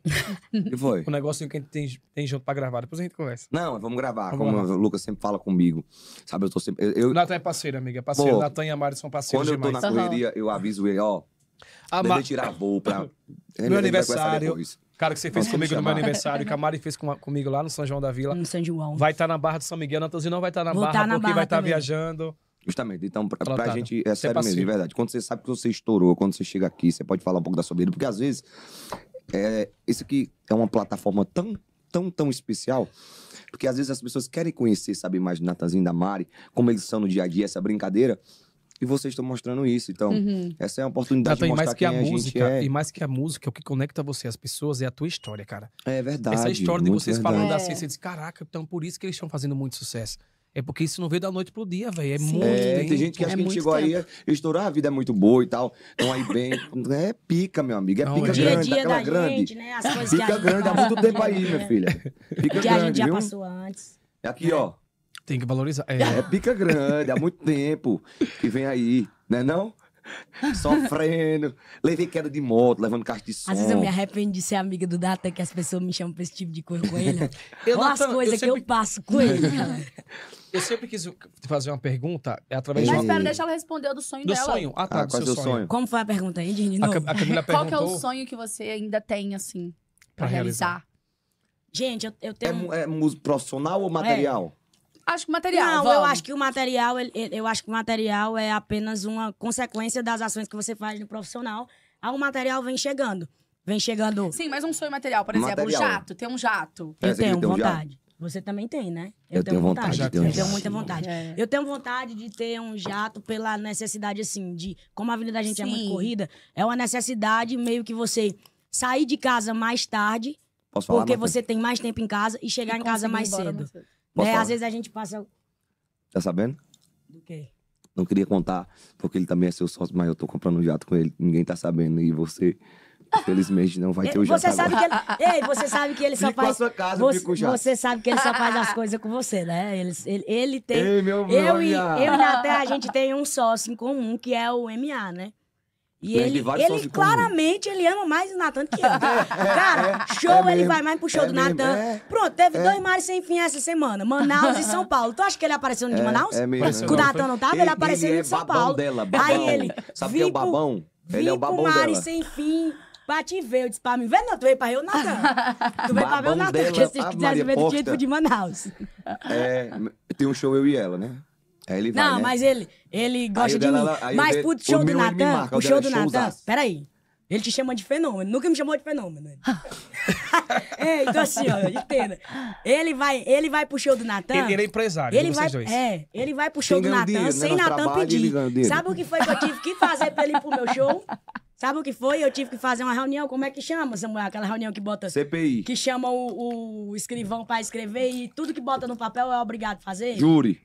E foi? O negocinho que a gente tem, tem junto pra gravar. Depois a gente conversa. Não, vamos gravar, Vamos como gravar. o Lucas sempre fala comigo. Sabe, eu tô sempre. Eu, Natan é parceiro, amiga. Parceiro. Pô, Natan e a Mari são parceiros quando eu tô demais. na correria, eu aviso ele, ó. A Deve Ma- tirar voo pra. Meu aniversário. Cara, que você fez Nós comigo no vamos meu aniversário, que a Mari fez com- comigo lá no São João da Vila. No São João. Vai estar na Barra de São Miguel. Natanzinho não vai estar na Vou Barra tá na porque Barra vai estar também. viajando. Justamente. Então, pra, pra gente, é sério mesmo, de verdade. Quando você sabe que você estourou, quando você chega aqui, você pode falar um pouco da sua vida. Porque às vezes, é, isso aqui é uma plataforma tão, tão, tão especial. Porque às vezes as pessoas querem conhecer, saber mais do Natanzinho da Mari, como eles são no dia a dia, essa brincadeira. E vocês estão mostrando isso. Então, Uhum. essa é a oportunidade de e mostrar mais que a quem a música, é. e mais que a música, o que conecta você às pessoas é a tua história, cara. É verdade. Essa história de vocês verdade. falando É. assim, você diz, caraca, então por isso que eles estão fazendo muito sucesso. É porque isso não veio da noite pro dia, velho. É Sim. muito É, tempo. tem gente que acha É que a gente muito chegou aí, estourou, a vida é muito boa e tal. Então aí vem. [laughs] É pica, meu amigo. É Não, pica é. Dia a grande, dia aquela da grande. gente, né? As coisas que a Fica gente grande há muito tempo dia aí, dia, minha filha. [laughs] Fica Que a gente grande, já viu? passou antes. Aqui, ó. Tem que valorizar. É. É pica grande, há muito tempo que vem aí, né não? Sofrendo. Levei queda de moto, levando caixa de som. Às vezes eu me arrependo de ser amiga do Data, que as pessoas me chamam pra esse tipo de coisa com ele. [laughs] Eu, Olha as coisas eu que eu sempre- passo com ele, cara. [laughs] Eu sempre quis fazer uma pergunta, é através Mas de uma- espera, deixa ela responder do sonho do dela. sonho. Ah, tá, Ah, do qual é seu o seu sonho? Como foi a pergunta aí, de A, novo? Cam- a Camila Qual que é o sonho que você ainda tem, assim, pra, Pra realizar? Gente, eu, eu É, tenho... é músico profissional ou material? Acho que material, Não, vamos. eu acho que o material, eu acho que o material é apenas uma consequência das ações que você faz no profissional. Aí o material vem chegando. Vem chegando. Sim, mas um sonho material, por exemplo, Material. jato, ter um jato. Eu tenho um vontade. Você também tem, né? Eu tenho vontade de ter Eu um tenho jato. muita vontade. É. Eu tenho vontade de ter um jato pela necessidade, assim, de. Como a vida da gente é muito Sim. corrida, é uma necessidade meio que você sair de casa mais tarde, Posso falar? porque você tem mais tempo em casa, e chegar E em casa mais cedo. mais cedo. Posso Né? falar? Às vezes a gente passa. Tá sabendo? Do quê? Não queria contar, porque ele também é seu sócio, mas eu tô comprando um jato com ele. Ninguém tá sabendo. E você, infelizmente, não vai [laughs] ter o jato Você sabe agora. que ele. [laughs] Ei, você sabe que ele só faz. sua casa, Você, fico com o jato. você sabe que ele só faz as [laughs] coisas com você, né? Ele, ele, ele tem. Ei, meu, meu eu, e, eu e Naté, a gente tem um sócio em comum, que é o MA, né? E Tem ele, ele claramente, ele ama mais o Natan do que eu. [laughs] Cara, show, é ele mesmo, vai mais pro show é do Natan. é. Pronto, teve É. dois mares sem fim essa semana. Manaus e São Paulo. Tu acha que ele apareceu no de Manaus? É mesmo. Que o Natan não tava, ele, apareceu no é de São Paulo. dela, babão. Aí ele. Sabe quem é o babão? Ele é o Vim pro babão dela. sem fim pra te ver. Eu disse pra mim, [laughs] vê não, tu veio pra ver o Natan. Tu veio pra ver o Natan, porque se Ave quisesse Maria, ver, posta. pro de Manaus. É, tem um show eu e ela, né? Aí ele vai, Não, né? mas ele, ele gosta de dela, mim. ela- aí o mas dele- pro o show do meu ele me Natan, marca, pro o show dela do é Natan, showzaço. peraí. Ele te chama de fenômeno. Nunca me chamou de fenômeno. ele. [laughs] é, então assim, ó, entenda. Ele vai, ele vai pro show do Natan. Ele, ele é empresário, Ele de vai, vocês dois. é, ele vai pro show do ganha Natan dinheiro, né? sem Natan ele pedir. ganha dinheiro. Sabe o que foi que eu tive que fazer pra ele ir pro meu show? Sabe o que foi? Eu tive que fazer uma reunião, como é que chama, Samuel? Aquela reunião que bota. CPI. Que chama o, o escrivão pra escrever e tudo que bota no papel é obrigado a fazer? Júri.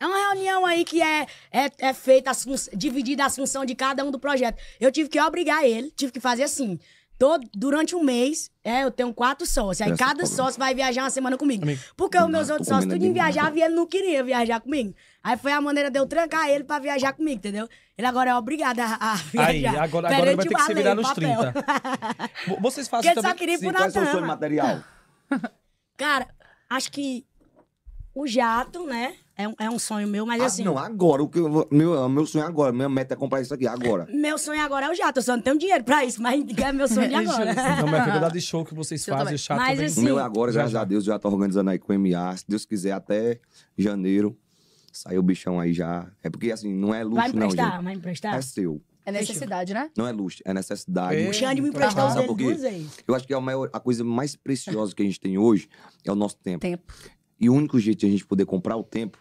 É uma reunião aí que é, é, é feita, dividida a função de cada um do projeto. Eu tive que obrigar ele, tive que fazer assim. Todo, durante um mês, é, eu tenho quatro sócios. Aí Essa cada sócio vai viajar uma semana comigo. Amigo. Porque os meus outros sócios tudo viajava e ele não queria viajar comigo. Aí foi a maneira de eu trancar ele pra viajar comigo, entendeu? Ele agora é obrigado a, a [laughs] viajar. Aí, agora, agora Perante vai ter que se virar nos papel. 30. [laughs] Vo- Vocês Porque fazem ele só também... queria ir pro qual é o seu material? [laughs] Cara, acho que o jato, né? É, um- é um sonho meu, mas Ah, assim. não, agora. O que eu meu, meu sonho é agora. Minha meta é comprar isso aqui agora. [laughs] Meu sonho agora é o jato. Eu só não tenho dinheiro pra isso, mas é meu sonho de [laughs] agora. Não, minha filha, de show que vocês Seu fazem, chato Mas assim, o meu é agora, Já, graças já. a Deus, já tô organizando aí com o MA. Se Deus quiser, até janeiro. Saiu o bichão aí já. É porque, assim, não é luxo, Vai não, emprestar, gente. vai emprestar. É seu. É necessidade, né? Não é luxo, é necessidade. É. O Xande me emprestou os dele. Eu acho que é a, maior, a coisa mais preciosa que a gente tem hoje é o nosso tempo. Tempo. E o único jeito de a gente poder comprar o tempo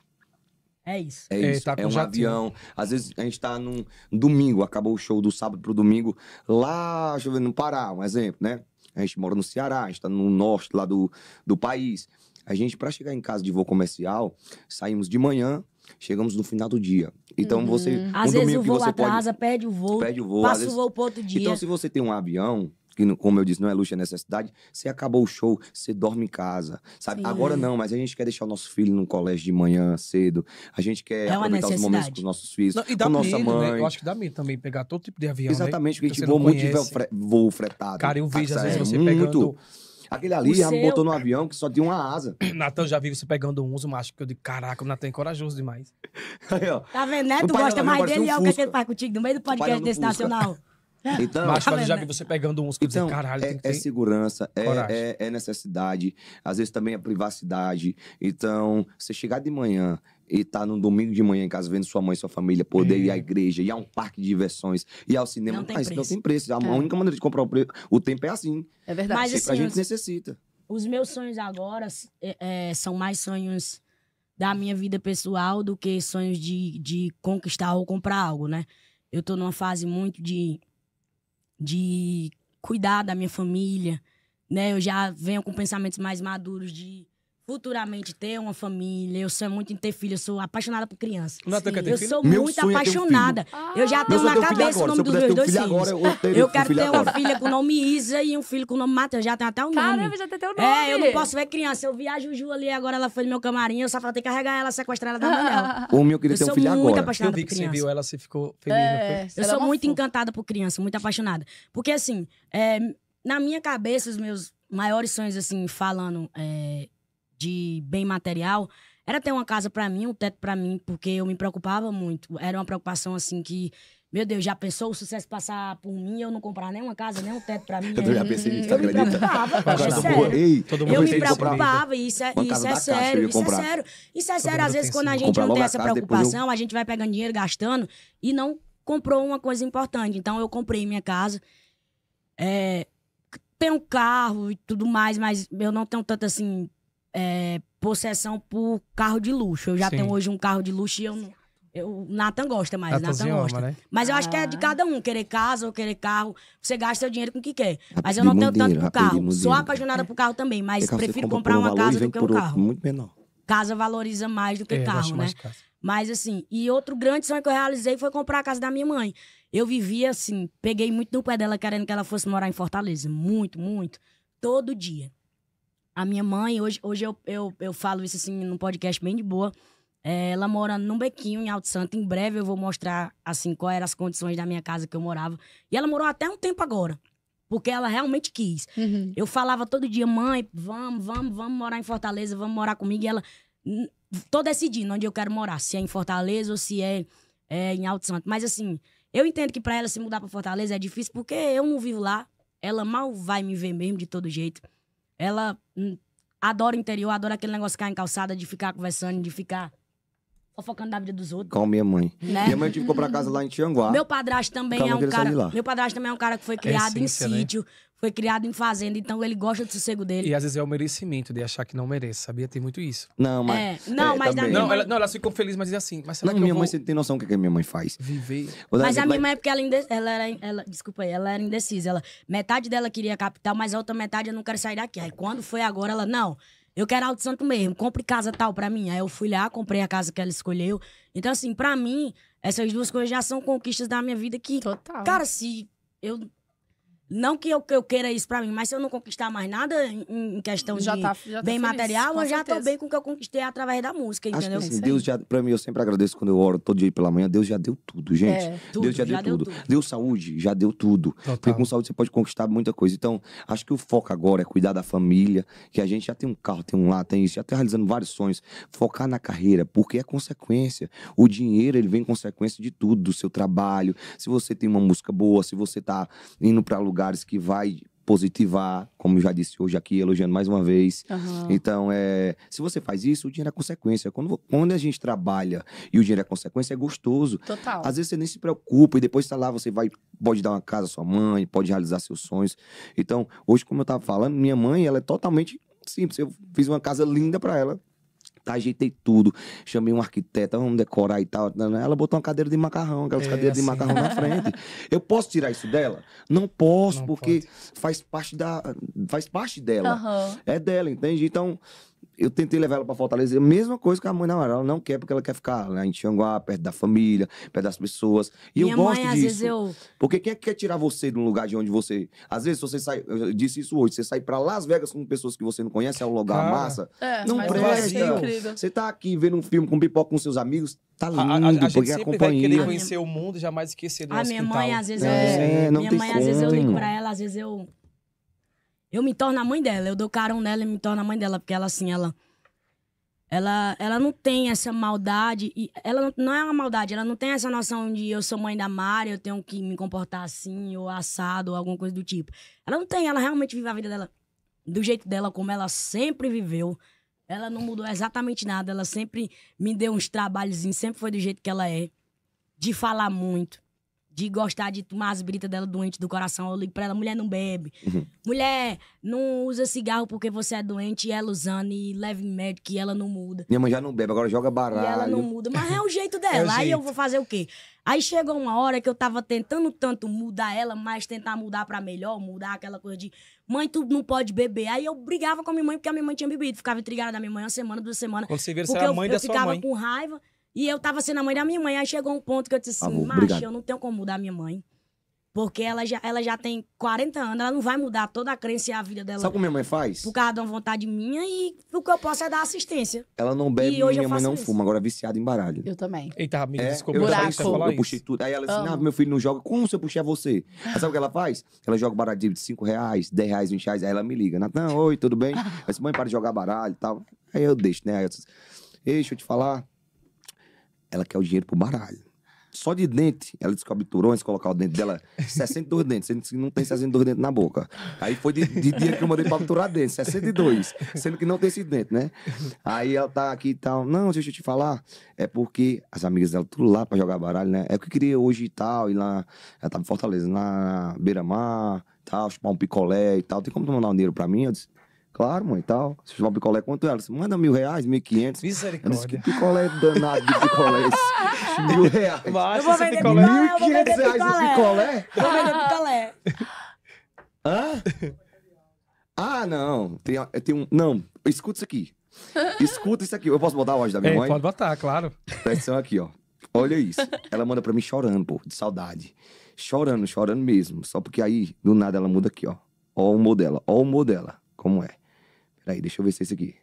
É isso. é, É, isso. tá é um jatinho. avião. Às vezes a gente tá num domingo, acabou o show do sábado pro domingo, lá, deixa eu ver, no Pará, um exemplo, né? A gente mora no Ceará, a gente tá no norte lá do, do país. A gente, pra chegar em casa de voo comercial, saímos de manhã, chegamos no final do dia. Então você. Um Às vezes domingo o que voo você atrasa, perde o voo, pode. Perde o voo. passa vezes- o voo pro outro dia. então, se você tem um avião, que não- como eu disse, não é luxo, é necessidade, você acabou o show, você dorme em casa, sabe? Sim. Agora não, mas a gente quer deixar o nosso filho no colégio de manhã cedo, a gente quer É aproveitar os momentos com os nossos filhos, Não, e dá com nossa medo, mãe. né? Eu acho que dá medo também pegar todo tipo de avião, Exatamente, né? porque a gente voa muito de voo fretado. Cara, eu vejo às vezes é você muito. pegando... Aquele ali O já seu- botou no avião que só tinha uma asa. [coughs] Natan já vi você pegando uns, macho, que eu digo, caraca, o Natan é corajoso demais. [laughs] Aí, ó. Tá vendo, né? Tu gosta mais dele um e é o que, é ele faz contigo no meio do podcast desse não Fusca. nacional. [laughs] Então, macho, tá mas eu já vendo, vi você pegando uns que Então, digo, caralho, tem é, é segurança, é, é, é necessidade, às vezes também é privacidade. Então, você chegar de manhã e tá no domingo de manhã em casa vendo sua mãe e sua família, poder É. ir à igreja, ir a um parque de diversões, ir ao cinema, Não tem ah, isso não preço. tem preço. A É. única maneira de comprar o, pre- o tempo é assim. É verdade. Mas assim, gente os- necessita. Os meus sonhos agora é, é, são mais sonhos da minha vida pessoal do que sonhos de, de conquistar ou comprar algo, né? Eu tô numa fase muito de, de cuidar da minha família, né? Eu já venho com pensamentos mais maduros de futuramente ter uma família. Eu sou muito em ter filho, eu sou apaixonada por criança. Natan quer ter Eu filho? sou Meu muito é ter um filho. apaixonada. Eu já Ah, tenho na é um cabeça o nome dos meus um dois filho filhos. agora, eu um quero ter uma filha com o nome Isa e um filho com o nome Matheus. Já tem até o nome. Caramba, já tem teu nome. É, eu não posso ver criança. Eu vi a Juju ali, agora ela foi no meu camarim, eu só faltei carregar ela, sequestrar ela da mãe dela. [laughs] O meu queria Eu ter um filho agora. Eu apaixonada vi por que você viu ela, você ficou feliz? É, Eu é sou muito encantada por criança, muito apaixonada. Porque, assim, é, na minha cabeça, os meus maiores sonhos, assim, falando é, de bem material, era ter uma casa pra mim, um teto pra mim, porque eu me preocupava muito. Era uma preocupação, assim, que, meu Deus, já pensou o sucesso passar por mim e eu não comprar nem uma casa, nem um teto pra mim? Eu já pensei nisso, Eu me preocupava, poxa, é sério. Ei, Todo mundo Eu me preocupava, e isso é, isso é eu sério, isso é sério. Isso é Todo sério, às vezes, quando a gente não tem essa preocupação, a gente vai pegando dinheiro, gastando e não comprou uma coisa importante. Então, eu comprei minha casa, é, tenho um carro e tudo mais, mas eu não tenho tanto, assim, é, possessão por carro de luxo. Eu já Sim. tenho hoje um carro de luxo e eu o Nathan gosta mais, Nathan gosta. ama, né? Mas eu acho que é de Ah. cada um, querer casa ou querer carro. Você gasta seu dinheiro com o que quer. Mas eu não tenho tanto rapidinho, carro. Sou apaixonada por carro também, mas É prefiro compra comprar um uma casa do que um outro carro. Muito menor. Casa valoriza mais do que É, carro, né? Mas assim, e outro grande sonho que eu realizei foi comprar a casa da minha mãe. Eu vivia assim, peguei muito no pé dela querendo que ela fosse morar em Fortaleza. Muito, muito. Todo dia. A minha mãe, hoje, hoje eu, eu, eu falo isso assim num podcast bem de boa. É, ela mora num bequinho em Alto Santo. Em breve eu vou mostrar assim quais eram as condições da minha casa que eu morava. E ela morou até um tempo agora. Porque ela realmente quis. Uhum. Eu falava todo dia, mãe, vamos, vamos, vamos morar em Fortaleza, vamos morar comigo. E ela, "N- tô decidindo onde eu quero morar, se é em Fortaleza ou se é, é em Alto Santo. Mas assim, eu entendo que pra ela se mudar pra Fortaleza é difícil porque eu não vivo lá. Ela mal vai me ver mesmo de todo jeito. Ela hum, adora o interior, adora aquele negócio de ficar em calçada, de ficar conversando, de ficar fofocando da vida dos outros. Com minha mãe. Né? Minha mãe tive que comprar casa lá em Tianguá. Meu padrasto também é um cara. Meu padrasto também é um cara que foi criado essência, em né? Foi criado em fazenda, então ele gosta do sossego dele. E às vezes é o merecimento de achar que não merece, sabia? Tem muito isso. Não, mas. É, não, mas na também. minha Não, mãe- ela, não, elas ficam felizes, mas dizem assim, mas será Não, que minha eu mãe, vou você tem noção do que que a minha mãe faz. viver? Vou Mas a minha mãe é porque ela, inde- ela era. Ela, desculpa aí, ela era indecisa. Ela, metade dela queria capital, mas a outra metade eu não quero sair daqui. Aí quando foi agora, ela, não, eu quero Alto Santo mesmo, compre casa tal pra mim. Aí eu fui lá, comprei a casa que ela escolheu. Então, assim, pra mim, essas duas coisas já são conquistas da minha vida que. Total. Cara, se eu. Não que eu, que eu queira isso pra mim, mas se eu não conquistar mais nada em, em questão já de tá, já tá bem feliz, material, eu já tô certeza. bem com o que eu conquistei através da música, Acho que entendeu? assim. Deus já, pra mim, eu sempre agradeço quando eu oro todo dia pela manhã. Deus já deu tudo, gente. É. Tudo, Deus já, já deu, deu tudo. tudo. Deu saúde, já deu tudo. Porque Total. com saúde você pode conquistar muita coisa. Então, acho que o foco agora é cuidar da família, que a gente já tem um carro, tem um lá, tem isso, já tá realizando vários sonhos. Focar na carreira, porque é consequência. O dinheiro, ele vem consequência de tudo, do seu trabalho. Se você tem uma música boa, se você tá indo para lugares que vai positivar, como já disse hoje aqui, elogiando mais uma vez. Aham. Então, é, se você faz isso, o dinheiro é consequência. Quando, quando a gente trabalha e o dinheiro é consequência, é gostoso. Total. Às vezes você nem se preocupa e depois tá lá, você vai, pode dar uma casa à sua mãe, pode realizar seus sonhos. Então, hoje, como eu tava falando, minha mãe, ela é totalmente simples. Eu fiz uma casa linda pra ela. Tá, ajeitei tudo, chamei um arquiteto, vamos decorar e tal. Ela botou uma cadeira de macarrão, aquelas É, cadeiras de assim. macarrão na [laughs] frente. Eu posso tirar isso dela? Não posso, Não porque faz parte da. faz parte dela Aham. é dela, entende? Então, eu tentei levar ela pra Fortaleza. A mesma coisa que a mãe não, ela não quer, porque ela quer ficar lá em Tianguá, perto da família, perto das pessoas. E Minha eu gosto mãe, às disso. vezes, eu. Porque quem é que quer tirar você de um lugar de onde você. Às vezes, você sai. Eu disse isso hoje, você sai pra Las Vegas com pessoas que você não conhece, é um lugar Cara. massa. É, Não presta. é incrível. Você tá aqui vendo um filme com pipoca com seus amigos, tá A, lindo, a- a gente porque é a sempre vai querer conhecer o mundo e jamais esquecer do A nosso minha quintal. mãe, às vezes, É, eu. não minha tem mãe, às vezes, eu ligo pra ela, às vezes eu. Eu me torno a mãe dela. Eu dou carão nela e me torno a mãe dela, porque ela, assim, ela. Ela, ela não tem essa maldade. E ela não, não é uma maldade, ela não tem essa noção de eu sou mãe da Mari, eu tenho que me comportar assim, ou assado, ou alguma coisa do tipo. Ela não tem, ela realmente vive a vida dela do jeito dela, como ela sempre viveu. Ela não mudou exatamente nada, ela sempre me deu uns trabalhozinhos, sempre foi do jeito que ela é. De falar muito, de gostar de tomar as britas dela doente do coração. Eu ligo pra ela, mulher não bebe. Mulher, não usa cigarro porque você é doente e ela usando e leva em médico e ela não muda. Minha mãe já não bebe, agora joga E baralho. ela não muda. Mas é o jeito dela. [laughs] É o Aí eu vou fazer o quê? Aí chegou uma hora que eu tava tentando tanto mudar ela, mas tentar mudar pra melhor, mudar aquela coisa de mãe, tu não pode beber. Aí eu brigava com a minha mãe porque a minha mãe tinha bebido. Ficava intrigada da minha mãe uma semana, duas semanas. Quando você vira, você era a eu, mãe eu da sua ficava mãe. com raiva e eu tava sendo a mãe da minha mãe. Aí chegou um ponto que eu disse assim, Amor, macho, obrigado. eu não tenho como mudar minha mãe. Porque ela já, ela já tem 40 anos, ela não vai mudar toda a crença e a vida dela Sabe como minha mãe faz? por causa de uma vontade minha e o que eu posso é dar assistência. Ela não bebe E hoje minha mãe não isso. fuma, agora é viciada em baralho. Eu também. Eita, amiga, É, desculpa. eu, eu Buraco. puxei tudo. Aí ela disse, Amo. ah, meu filho não joga. Como se eu puxei a você? Aí sabe o que ela faz? Ela joga baralho de 5 reais, 10 reais, 20 reais. Aí ela me liga. Natan, oi, tudo bem? Eu disse, mãe, para de jogar baralho e tal. Aí eu deixo, né? Aí eu disse, ei, deixa eu te falar. Ela quer o dinheiro pro baralho. Só de dente, ela descobre turões, colocar o dente dela, [laughs] 62 dentes, sendo que não tem 62 dentes na boca. Aí foi de, de dia que eu mandei pra capturar dente, 62, sendo que não tem esse dente, né? Aí ela tá aqui e tal, não, deixa eu te falar, é porque as amigas dela tudo lá pra jogar baralho, né? É o que eu queria hoje e tal, e lá, ela tava em Fortaleza, na beira-mar, tal, chupar um picolé e tal, tem como tu mandar um dinheiro pra mim? Eu disse, claro, mãe, e tal, se chupar um picolé, quanto é? Ela disse, manda mil reais, mil e quinhentos. Eu disse, que Misericórdia. picolé danado de picolé esse? [laughs] Mil reais. Macho, Eu vou vender picolé. Mil eu vou e quinhentos vender reais de picolé. Eu vou vender picolé. [laughs] Hã? Ah, não. Tem, tem um. Não, escuta isso aqui. Escuta isso aqui. Eu posso botar a voz da minha É, mãe? pode botar, claro. Presta atenção aqui, ó. Olha isso. Ela manda pra mim chorando, pô, de saudade. Chorando, chorando mesmo. Só porque aí, do nada, ela muda aqui, ó. Ó o humor dela, ó o humor dela. Como é? Peraí, deixa eu ver se é esse aqui.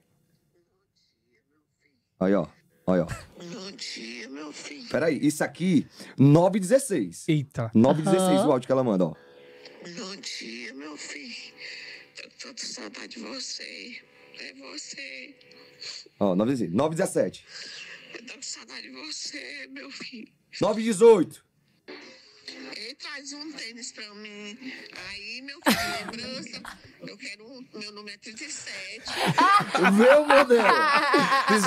Aí, ó. Olha, ó. Bom dia, meu filho. Peraí, isso aqui, 916. Eita. 916 o áudio que ela manda, ó. Bom dia, meu filho. Eu tô com saudade de você. É você. Ó, 916. 917. Eu tô com saudade de você, meu filho. 918. Ei, traz um tênis pra mim. Aí, meu filho, lembrança, eu quero um, meu número é 37. Meu modelo.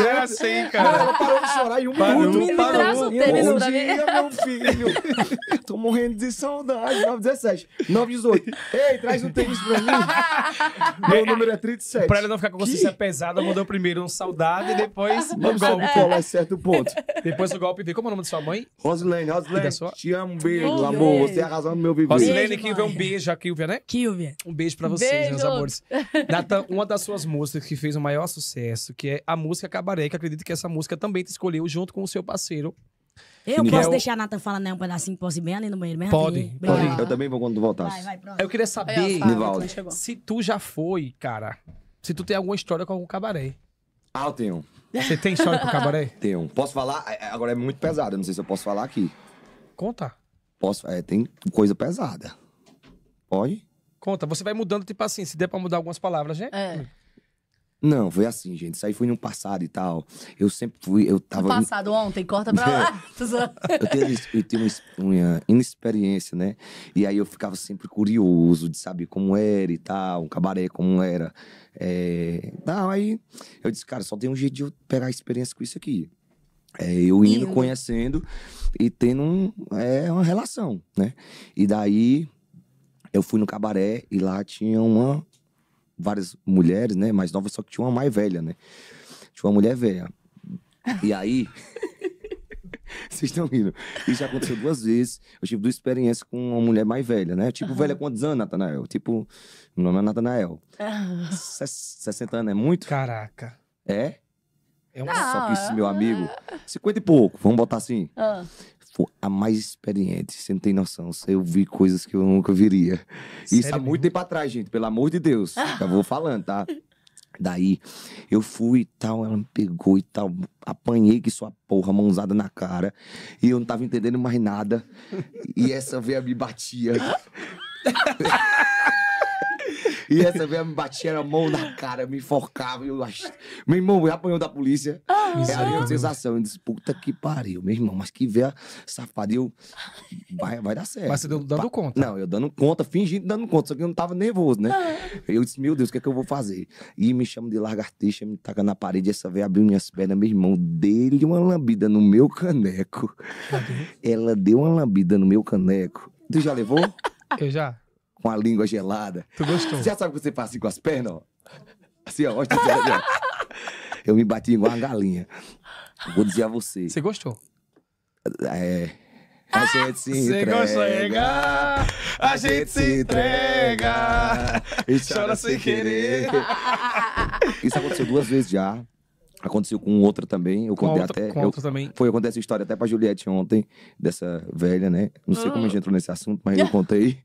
É assim, cara. ela parou de chorar em um Parou, minuto. Me traz um tênis Bom pra mim. dia, meu filho. Tô morrendo de saudade. 917. 918. Ei, traz um tênis pra mim. Meu número é 37. Pra ela não ficar com consciência pesada, mandou primeiro um saudade e depois um golpe. qual é certo ponto. Depois o golpe veio. Como é o nome de sua mãe? Rosilene, E Rosilene, sua? te amo, beijo, Um amor. Você é a razão do meu viver. Rosilene, que vê um beijo, a Kilvia, né? Kilvia. Um beijo pra vocês, Beijo. meus amores. [laughs] Natan, uma das suas músicas que fez o maior sucesso, que é a música Cabaré, que acredito que essa música também te escolheu junto com o seu parceiro. Eu Que posso é o- deixar a Nathan falando né, um pedacinho, posso ir bem ali no banheiro mesmo? Pode, pode. Eu também vou quando voltar. Vai, vai, pronto. Eu queria saber chegou. se tu já foi, cara. Se tu tem alguma história com algum cabaré. Ah, eu tenho. Você tem história com cabaré? Tenho. Posso falar? É, é, Agora é muito pesado. eu Não sei se eu posso falar aqui. Conta. Posso. É, tem coisa pesada. Pode? Conta. Você vai mudando, tipo assim, se der pra mudar algumas palavras, né? É. Não, foi assim, gente. Isso aí foi no passado e tal. Eu sempre fui. Eu No tava. passado ontem, corta pra [laughs] lá. Tô zoando. Eu tenho, eu tenho uma uma inexperiência, né? E aí eu ficava sempre curioso de saber como era e tal, um cabaré como era. É... Não, aí eu disse, cara, só tem um jeito de eu pegar a experiência com isso aqui. É, eu indo, Indo. conhecendo e tendo um, é, uma relação, né? E daí eu fui no cabaré e lá tinha uma várias mulheres, né, mais novas, só que tinha uma mais velha, né? Tinha uma mulher velha. E aí [laughs] Vocês estão rindo. Isso já aconteceu duas vezes. Eu tive duas experiências com uma mulher mais velha, né? Tipo, velha quantos anos, Natanael? Tipo, meu nome é Natanael. Ses- 60 anos é muito? Caraca. É? É um... Não. Só que esse meu amigo, 50 e pouco, vamos botar assim. Ah, Foi a mais experiente, você não tem noção. Eu vi coisas que eu nunca viria. Isso Sério há muito tempo atrás, gente, pelo amor de Deus. Já vou falando, tá? Daí, eu fui e tal, ela me pegou e tal, apanhei que sua porra, mãozada na cara, e eu não tava entendendo mais nada, e essa veia me batia. [laughs] E essa veia me batia na mão na cara, me enforcava. Eu. Meu irmão, eu apanhou da polícia. é a minha sensação. Eu disse, puta que pariu, meu irmão, mas que veia safada. Eu, vai, vai dar certo. Mas você deu- dando Pa- conta. Não, eu dando conta, fingindo dando conta, só que eu não tava nervoso, né? Eu disse, meu Deus, o que é que eu vou fazer? E me chama de lagartixa, me taca na parede, essa veia abriu minhas pernas, meu irmão, dele uma lambida no meu caneco. Ela deu uma lambida no meu caneco. Tu já levou? Eu já. Com a língua gelada. Tu gostou? Você já sabe o que você faz assim com as pernas, ó? Assim, ó. Eu me bati igual uma galinha. Vou dizer a você. Você gostou? É. A gente se Você entrega. consegue, a gente se entrega e chora sem querer. Isso aconteceu duas vezes já. Aconteceu com outra também. Eu a contei outra, até. com a eu- outra também. Foi, eu contei essa história até pra Juliette ontem, dessa velha, né? Não sei como a gente entrou nesse assunto, mas eu contei.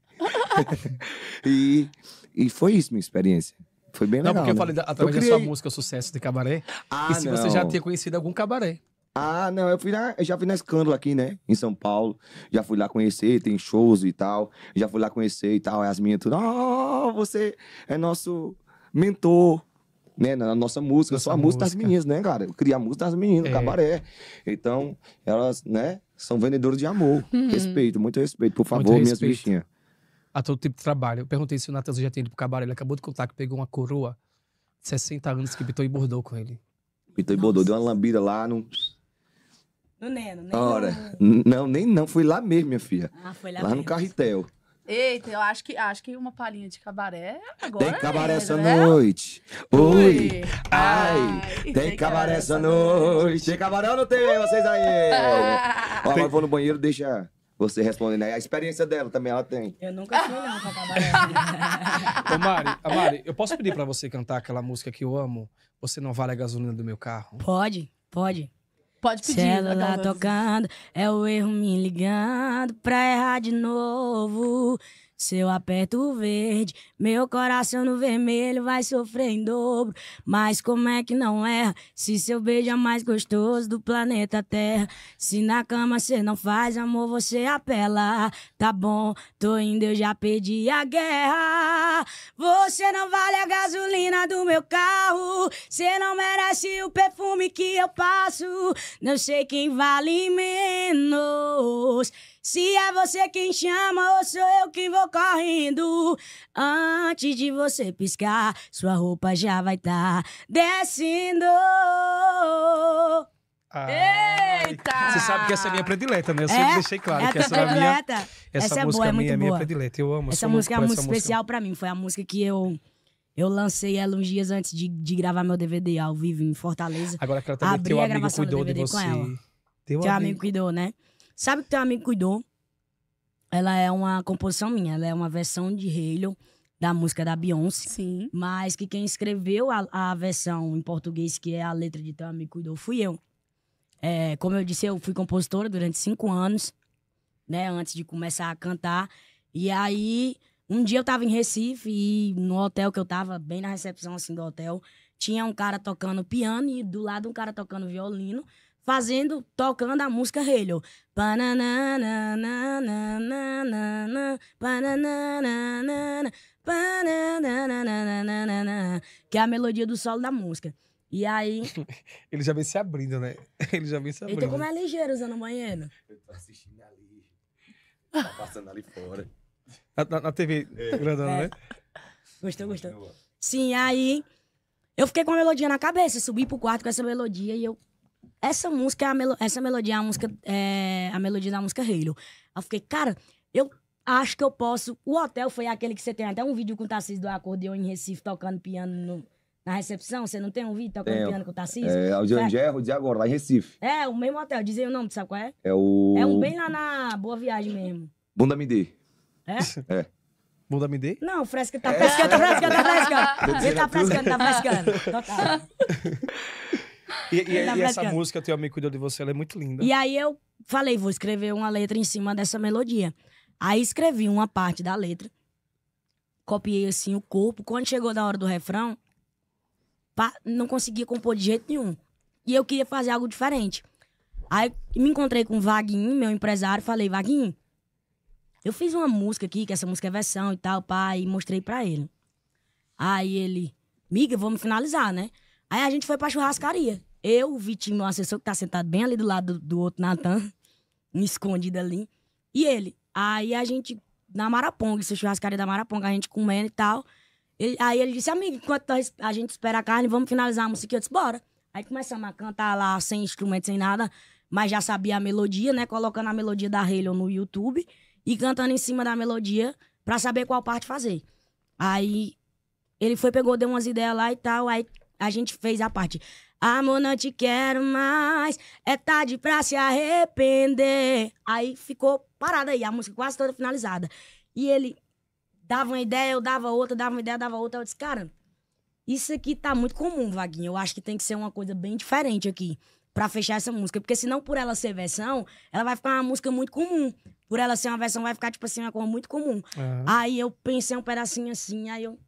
[laughs] e, e foi isso minha experiência. Foi bem Não, legal. porque eu né? falei da- através da criei- sua música Sucesso de Cabaré. Ah, e se você já não. tinha conhecido algum cabaré. Ah, não, eu, fui na, eu já fui na Escândalo aqui, né? Em São Paulo. Já fui lá conhecer, tem shows e tal. Já fui lá conhecer e tal. Aí as minhas tudo, ah, você é nosso mentor, né? Na nossa música. Eu sou a Nossa música das música. meninas, né, cara? Eu criei a música das meninas, É. cabaré. Então, elas, né, são vendedoras de amor. Respeito, muito respeito, por favor, Muito minhas respeito. bichinhas. A todo tipo de trabalho. Eu perguntei se o Natan já tinha ido pro cabaré. Ele acabou de contar que pegou uma coroa de 60 anos que pintou e bordou com ele. Pitou e Bodô, deu uma lambida lá no. No Neno, né? Ora, não, nem não, fui lá mesmo, minha filha. Ah, foi lá Lá no mesmo. Carretel. Eita, eu acho que, acho que uma palhinha de cabaré agora. Tem cabaré é, essa né? noite. Oi. Ai, Ai, tem cabaré essa noite. Tem cabaré ou não tem? Vocês aí. [laughs] Ó, agora eu vou no banheiro, deixa você respondendo aí. A experiência dela também ela tem. Eu nunca fui, não, pra cabaré. [laughs] Ô, Mari, a Mari, eu posso pedir pra você cantar aquela música que eu amo? Você não vale a gasolina do meu carro? pode, pode. Pode pedir. Celular aquela- tocando, é o erro me ligando pra errar de novo. Se eu aperto o verde, meu coração no vermelho vai sofrer em dobro. Mas como é que não erra? Se seu beijo é mais gostoso do planeta Terra. Se na cama cê não faz amor, você apela. Tá bom, tô indo, eu já perdi a guerra. Você não vale a gasolina do meu carro. Você não merece o perfume que eu passo. Não sei quem vale menos. Se é você quem chama ou sou eu quem vou correndo. Antes de você piscar, sua roupa já vai estar descendo. Ai, Eita! Você sabe que essa é minha predileta, né? Eu sempre É? deixei claro é que essa tua era a minha. predileta? Essa, Essa é música boa, é minha, muito é minha boa. predileta. Eu amo. Essa sou louco música é uma essa música música. especial pra mim. Foi a música que eu, eu lancei ela uns dias antes de, de gravar meu DVD ao vivo em Fortaleza. Agora que ela também Abri teu amigo cuidou de você. com ela. Teu Teu amigo amigo. cuidou, né? Sabe que teu amigo cuidou? Ela é uma composição minha. Ela é uma versão de Halo da música da Beyoncé. Sim. Mas que quem escreveu a, a versão em português, que é a letra de Teu Amigo Cuidou, fui eu. É, como eu disse, eu fui compositora durante cinco anos, né? Antes de começar a cantar. E aí, um dia eu tava em Recife e no hotel que eu tava, bem na recepção assim do hotel, tinha um cara tocando piano e do lado um cara tocando violino, fazendo, tocando a música Halo. Que é a melodia do solo da música. E aí, [laughs] Ele já vem se abrindo, né? [laughs] Ele já vem se abrindo. então como é ligeiro usando o banheiro. Eu tô assistindo ali. Tá passando ali fora. Na, na- na TV grandona, É. né? Gostou, gostou? Sim, aí eu fiquei com a melodia na cabeça, subi pro quarto com essa melodia e eu. Essa música, é a melo... essa melodia é a música, é a melodia da música Halo. Aí eu fiquei, cara, eu acho que eu posso. O hotel foi aquele que você tem até um vídeo com o Tarcísio do acordeão em Recife tocando piano no- na recepção. Você não tem um vídeo tocando Tenho. piano com o Tarcísio? É, o de onde é? O de agora, lá em Recife. É, o mesmo hotel. Diz aí o nome, tu sabe qual é? É o. É um bem lá na Boa Viagem mesmo. Bunda me dê. É? Bunda me dê? Não, fresca, tá frescando, tá frescando, tá frescando. Ele tá frescando, tá frescando. Total. [laughs] E, e- [laughs] e essa frescando. música, Teu Amigo Cuidou de Você, ela é muito linda. E aí eu falei, vou escrever uma letra em cima dessa melodia. Aí escrevi uma parte da letra, copiei assim o corpo. Quando chegou na hora do refrão, não conseguia compor de jeito nenhum. E eu queria fazer algo diferente. Aí me encontrei com o Vaguinho, meu empresário, falei, Vaguinho, eu fiz uma música aqui, que essa música é versão e tal, pá, e mostrei pra ele. Aí ele, miga, vamos finalizar, né? Aí a gente foi pra churrascaria. Eu, o Vitinho, meu assessor, que tá sentado bem ali do lado do, do outro Natan, [laughs] escondido ali. E ele. Aí a gente, na Maraponga, essa churrascaria da Maraponga, a gente comendo e tal. Ele- aí ele disse, amigo, enquanto a gente espera a carne, vamos finalizar a música. Eu disse, bora. Aí começamos a cantar lá, sem instrumento, sem nada, mas já sabia a melodia, né? Colocando a melodia da Halo no YouTube e cantando em cima da melodia pra saber qual parte fazer. Aí ele foi, pegou, deu umas ideias lá e tal, aí a gente fez a parte. Amor, não te quero mais, é tarde pra se arrepender. Aí ficou parada aí, a música quase toda finalizada. E ele dava uma ideia, eu dava outra, dava uma ideia, dava outra. Eu disse, cara, isso aqui tá muito comum, Vaguinho. Eu acho que tem que ser uma coisa bem diferente aqui pra fechar essa música. Porque senão, por ela ser versão, ela vai ficar uma música muito comum. Por ela ser uma versão, vai ficar, tipo assim, uma coisa muito comum. Ah. Aí eu pensei um pedacinho assim, aí eu.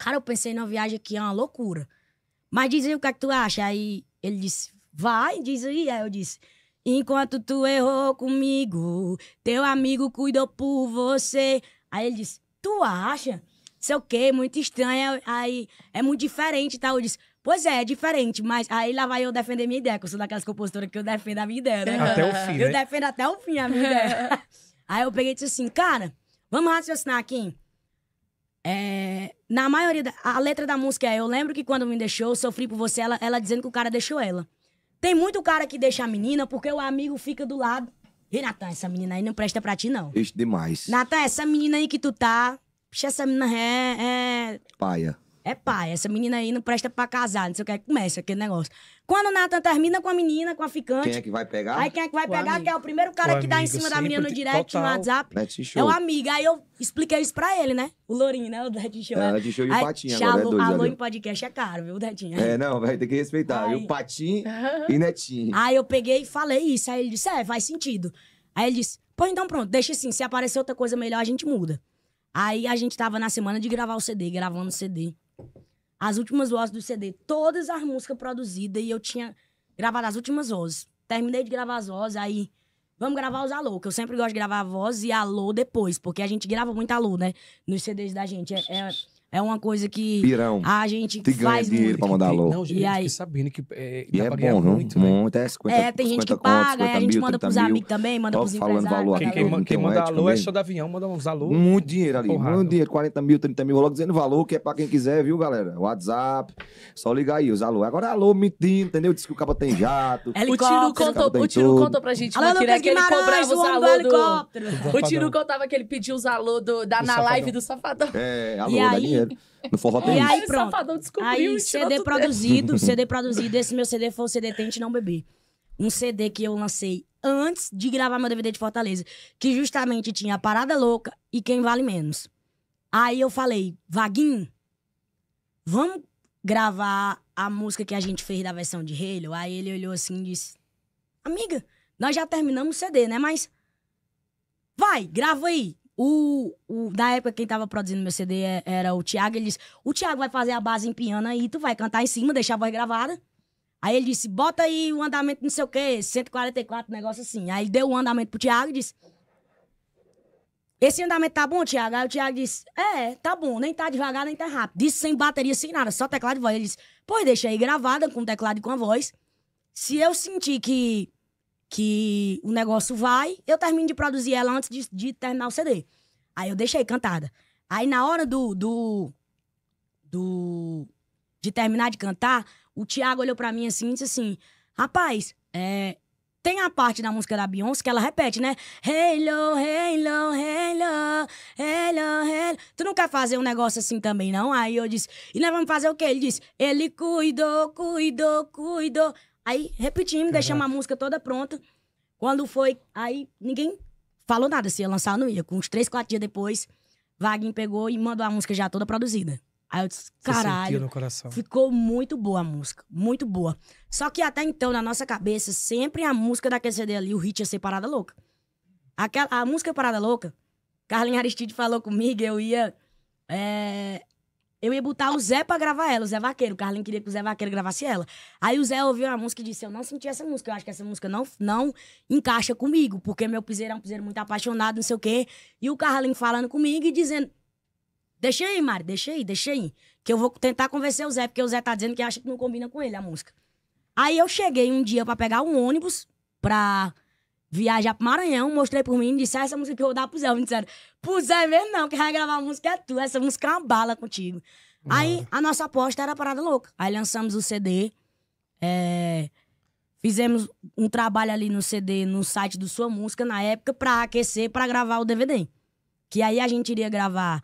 Cara, eu pensei numa viagem aqui, é uma loucura. Mas diz aí o que é que tu acha? Aí ele disse, vai, diz aí. Aí eu disse, enquanto tu errou comigo, teu amigo cuidou por você. Aí ele disse, tu acha? Sei o quê, muito estranho. Aí é muito diferente e tal. Eu disse, pois é, é diferente, mas aí lá vai eu defender minha ideia, que eu sou daquelas compositoras que eu defendo a minha ideia, né? Até o fim, Eu né? defendo até o fim a minha ideia. [laughs] Aí eu peguei e disse assim, cara, vamos raciocinar aqui. É, na maioria, da, a letra da música é Eu lembro que quando me deixou, sofri por você, ela, ela dizendo que o cara deixou ela. Tem muito cara que deixa a menina porque o amigo fica do lado. E Natan, essa menina aí não presta pra ti, não. Este demais. Natan, essa menina aí que tu tá. Puxa, essa menina é, é Paia. é pai, essa menina aí não presta pra casar, não sei o que, começa aquele negócio. Quando o Nathan termina com a menina, com a ficante, Quem é que vai pegar? aí quem é que vai O pegar? amigo. Que é o primeiro cara O que dá em cima da menina no direct, no total. WhatsApp. Net É o amigo. Aí eu expliquei isso pra ele, né? O Lourinho, né? O Detinho Show. É, Net Show e o Aí, Patinho tchau, agora, é dois alô em podcast é caro, viu, Detinho? É, não, vai ter que respeitar. Aí. E o Patinho [laughs] e Netinho. Aí eu peguei e falei isso. Aí ele disse, é, faz sentido. Aí ele disse, pô, então pronto, deixa assim, se aparecer outra coisa melhor, a gente muda. Aí a gente tava na semana de gravar o CD, gravando o CD. As últimas vozes do CD, todas as músicas produzidas, e eu tinha gravado as últimas vozes. Terminei de gravar as vozes, aí vamos gravar os alô, que eu sempre gosto de gravar a voz e alô depois, porque a gente grava muito alô, né? Nos CDs da gente. É, é- É uma coisa que Pirão. a gente Te ganha faz dinheiro muito. pra mandar alô. Não, gente, E aí? sabendo que é, E dá é pra ganhar bom, muito, né? Muito. É 50, É, tem gente que 50 conto, paga, 50 a gente mil, manda 30 pros amigos também, manda pros falando empresários. valor Quem, quem, quem um manda alô é show de avião, manda uns alô. Muito dinheiro ali, Porrada. muito dinheiro, 40 mil, 30 mil, logo dizendo valor, que é pra quem quiser, viu, galera? WhatsApp, só ligar aí, os alô. Agora alô mentindo, entendeu? Diz que o cabo tem jato. O Helicóptero. contou, o tudo. contou pra gente Alô, uma que, Lucas que ele cobrava o os alô do... helicóptero. O Tino contava que ele pediu os alô do, da, na live do Safadão. É, alô, E aí- dinheiro. No forró tem E isso. aí, o pronto. Safadão descobriu Aí, CD produzido, [laughs] CD produzido. Esse meu CD foi o CD Tente Não Beber. Um CD que eu lancei antes de gravar meu DVD de Fortaleza. Que justamente tinha Parada Louca e Quem Vale Menos. Aí eu falei, Vaguinho, vamos gravar a música que a gente fez da versão de Halo? Aí ele olhou assim e disse, amiga, nós já terminamos o CD, né? Mas vai, grava aí. O, o, na época, quem tava produzindo meu CD é- era o Thiago. Ele disse: O Thiago vai fazer a base em piano aí, tu vai cantar em cima, deixar a voz gravada. Aí ele disse: Bota aí o andamento, não sei o quê, 144, negócio assim. Aí ele deu o andamento pro Thiago e disse: Esse andamento tá bom, Thiago? Aí o Thiago disse: É, tá bom, nem tá devagar, nem tá rápido. Disse sem bateria, sem nada, só teclado e voz. Ele disse: Pois deixa aí gravada com teclado e com a voz. Se eu sentir que que o negócio vai, eu termino de produzir ela antes de, de terminar o CD. Aí eu deixei cantada. Aí na hora do, do, do de terminar de cantar, o Thiago olhou pra mim assim e disse assim: Rapaz, é, tem a parte da música da Beyoncé que ela repete, né? Hello, hello, hello, hello, hello. Tu não quer fazer um negócio assim também, não? Aí eu disse: E nós vamos fazer o quê? Ele disse: Ele cuidou, cuidou, cuidou. Aí repetimos, deixamos a música toda pronta. Quando foi, aí ninguém falou nada se ia lançar ou não ia. Com uns três, quatro dias depois, Vaguinho pegou e mandou a música já toda produzida. Aí eu disse, caralho, ficou muito boa a música, muito boa. Só que até então, na nossa cabeça, sempre a música daquele CD ali, o hit ia ser Parada Louca. Aquela, a música Parada Louca, Carlinhos Aristide falou comigo, eu ia... é, eu ia botar o Zé pra gravar ela, o Zé Vaqueiro. O Carlinhos queria que o Zé Vaqueiro gravasse ela. Aí o Zé ouviu a música e disse: Eu não senti essa música. Eu acho que essa música não, não encaixa comigo, porque meu piseiro é um piseiro muito apaixonado, não sei o quê. E o Carlinhos falando comigo e dizendo: Deixa aí, Mari, deixa aí, deixa aí. Que eu vou tentar convencer o Zé, porque o Zé tá dizendo que acha que não combina com ele a música. Aí eu cheguei um dia pra pegar um ônibus pra viajar pro Maranhão, mostrei mim e disse: ah, essa música que eu vou dar pro Zé. Me disseram: Pro Zé mesmo não, que vai gravar a música é tu, essa música é uma bala contigo. Aí a nossa aposta era Parada Louca. Aí lançamos o CD. é, Fizemos um trabalho ali no CD, no site do Sua Música, na época, pra aquecer, pra gravar o DVD. Que aí a gente iria gravar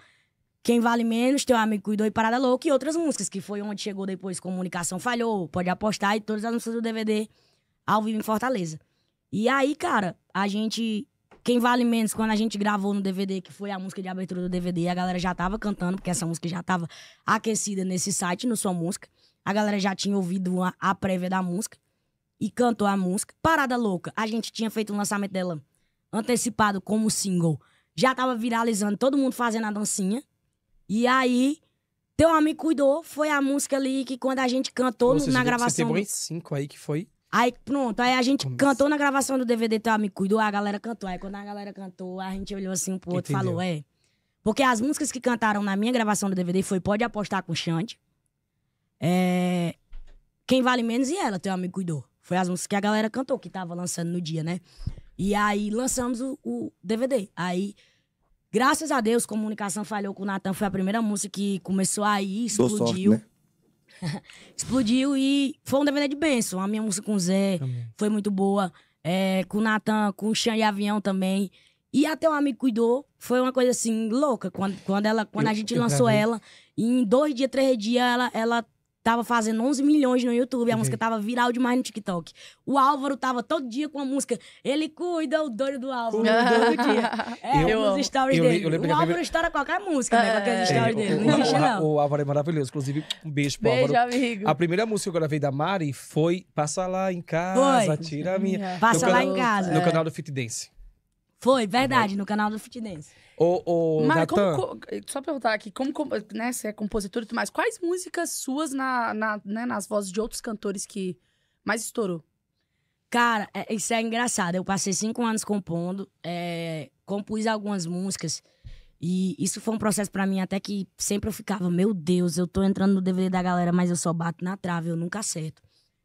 Quem Vale Menos, Teu Amigo Cuidou e Parada Louca e outras músicas, que foi onde chegou depois Comunicação Falhou, Pode Apostar e todas as músicas do DVD ao vivo em Fortaleza. E aí, cara, a gente. Quem Vale Menos, quando a gente gravou no DVD, que foi a música de abertura do DVD, a galera já tava cantando, porque essa música já tava aquecida nesse site, no Sua Música. A galera já tinha ouvido a, a prévia da música e cantou a música. Parada Louca, a gente tinha feito um lançamento dela antecipado como single. Já tava viralizando, todo mundo fazendo a dancinha. E aí, Teu Amigo Cuidou foi a música ali que quando a gente cantou Você na Você gravação. teve do- uns cinco aí que foi. Aí pronto, aí a gente Como cantou na gravação do DVD Teu Amigo Cuidou, a galera cantou. Aí quando a galera cantou, a gente olhou assim um pro outro e falou, é. Porque as músicas que cantaram na minha gravação do DVD foi Pode Apostar com Xande. É... Quem Vale Menos e Ela, Teu Amigo Cuidou. Foi as músicas que a galera cantou, que tava lançando no dia, né? E aí lançamos o, o DVD. Aí, graças a Deus, Comunicação Falhou com o Natan. Foi a primeira música que começou aí, Dou explodiu. sorte, né? [laughs] Explodiu e foi um DVD de bênção. A minha música com o Zé Amém. foi muito boa. É, com o Natan, com o Xan e Avião também. E até o amigo cuidou. Foi uma coisa assim, louca. Quando, quando, ela, quando Eu- a gente lançou ela, em dois dias, três dias, ela, ela tava fazendo 11 milhões no YouTube. A Entendi. música tava viral demais no TikTok. O Álvaro tava todo dia com a música. Ele cuida, o doido do Álvaro. todo dia. [laughs] É, Eu- nos stories eu le- dele. eu que o Álvaro primeira- estoura qualquer música, né? Aqueles É, stories o- dele. o- Não existe, o- não. O Álvaro é maravilhoso. Inclusive, um beijo pro Beijo, Álvaro. amigo. A primeira música que eu gravei da Mari foi Passa lá em casa, Foi. tira a minha. Passa No lá cana- em casa. No É. canal do Fit Dance. Foi, verdade, no canal do Fit Dance. Ô, ô Natan, como, co- só perguntar aqui, como, né, você é compositor e tudo mais, quais músicas suas na, na- né, nas vozes de outros cantores que mais estourou? Cara, é- isso é engraçado. Eu passei cinco anos compondo, é, compus algumas músicas E isso foi um processo pra mim até que sempre eu ficava, meu Deus, eu tô entrando no DVD da galera, mas eu só bato na trave, eu nunca acerto.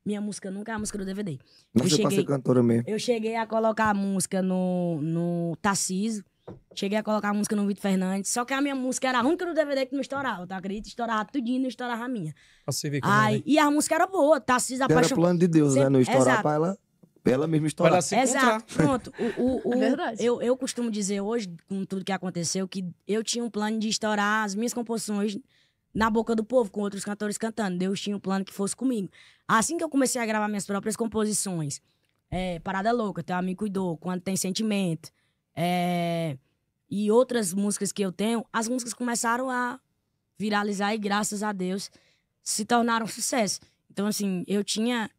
Minha música nunca é a música do DVD. Não eu ser cheguei, cantora mesmo. eu cheguei a colocar a música no, no Tarcísio, cheguei a colocar a música no Vitor Fernandes, só que a minha música era a única do DVD que não estourava, tá? Acredita? Estourava tudinho, não estourava a minha. Pra você ver como Ai, é. e a música era boa, Tarcísio Era apaixonado. plano de Deus, né? Sempre- Não estourar Exato. pra ela, ela mesma Pra estourar. ela se. Exato, pronto. O, o, [laughs] o- É verdade. Eu, eu costumo dizer hoje, com tudo que aconteceu, que eu tinha um plano de estourar as minhas composições na boca do povo, com outros cantores cantando. Deus tinha um plano que fosse comigo. Assim que eu comecei a gravar minhas próprias composições, é, Parada Louca, Teu Amigo Cuidou, Quando Tem Sentimento, é, e outras músicas que eu tenho, as músicas começaram a viralizar e, graças a Deus, se tornaram [laughs] sucesso. Então, assim, eu tinha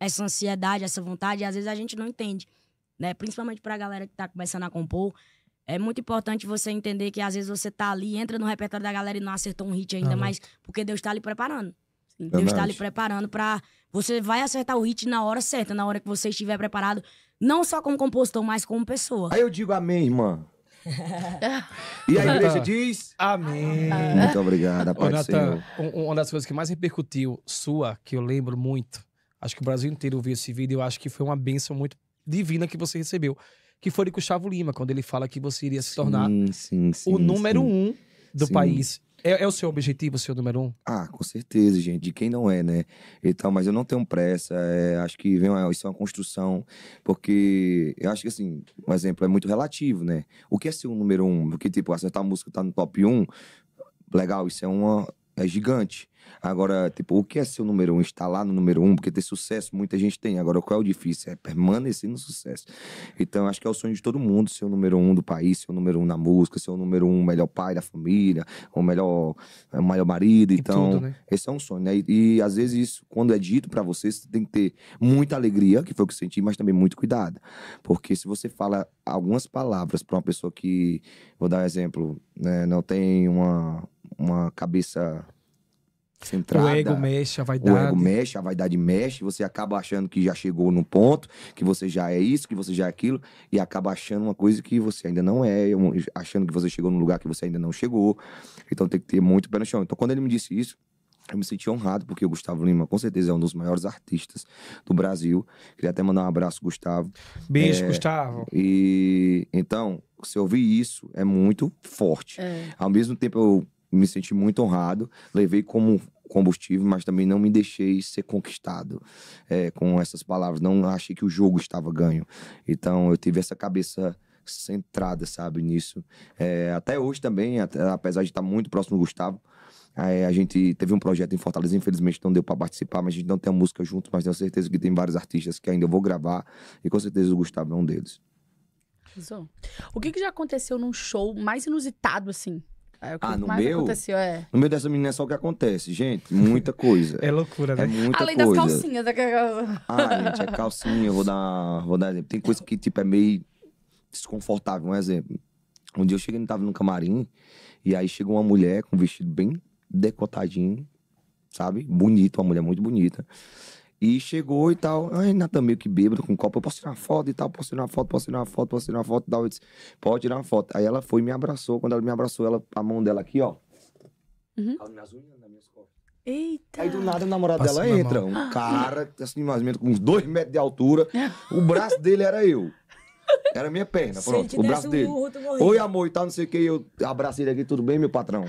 essa ansiedade, essa vontade, e às vezes a gente não entende, né? Principalmente pra galera que tá começando a compor. É muito importante você entender que às vezes você tá ali, entra no repertório da galera e não acertou um hit ainda, Aham. mas porque Deus tá ali preparando. Sim. Deus tá ali Verdade. preparando pra. Você vai acertar o hit na hora certa, na hora que você estiver preparado, não só como compositor, mas como pessoa. Aí eu digo amém, irmã. [laughs] e a igreja diz... Amém. Muito obrigado, a paz um- uma das coisas que mais repercutiu sua, que eu lembro muito, acho que o Brasil inteiro viu esse vídeo, eu acho que foi uma bênção muito divina que você recebeu, que foi de Gustavo Lima, quando ele fala que você iria se tornar Sim, sim, sim, o número sim. um do Sim. país. É, é o seu objetivo, o seu número um? Ah, com certeza, gente. De quem não é, né? Então, mas eu não tenho pressa. é, acho que vem uma, isso é uma construção, porque eu acho que, assim, um exemplo é muito relativo, né? O que é ser o número um? Porque, tipo, acertar a música tá no top um, legal, isso é uma. É gigante. Agora, tipo, o que é ser o número um? Estar lá no número um, porque ter sucesso muita gente tem. Agora, qual é o difícil? É permanecer no sucesso. Então, acho que é o sonho de todo mundo ser o número um do país, ser o número um na música, ser o número um melhor pai da família, o melhor, o melhor marido. Então, tudo, né? esse é um sonho, né? E, e, às vezes isso, quando é dito pra você, você tem que ter muita alegria, que foi o que eu senti, mas também muito cuidado. Porque se você fala algumas palavras pra uma pessoa que, vou dar um exemplo, né, não tem uma, uma cabeça centrada. O ego mexe, a O vaidade. ego mexe, a vaidade mexe, você acaba achando que já chegou no ponto, que você já é isso, que você já é aquilo, e acaba achando uma coisa que você ainda não é, achando que você chegou num lugar que você ainda não chegou. Então tem que ter muito pé no chão. Então quando ele me disse isso, eu me senti honrado, porque o Gustavo Lima, com certeza, é um dos maiores artistas do Brasil. Queria até mandar um abraço, Gustavo. Beijo, É, Gustavo. E então, se eu ouvir isso, é muito forte. É. Ao mesmo tempo, eu me senti muito honrado, levei como combustível, mas também não me deixei ser conquistado é, com essas palavras. Não achei que o jogo estava ganho. Então, eu tive essa cabeça centrada, sabe, nisso. É, até hoje também, até- apesar de estar muito próximo do Gustavo, é, a gente teve um projeto em Fortaleza, infelizmente não deu para participar, mas a gente não tem a música junto, mas tenho certeza que tem vários artistas que ainda vou gravar, e com certeza o Gustavo é um deles. O que, que já aconteceu num show mais inusitado, assim? É, o que Ah, no mais meu? aconteceu, é. No meio dessa menina é só o que acontece, gente, muita coisa. [laughs] É loucura, né? É muita Além das coisa. calcinhas. daquela- Ah, gente, é calcinha, vou dar, vou dar exemplo. Tem coisa que, tipo, é meio desconfortável. Um exemplo. Um dia eu cheguei, tava no camarim, e aí chegou uma mulher com um vestido bem decotadinho, sabe? Bonito, uma mulher muito bonita. E chegou e tal. Ai, Natan, meio que bêbado com um copo. Eu posso tirar uma foto e tal, posso tirar uma foto, posso tirar uma foto, posso tirar uma foto e tal. Eu disse, pode tirar uma foto. Aí ela foi e me abraçou. Quando ela me abraçou, ela, a mão dela aqui, ó. Uhum. Unhas, nas minhas costas. Eita. Aí do nada o namorado Passou dela na entra, um cara, assim, mais ou menos com uns dois metros de altura. O braço dele era eu. Era minha perna, pronto. O braço um dele. Oi, amor, e tal, não sei o que. Eu abracei ele aqui, tudo bem, meu patrão?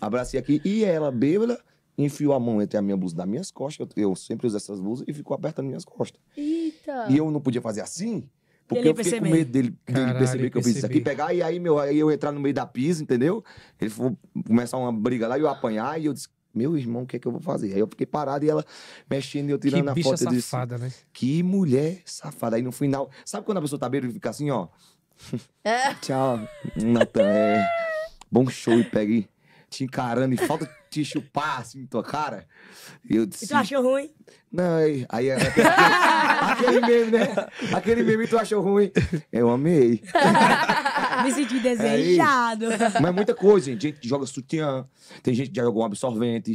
Abracei aqui. E ela, bêbada, enfiou a mão entre a minha blusa das minhas costas. Eu, eu sempre uso essas blusas e ficou apertando minhas costas. Eita. E eu não podia fazer assim. Porque Ele eu fiquei com perceber. medo dele, dele Caralho, perceber que eu fiz isso aqui, pegar e aí, meu, aí eu entrar no meio da pista, entendeu? Ele for começar uma briga lá e eu apanhar, e eu disse, meu irmão, o que é que eu vou fazer? Aí eu fiquei parado e ela mexendo e eu Que tirando a bicha foto. Disse, safada, né? que mulher safada. Aí no final, sabe quando a pessoa tá bêbada e fica assim, ó? É. [laughs] Tchau, Natan, é. Bom show e pega e te encarando e falta te chupar assim na tua cara. E eu E disse. tu achou ruim? Não, aí, aí é. aquele meme, né? Aquele meme tu achou ruim. Eu amei. [laughs] Me senti É desejado. Mas muita coisa, gente. Gente que joga sutiã. Tem gente que já jogou um absorvente.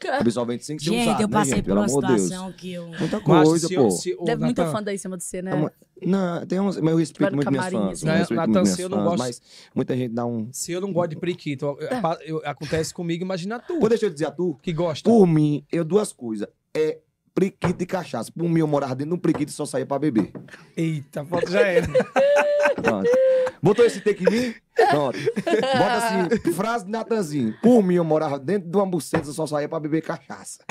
Caraca! Absorvente sem ser Gente, usado, eu né, passei gente? por Pelo uma amor de Deus. situação que eu. Muita coisa, se, pô. se, Deve muita fã daí em cima de você, né? É uma- Não, tem uns. Mas eu respeito muito minhas fãs. assim. Eu É, respeito Natan, muito se eu não fãs, gosto- Mas muita gente dá um. Se eu não gosto de pa- eu- acontece comigo, imagina tu, Pô, deixa eu dizer a tu. que gosta. Por mim, eu duas coisas. É priquito e cachaça. Por mim, eu morava dentro de um priquito e só saía pra beber. Eita, foto já era. Pronto. Botou esse take em mim? Pronto. Bota assim, frase de Natanzinho. Por mim, eu morava dentro de uma buceta e só saía pra beber cachaça.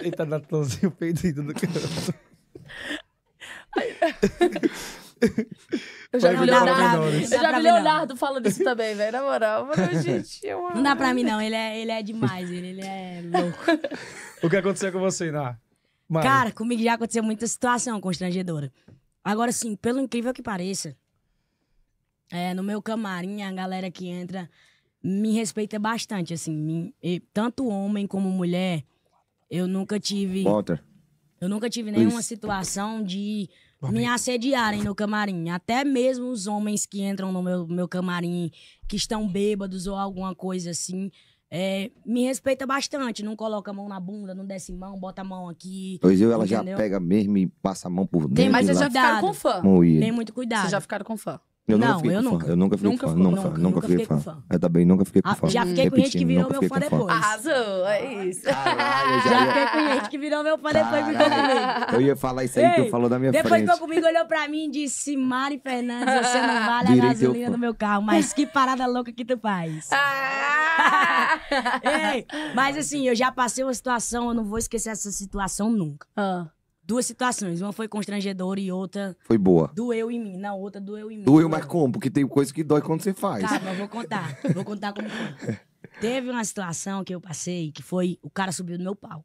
Eita, Natanzinho perdido no canto. Eu já vi Leonardo, eu já vi Leonardo falando isso também, velho. Na moral. Mano, gente, eu Não dá pra mim, não. Ele é, ele é demais. Ele, ele é louco. O que aconteceu com você, Ná? Mari? Cara, comigo já aconteceu muita situação constrangedora. Agora, sim, pelo incrível que pareça, é, no meu camarim, a galera que entra me respeita bastante, assim. me- e tanto homem como mulher, eu nunca tive... Walter. Eu nunca tive nenhuma Isso. situação de me assediarem no camarim. Até mesmo os homens que entram no meu, meu camarim, que estão bêbados ou alguma coisa assim, é, me respeita bastante. Não coloca a mão na bunda, não desce mão, bota a mão aqui. Pois eu, ela Entendeu? já pega mesmo e passa a mão por dentro. Tem, Mas vocês já ficaram com fã. Tem muito cuidado. Vocês já ficaram com fã. Eu nunca Não, fiquei eu fã. nunca. Eu nunca fiquei Nunca com fã. Nunca, nunca, fiquei fiquei com fã. Eu também nunca fiquei com Ah, fã. já fiquei com gente que virou meu fã depois. Arrasou, é isso. Caralho, Já já fiquei com gente que virou meu fã depois ficou comigo. Eu ia falar isso aí que tu Ei, falou da minha Depois frente. ficou comigo, olhou pra mim e disse: Mari Fernandes, você não vale a gasolina do meu carro, mas que parada louca que tu faz. Ah! [laughs] Ei, mas assim, eu já passei uma situação, eu não vou esquecer essa situação nunca. Ah. Duas situações, uma foi constrangedora e outra Foi boa. doeu em mim. Não, outra doeu em mim. Doeu, mas como? Porque tem coisa que dói quando você faz. Calma, eu vou contar. Vou contar como foi. [laughs] Teve uma situação que eu passei que foi o cara subiu no meu pau.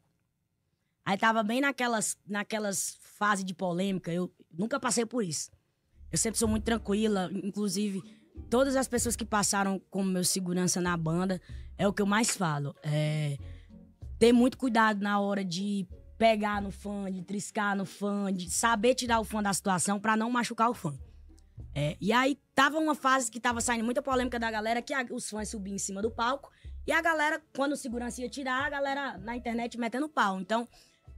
Aí tava bem naquelas, naquelas fases de polêmica. Eu nunca passei por isso. Eu sempre sou muito tranquila. Inclusive, todas as pessoas que passaram como meu segurança na banda, é o que eu mais falo. É ter muito cuidado na hora de pegar no fã, de triscar no fã, de saber tirar o fã da situação pra não machucar o fã. É, e aí tava uma fase que tava saindo muita polêmica da galera, que a- os fãs subiam em cima do palco. E a galera, quando o segurança ia tirar, a galera na internet metendo pau. Então,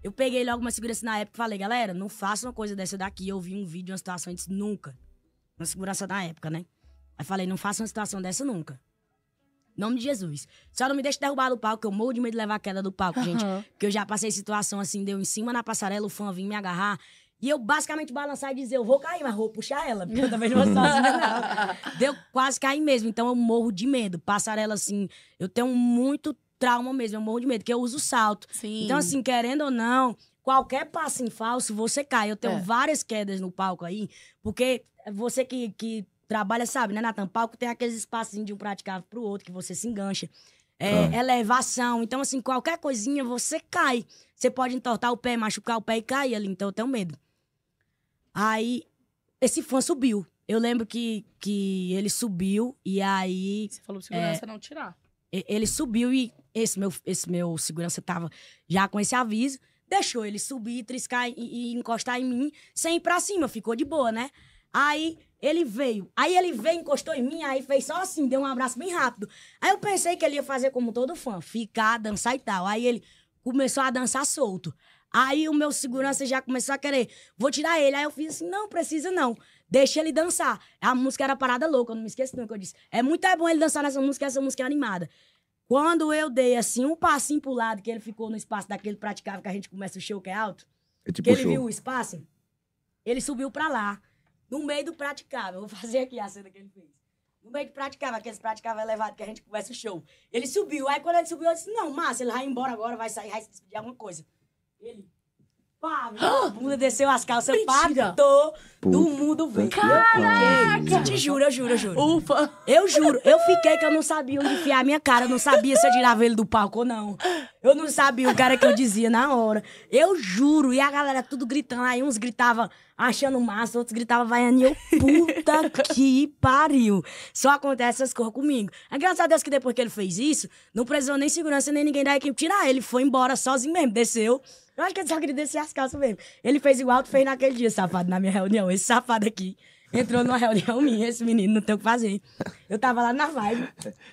eu peguei logo uma segurança na época e falei, galera, não faça uma coisa dessa daqui. Eu vi um vídeo, uma situação e disse, nunca. Uma segurança na época, né? Aí falei, não faça uma situação dessa nunca. Nome de Jesus. Só não me deixe derrubar do palco, que eu morro de medo de levar a queda do palco, gente. Aham. Porque eu já passei situação assim, deu em cima na passarela, o fã vir me agarrar. E eu basicamente balançar e dizer, eu vou cair, mas vou puxar ela, porque eu também não vou sozinha, não. [laughs] Deu quase cair mesmo, então eu morro de medo. Passarela, assim, eu tenho muito trauma mesmo, eu morro de medo, porque eu uso salto. Sim. Então, assim, querendo ou não, qualquer passo em falso, você cai. Eu tenho É. várias quedas no palco aí, porque você que, que trabalha, sabe, né, Natan? Palco tem aqueles espacinhos de um praticável pro outro, que você se engancha. É, Ah. elevação. Então, assim, qualquer coisinha você cai. Você pode entortar o pé, machucar o pé e cair ali. Então, eu tenho medo. Aí, esse fã subiu. Eu lembro que, que ele subiu e aí Você falou segurança não tirar. Ele subiu e esse meu, esse meu segurança tava já com esse aviso. Deixou ele subir, triscar e, e encostar em mim sem ir pra cima. Ficou de boa, né? Aí ele veio. Aí ele veio, encostou em mim, aí fez só assim, deu um abraço bem rápido. Aí eu pensei que ele ia fazer como todo fã, ficar, dançar e tal. Aí ele começou a dançar solto. Aí o meu segurança já começou a querer, vou tirar ele. Aí eu fiz assim, não precisa não. Deixa ele dançar. A música era Parada Louca, eu não me esqueço nunca. Eu disse, é muito é bom ele dançar nessa música, essa música é animada. Quando eu dei assim um passinho pro lado, que ele ficou no espaço daquele praticável que a gente começa o show que é alto, Eu te que ele puxou. viu o espaço, ele subiu pra lá, no meio do praticável. Vou fazer aqui a cena que ele fez. No meio do praticável, aqueles praticável elevado que a gente começa o show. Ele subiu, aí quando ele subiu, eu disse, não, Márcio, ele vai embora agora, vai sair, vai se despedir de alguma coisa. Ele, pá, a bunda desceu as calças, Mentira! patou, do Puta mundo veio. pariu. te juro, eu juro, eu juro. Ufa! Eu juro, eu fiquei que eu não sabia onde enfiar a minha cara. Eu não sabia se eu tirava ele do palco ou não. Eu não sabia o cara que eu dizia na hora. Eu juro. E a galera tudo gritando. Aí uns gritavam achando massa, outros gritavam vaiando. E eu, puta que pariu. Só acontece essas coisas comigo. É graças a Deus que depois que ele fez isso, não precisou nem segurança, nem ninguém da equipe tirar. Ele foi embora sozinho mesmo, desceu. Eu acho que ele só queria descer as calças mesmo. Ele fez igual tu fez naquele dia, safado, na minha reunião. Esse safado aqui. Entrou numa reunião minha, esse menino, não tem o que fazer. Eu tava lá na vibe.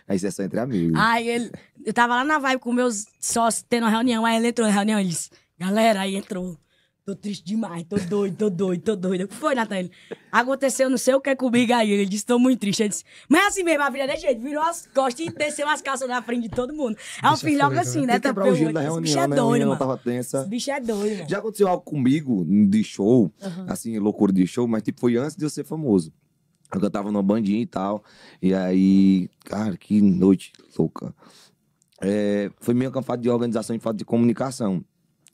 Aí isso é só entre amigos. Aí ele. Eu tava lá na vibe com meus sócios tendo uma reunião. Aí ele entrou na reunião e disse: Galera, aí entrou. Tô triste demais, tô doido, tô doido, tô doido. O que foi, Natan? Aconteceu não sei o que é comigo aí. Ele disse, tô muito triste. Ele disse, mas é assim mesmo, a filha desse jeito, virou as costas e desceu as calças na frente de todo mundo. É um Bicho é filho logo assim, né? né? Quebrar o gelo da Esse reunião, bicho né? é A doido, mano. tava tensa. Esse bicho é doido, mano. Já aconteceu algo comigo de show, assim, loucura de show, mas tipo, foi antes de eu ser famoso. Eu cantava numa bandinha e tal. E aí, cara, que noite louca. É, foi meio que uma falta de organização e falta de comunicação.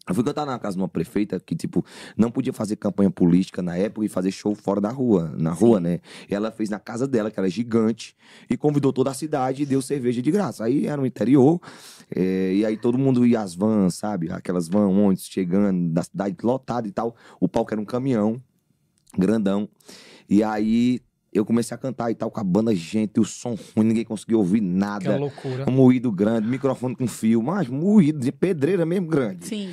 Eu fui cantar na casa de uma prefeita que, tipo, não podia fazer campanha política na época e fazer show fora da rua, na rua, né? E ela fez na casa dela, que era gigante, e convidou toda a cidade e deu cerveja de graça. Aí era no interior, é, e aí todo mundo ia às vans, sabe? Aquelas vans ônibus chegando da cidade lotada e tal. O palco era um caminhão, grandão. E aí eu comecei a cantar e tal, com a banda gente, o som ruim, ninguém conseguia ouvir Que é nada. loucura. Um moído grande, microfone com fio, mas moído, de pedreira mesmo grande. Sim.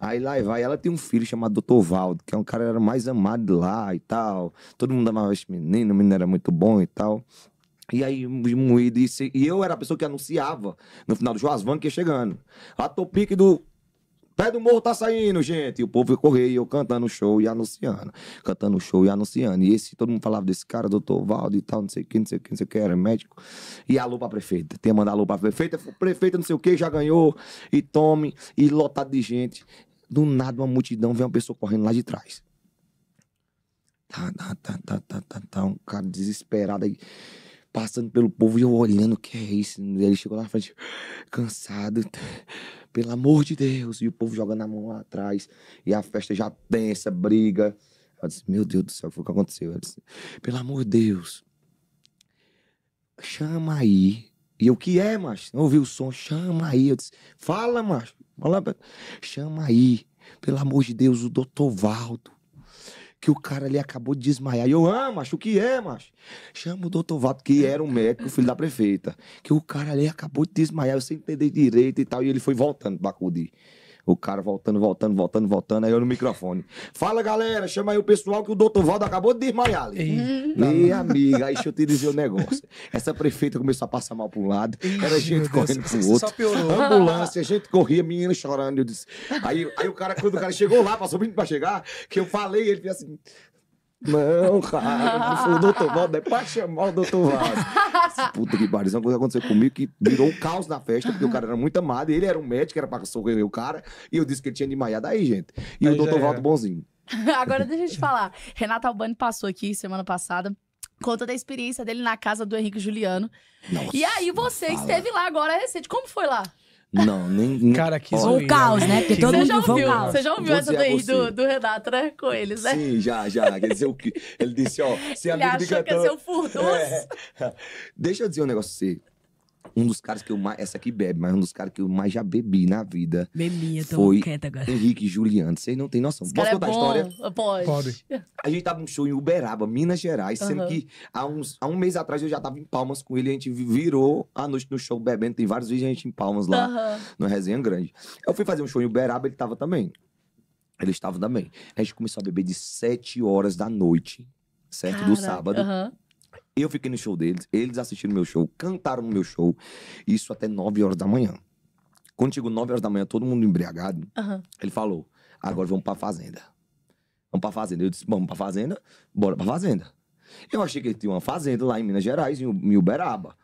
Aí lá vai, ela tem um filho chamado Dr. Valdo, que é um cara que era mais amado lá e tal. Todo mundo amava esse menino, o menino era muito bom e tal. E aí, moído, e, e eu era a pessoa que anunciava no final do show as vans que ia chegando. A topique do pé do morro tá saindo, gente. E o povo ia correr e eu cantando show e anunciando. Cantando show e anunciando. E esse, todo mundo falava desse cara, doutor Valdo e tal, não sei o que, não sei o que, não sei o que, era médico. E alô pra prefeita. Tem mandar alô pra prefeita. Prefeita, não sei o que, já ganhou. E tome. E lotado de gente. Do nada, uma multidão, vem uma pessoa correndo lá de trás. Tá, tá, tá, tá, tá, tá, tá. Um cara desesperado aí, passando pelo povo e eu olhando, o que é isso? Ele chegou lá na frente, cansado. [laughs] Pelo amor de Deus. E o povo jogando a mão lá atrás. E a festa já tensa, briga. Eu disse, meu Deus do céu, foi o que aconteceu. Eu disse, pelo amor de Deus. Chama aí. E eu, o que é, macho? Não ouvi o som, chama aí. Eu disse, fala, macho. Fala, chama aí. Pelo amor de Deus, o doutor Valdo. Que o cara ali acabou de desmaiar. E eu, ah, macho, o que é, macho? Chama o doutor Valdo, que era um médico, filho da prefeita. Que o cara ali acabou de desmaiar, eu sem entender direito e tal. E ele foi voltando pra acudir. O cara voltando, voltando, voltando, voltando. Aí eu no microfone. Fala, galera, chama aí o pessoal que o doutor Valdo acabou de desmaiar ali. Minha amiga, aí deixa eu te dizer o negócio. Essa prefeita começou a passar mal pra um lado, era gente correndo você pro outro. Só piorou. Ambulância, gente corria, menino chorando. Eu disse. Aí, aí o cara, quando o cara chegou lá, passou muito pra chegar, que eu falei, ele fez assim. Não, cara, o doutor Valdo, é pra chamar o doutor Valdo. [laughs] Puta que pariu, isso é uma coisa que aconteceu comigo que virou um caos na festa, porque o cara era muito amado, ele era um médico, era pra socorrer o cara, e eu disse que ele tinha de desmaiado aí, gente. E Aí o doutor Valdo bonzinho. [laughs] Agora deixa eu te falar. Renata Albani passou aqui semana passada. Conta da experiência dele na casa do Henrique Juliano. Nossa, E aí você esteve lá agora recente. Como foi lá? Não, nem. Cara, que zoeira. um caos, né? Porque Que todo Você mundo ouviu? caos. Você já ouviu essa a daí você. do, do Renato, né? Com eles, né? Sim, já, já. Quer dizer, o que? Ele disse, ó, [laughs] ser Ele amigo de achou que ser o furdoso. É. [laughs] Deixa eu dizer um negócio pra você. Um dos caras que eu mais. Essa aqui bebe, mas um dos caras que eu mais já bebi na vida. Bebia, tô Foi quieta agora. Henrique e Juliano. Vocês não têm noção. Esse Posso é contar a bom. história? Pode. Pode. A gente tava num show em Uberaba, Minas Gerais, sendo que há, uns, há um mês atrás eu já tava em Palmas com ele. A gente virou a noite no show bebendo. Tem vários vídeos a gente em Palmas lá, Aham. numa resenha grande. Eu fui fazer um show em Uberaba, ele tava também. Eles estavam também. A gente começou a beber de 7 horas da noite, certo? Do sábado. aham. Eu fiquei no show deles, eles assistiram meu show, cantaram no meu show, isso até 9 horas da manhã. Quando chegou 9 horas da manhã, todo mundo embriagado, Aham. ele falou: agora vamos pra fazenda. Vamos pra fazenda. Eu disse: vamos pra fazenda, bora pra fazenda. Eu achei que ele tinha uma fazenda lá em Minas Gerais, em Uberaba.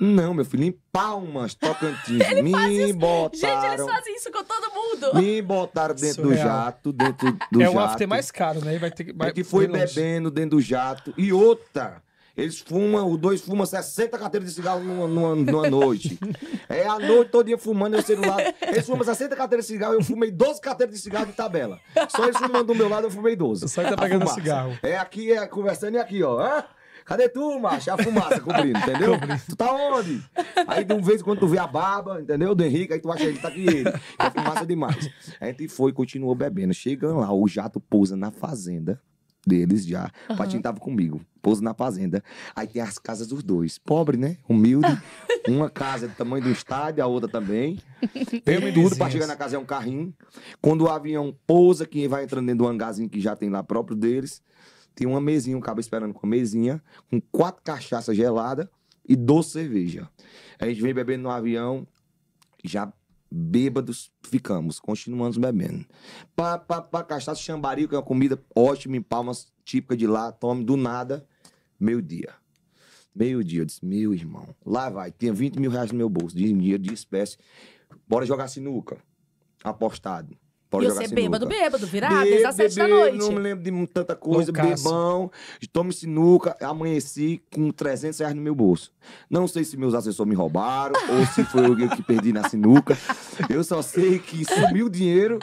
Não, meu filho, em Palmas, Tocantins. [laughs] me botaram. Gente, eles fazem isso com todo mundo. Me botaram dentro do Surreal. jato, dentro do é jato. o after mais caro, né? Vai ter que. Vai É que foi bebendo dentro do jato. E outra, eles fumam, os dois fumam 60 carteiras de cigarro numa, numa, numa noite. É a noite todinha fumando eu celular. Eles fumam 60 carteiras de cigarro, eu fumei 12 carteiras de cigarro de tabela. Só eles fumando do meu lado, eu fumei 12. Só tá pegando fumaça. cigarro. É aqui, é conversando e aqui, ó. Hã? Cadê tu, macho? É A fumaça cobrindo, entendeu? Tu tá onde? Aí de um vez em quando tu vê a barba, entendeu? Do Henrique, aí tu acha ele, tá aqui ele. É fumaça demais. A gente foi e continuou bebendo. Chegando lá, o jato pousa na fazenda deles já. O Patinho tava comigo. Pousa na fazenda. Aí tem as casas dos dois. Pobre, né? Humilde. [laughs] Uma casa do tamanho do estádio, a outra também. [laughs] Tem tudo Humildezinhas. pra chegar na casa é um carrinho. Quando o avião pousa, quem vai entrando dentro do hangarzinho que já tem lá próprio deles, tem uma mesinha, um cabo esperando com a mesinha, com quatro cachaças geladas e doce cerveja. A gente vem bebendo no avião, já Bêbados ficamos, continuamos bebendo. Pá, pá, pá, cachaça, chambari, que é uma comida ótima, em palmas, típica de lá. Tome do nada, meio-dia. Meio-dia, eu disse, meu irmão, lá vai, tinha 20 mil reais no meu bolso, de dinheiro, de espécie. Bora jogar sinuca. Apostado. Bora E jogar você sinuca. bêbado, bêbado, virado, desde as sete da noite. Não me lembro de tanta coisa, Loucaço. bebão. Tome sinuca, amanheci com 300 reais no meu bolso. Não sei se meus assessores me roubaram [laughs] ou se foi eu que perdi na sinuca. Eu só sei que sumiu o dinheiro,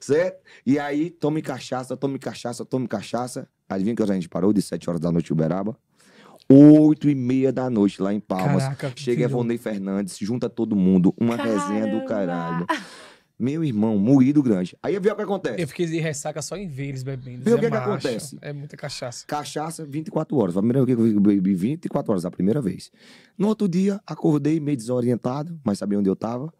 certo? E aí, tome cachaça, tome cachaça, tome cachaça. Adivinha que a gente parou? De 7 horas da noite em Uberaba. 8 e meia da noite lá em Palmas. Caraca, Chega filho. Evonei Fernandes, junta todo mundo, uma resenha do Caramba. caralho. Meu irmão, moído grande. Aí vê o que acontece. Eu fiquei de ressaca só em ver eles bebendo. Vê o Zé que que Macho. acontece. É muita cachaça. Cachaça 24 horas. A primeira vez que eu bebi 24 horas, a primeira vez. No outro dia, acordei meio desorientado, mas sabia onde eu tava.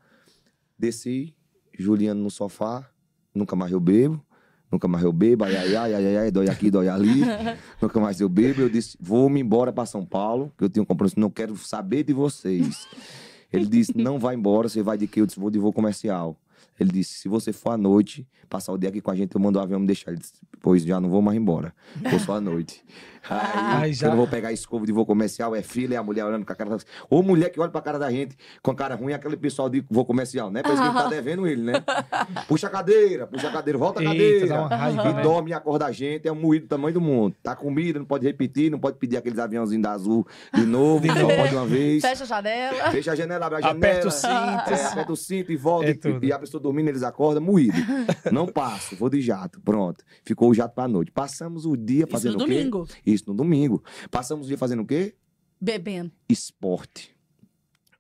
Desci, Juliano no sofá, nunca mais eu bebo. Nunca mais eu bebo, ai, ai, ai, ai, ai, ai, dói aqui, dói ali. [laughs] nunca mais eu bebo. Eu disse, vou-me embora para São Paulo, que eu tenho um compromisso, não quero saber de vocês. [laughs] Ele disse, não vai embora, você vai de quê? Eu disse, vou de voo comercial. Ele disse, se você for à noite, passar o dia aqui com a gente, eu mando o avião me deixar. Ele disse, pois já não vou mais embora, vou só à noite. [laughs] Aí, Ai, já. eu não vou pegar escova de voo comercial, é filha, é a mulher olhando com a cara... da- Ou mulher que olha pra cara da gente com a cara ruim, é aquele pessoal de voo comercial, né? Parece que ele tá [laughs] devendo ele, né? Puxa a cadeira, puxa a cadeira, volta a Eita, cadeira. uma raiva, e né? dorme e acorda a gente, é um moído do tamanho do mundo. Tá comida, não pode repetir, não pode pedir aqueles aviãozinhos da Azul de novo, [laughs] só pode uma vez. Fecha a janela. Fecha a janela, abre a janela. Aperta o cinto. É, aperta o cinto e volta. É e- e, a pessoa dormindo, eles acordam moído. [laughs] Não passo, vou de jato. Pronto. Ficou o jato pra noite. Passamos o dia Isso fazendo no o quê? domingo. Isso no domingo. Passamos o dia fazendo o quê? Bebendo. Esporte.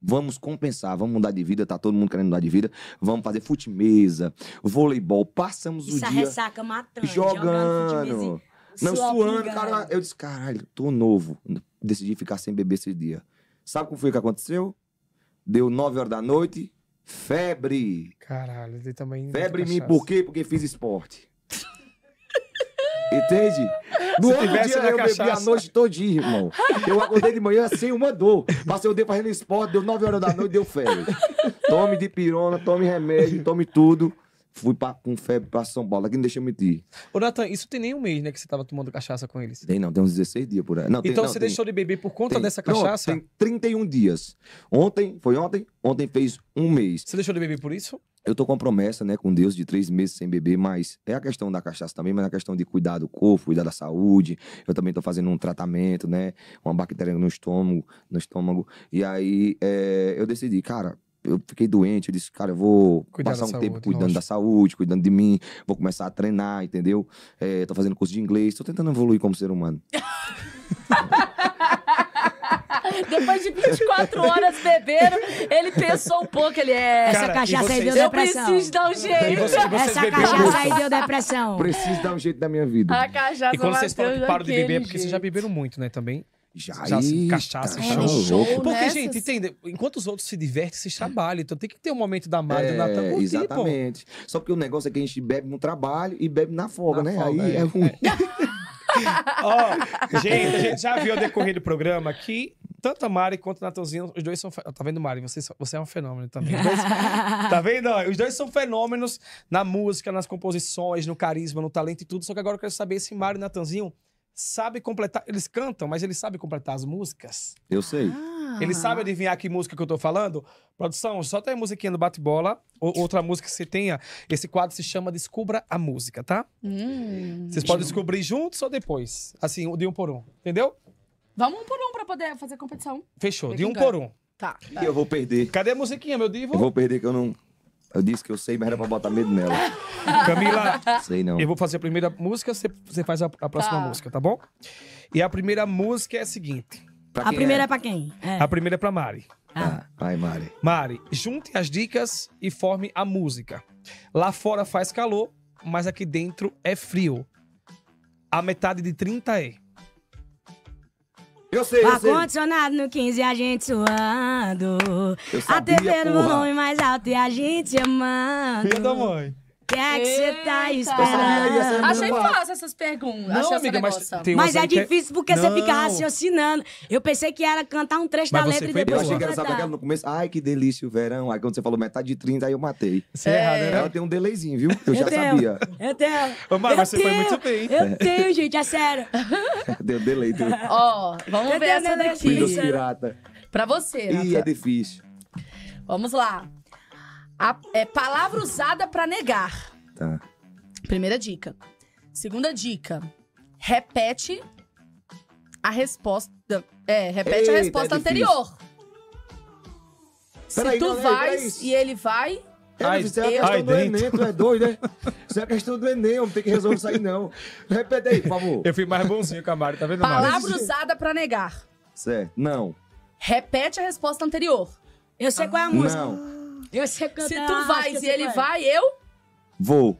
Vamos compensar, vamos mudar de vida, tá todo mundo querendo mudar de vida. Vamos fazer fute-mesa, voleibol. Passamos Isso o a dia ressaca matando. Jogando. jogando. Não, suando, cara. Eu disse, caralho, tô novo. Decidi ficar sem beber esse dia. Sabe como foi que aconteceu? Deu 9 horas da noite, febre. Caralho, ele também. Febre em mim, por quê? Porque fiz esporte. Entende? No Se outro dia eu bebi a noite todinha, irmão. Eu acordei de manhã sem uma dor. Passei o dia fazendo esporte, deu 9 horas da noite, deu febre. Tome de pirona, tome remédio, tome tudo. Fui pra, com febre pra São Paulo, aqui não deixa eu mentir. Ô, Natan, isso tem nem um mês, né, que você tava tomando cachaça com eles. Tem não, tem uns 16 dias por aí. Não, tem- Então não, você tem- deixou de beber por conta tem- dessa cachaça? tem 31 dias. Ontem, foi ontem? Ontem fez um mês. Você deixou de beber por isso? Eu tô com promessa, né, com Deus de três meses sem beber, mas é a questão da cachaça também, mas é a questão de cuidar do corpo, cuidar da saúde. Eu também tô fazendo um tratamento, né, uma bactéria no estômago, no estômago. E aí é, eu decidi, cara, eu fiquei doente, eu disse, cara, eu vou Cuidar passar da um tempo saúde, cuidando lógico. da saúde, cuidando de mim, vou começar a treinar, entendeu? É, tô fazendo curso de inglês, tô tentando evoluir como ser humano. [laughs] Depois de 24 horas bebendo, ele pensou um pouco, ele é. Essa Cara, cachaça e aí deu vocês? Eu depressão. preciso dar um jeito. você- vocês Essa cachaça muito? aí deu depressão. Preciso dar um jeito na minha vida. A cachaça E quando vocês falam que param de beber, é porque vocês já beberam muito, né, também? Já, Já, aí, cachaça, tá show. louco. Show. Porque, nessas- gente, entende? Enquanto os outros se divertem, vocês trabalham. Então tem que ter um momento da Mari e do Natan É, curtir, pô. exatamente. Só porque o negócio é que a gente bebe no trabalho e bebe na folga, Na né? folga, aí é. é, ruim. [laughs] Ó, gente, a gente já viu ao decorrer do programa que tanto a Mari quanto o Natanzinho, os dois são. Tá vendo, Mari? Você, você é um fenômeno também. Dois- [laughs] tá vendo? Os dois são fenômenos na música, nas composições, no carisma, no talento e tudo. Só que agora eu quero saber se Mari e Natanzinho sabem completar. Eles cantam, mas eles sabem completar as músicas. Eu sei. Ah. Eles sabem adivinhar que música que eu tô falando? Produção, só tem a musiquinha do bate-bola. Ou- Outra música que você tenha. Esse quadro se chama Descubra a Música, tá? Hum. Vocês podem descobrir juntos ou depois. Assim, de um por um. Entendeu? Vamos um por um pra poder fazer competição. Fechou. De um ganha. por um. Tá. E eu vou perder. Cadê a musiquinha, meu divo? Eu vou perder que eu não. Eu disse que eu sei, mas era pra botar medo nela. [laughs] Camila, Sei não. eu vou fazer a primeira música, você, você faz a, a próxima Tá. música, tá bom? E a primeira música é a seguinte. Pra A quem primeira é? é pra quem? É. A primeira é pra Mari. Ah, vai, Mari. Mari, junte as dicas e forme a música. Lá fora faz calor, mas aqui dentro é frio. A metade de 30 é. Eu sei, eu sei. ar-condicionado no 15 e a gente suando. Eu A sabia, TV no porra. volume mais alto e a gente amando. Filha da mãe. Que é que você tá esperando? Achei Não, fácil essas perguntas. Não, Achei amiga, essa mas tem Mas é que difícil porque você fica raciocinando. Eu pensei que era cantar um trecho Mas da letra e foi depois Eu achei que era, completar. sabe aquela no começo? Ai, que delícia o verão. Aí quando você falou metade de 30, aí eu matei. Você é errado, Ela né? tem um delayzinho, viu? Eu já Eu tenho. sabia. Eu tenho. Ô, Mari, eu você foi tenho, muito bem. Eu tenho, gente, é sério. [laughs] Deu delay. Deu. Ó, vamos Eu ver essa daqui. Pra você, Ih, é difícil. Vamos lá. A- é palavra usada pra negar. Tá. Primeira dica. Segunda dica. Repete a resposta. É, repete Eita, a é resposta difícil. anterior. Se Peraí, tu não, peraí, vais peraí. e ele vai. Ai, Ai, isso é a questão ai, do dentro. Enem, tu é doido, né? Isso é a questão do Enem, não tem que resolver isso aí, não. Repete aí, por favor. Eu fui mais bonzinho com a Mari, tá vendo, Mari? Palavra usada pra negar. Certo. Não. Repete a resposta anterior. Eu sei qual é a música. Não. Eu sei cantar. Se tu vais e ele é. vai, eu. Vou.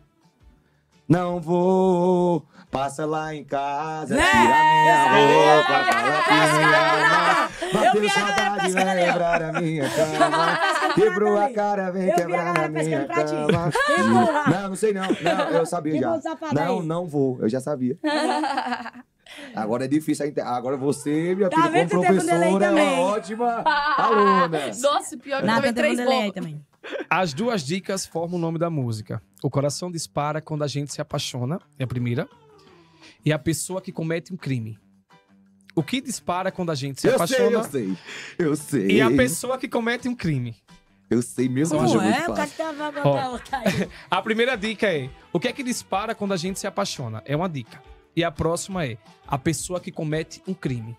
Não vou. Passa lá em casa, Né? tira minha Eu roupa, fala que me ama. Eu Bateu saudade, vai lembrar a minha [laughs] cama. Quebrou a cara, vem Eu vi a quebrar na minha cama. [laughs] Não, não sei não. Não, eu sabia já. Não, aí? não vou. Eu já sabia. [laughs] Agora é difícil. Agora você, minha Tá filha, como professora, é também? uma ótima aluna. [laughs] Nossa, pior que eu Nada, um três também. As duas dicas formam o nome da música. O coração dispara quando a gente se apaixona, é a primeira. E a pessoa que comete um crime. O que dispara quando a gente se Eu sei, apaixona eu sei. Eu sei. e a pessoa que comete um crime. Eu sei mesmo. Como muito é? O cara fácil. que tava outra aí. [laughs] A primeira dica é: o que é que dispara quando a gente se apaixona? É uma dica. E a próxima é: a pessoa que comete um crime.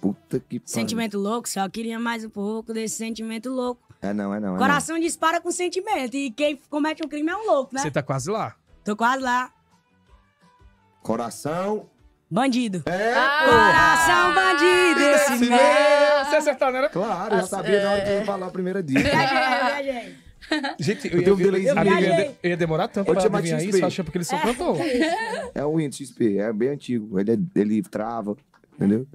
Puta que pariu. Sentimento louco, só queria mais um pouco desse sentimento louco. É não, é não. É Coração dispara com sentimento. E quem comete um crime é um louco, né? Você tá quase lá. Tô quase lá. não. Coração. Bandido. É, Ah, Coração bandido, esse meu. mesmo. Você acertou, né? era? Claro, já sabia na hora que ia falar a primeira dica. Viajei, viajei. [laughs] Gente, Eu tenho um delayzinho. amigo, ia, Viajei. de- eu ia demorar tanto Eu pra adivinhar XP. isso, achei porque ele só cantou. É o Windows XP, é bem antigo. Ele, é- ele trava, entendeu?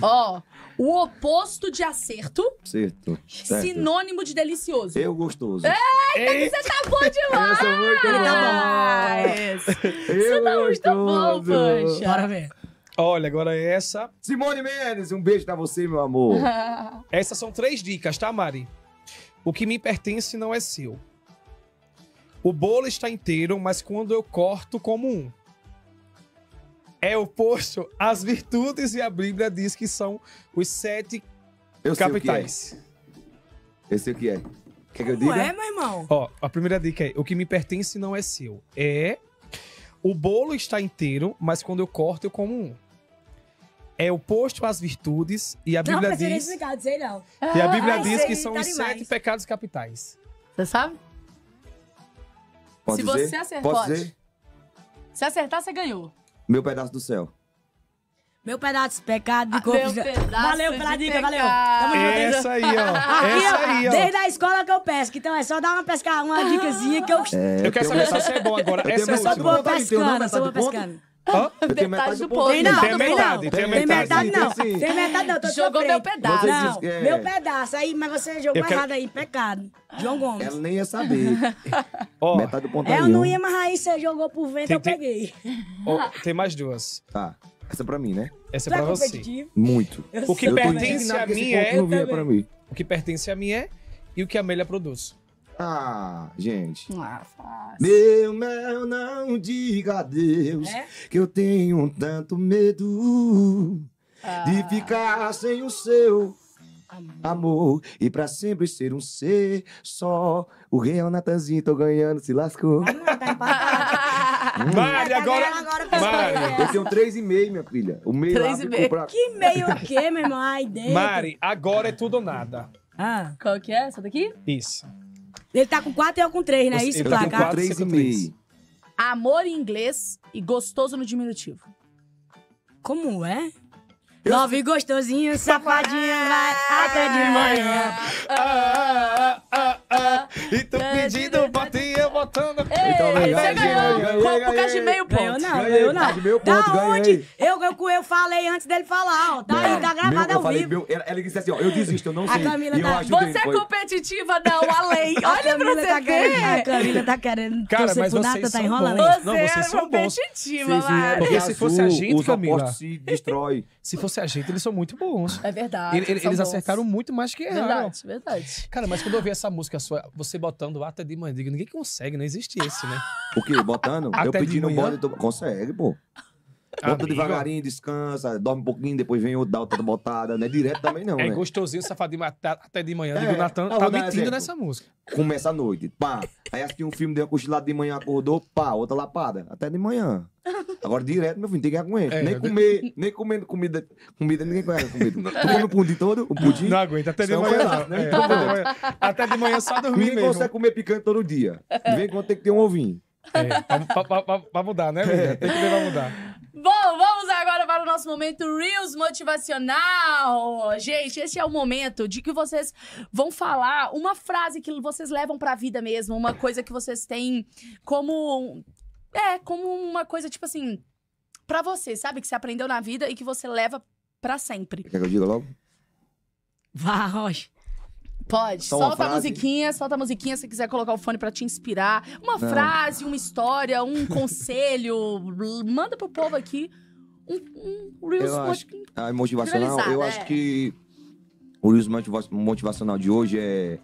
Ó, o oposto de acerto, Certo. certo. sinônimo de delicioso. Eu gostoso. Ei, Você tá bom demais! Eu sou muito bom. Eu tá muito bom, gostoso. poxa. Bora ver. Olha, agora essa. Simone Mendes, um beijo pra você, meu amor. [laughs] Essas são três dicas, tá, Mari? O que me pertence não é seu. O bolo está inteiro, mas quando eu corto, como um. É oposto às virtudes e a Bíblia diz que são os sete Eu sei o que é. capitais. Eu sei o que é. Quer que eu diga? é, meu irmão? Ó, a primeira dica é: o que me pertence não é seu. É. O bolo está inteiro, mas quando eu corto, eu como um. É oposto às virtudes e a Não Bíblia precisa diz. explicar, não. E a Bíblia Ah, diz isso que são tá os demais. sete pecados capitais. Você sabe? Pode Se dizer? você acertar, Pode pode. Se acertar, você ganhou. Meu pedaço do céu. Meu pedaço de pecado de Ah, corpo. meu já- pedaço Valeu pela dica, valeu. Tamo junto. Essa aí, ó. Aqui, Essa ó, aí, ó. desde a escola que eu pesco. Então é só dar uma pesca, uma dicasinha que eu. É, Eu quero saber se você é bom agora. Eu Essa é última. boa não, pescando, sou boa pescando. [laughs] Eu tenho metade do ponto. Tem não, Tem tem metade, não. tem Tem metade. não. Tem sim. Tem metade não, tô Jogou meu pedaço. Não, é- meu pedaço. Aí, mas você jogou errado aí, pecado. João Gomes. Ela nem ia saber. [laughs] Ó, Metade do ponto aí, eu não ia, mas aí você jogou por vento, Tem- eu tem- peguei. [laughs] tem mais duas. Tá. Essa é pra mim, né? Essa é é pra você. Muito. O que pertence a mim é-. O que pertence a mim é e o que a Amélia produz. Ah, gente. Ah. Meu mel, não diga adeus, É? que eu tenho um tanto medo Ah. de ficar sem o seu amor e pra sempre ser um ser só. O rei é o Natanzinho, tô ganhando, se lascou. Ah, tá empatado. [laughs] Mari, Tá agora. Mari. Eu tenho três e meio, minha filha. O meio Três lá e meio. pra... Que meio o quê, meu irmão? Ai, [laughs] dentro. Mari, agora é tudo ou nada. Ah, Qual que é? Essa daqui? Isso. Ele tá com quatro e eu com três, não é Você- isso, eu Eu tenho placar? quatro. três e meio. Amor em inglês e gostoso no diminutivo. Como é? Eu- Nove gostosinho, safadinho, vai até de manhã. Ah, ah, ah, ah, e tu pedindo voto e eu votando. Então, Ei, ganhei, você ganhei, ganhou ganhei, por- por ganhei. causa de meio Ganhou ponto. não, Ganhei, ganhou tá não. meu da ponto, onde? ganhei. Eu, eu, eu falei antes dele falar, ó. Tá aí, tá gravado Meu, eu ao falei, vivo. meu, ela, ela disse assim, ó, eu desisto, eu não A sei. Camila e eu tá-. Você é competitiva, não, além. [laughs] A Olha pra Camila você tá querendo, a ver. Camila tá querendo Cara, torcer mas pro vocês Nata, tá enrolando. Você Não, é vocês são bons. competitiva, Mari. Porque se fosse a gente, Camila. se destrói. Se fosse a gente, eles são muito bons. É verdade. Ele- eles bons. acertaram muito mais que erraram. Verdade, verdade. Cara, mas quando eu vi essa música sua, você botando até de manhã, ninguém consegue, não existe esse, né? O quê? Botando? Até eu pedi no bode, tu- consegue, pô. Bota devagarinho, descansa, dorme um pouquinho, depois vem outro, dá outra botada. Não é direto também não, É né? gostosinho, safadinho até, até de manhã. É, digo, o Natan tá mentindo exemplo. nessa música. Começa à noite, pá. Aí assistiu um filme, deu uma cochilada de manhã, acordou, pá, outra lapada. Até de manhã. Agora direto, meu filho, tem que aguentar. É, nem comer, nem comendo comida. Comida ninguém conhece comida. Tu come o pudim todo, o pudim. Não aguenta, até de manhã né? É, até de manhã. De só dormir Ninguém mesmo. consegue comer picante todo dia. De vez em quando tem que ter um ovinho. É, pra, pra- pra- pra mudar, né, amiga? Tem que ver pra mudar. Bom, vamos agora para o nosso momento Reels Motivacional. Gente, esse é o momento de que vocês vão falar uma frase que vocês levam pra vida mesmo, uma coisa que vocês têm como. É, como uma coisa tipo assim. Pra você, sabe? Que você aprendeu na vida e que você leva pra sempre. Quer que eu diga logo? Vá, Rocha. Pode. Só uma solta a musiquinha, solta a musiquinha se quiser colocar o fone pra te inspirar. Uma Não. frase, uma história, um [laughs] conselho. Manda pro povo aqui um, um Reels Eu acho moti- A motivacional, eu acho é. que o Reels motiva- motivacional de hoje é.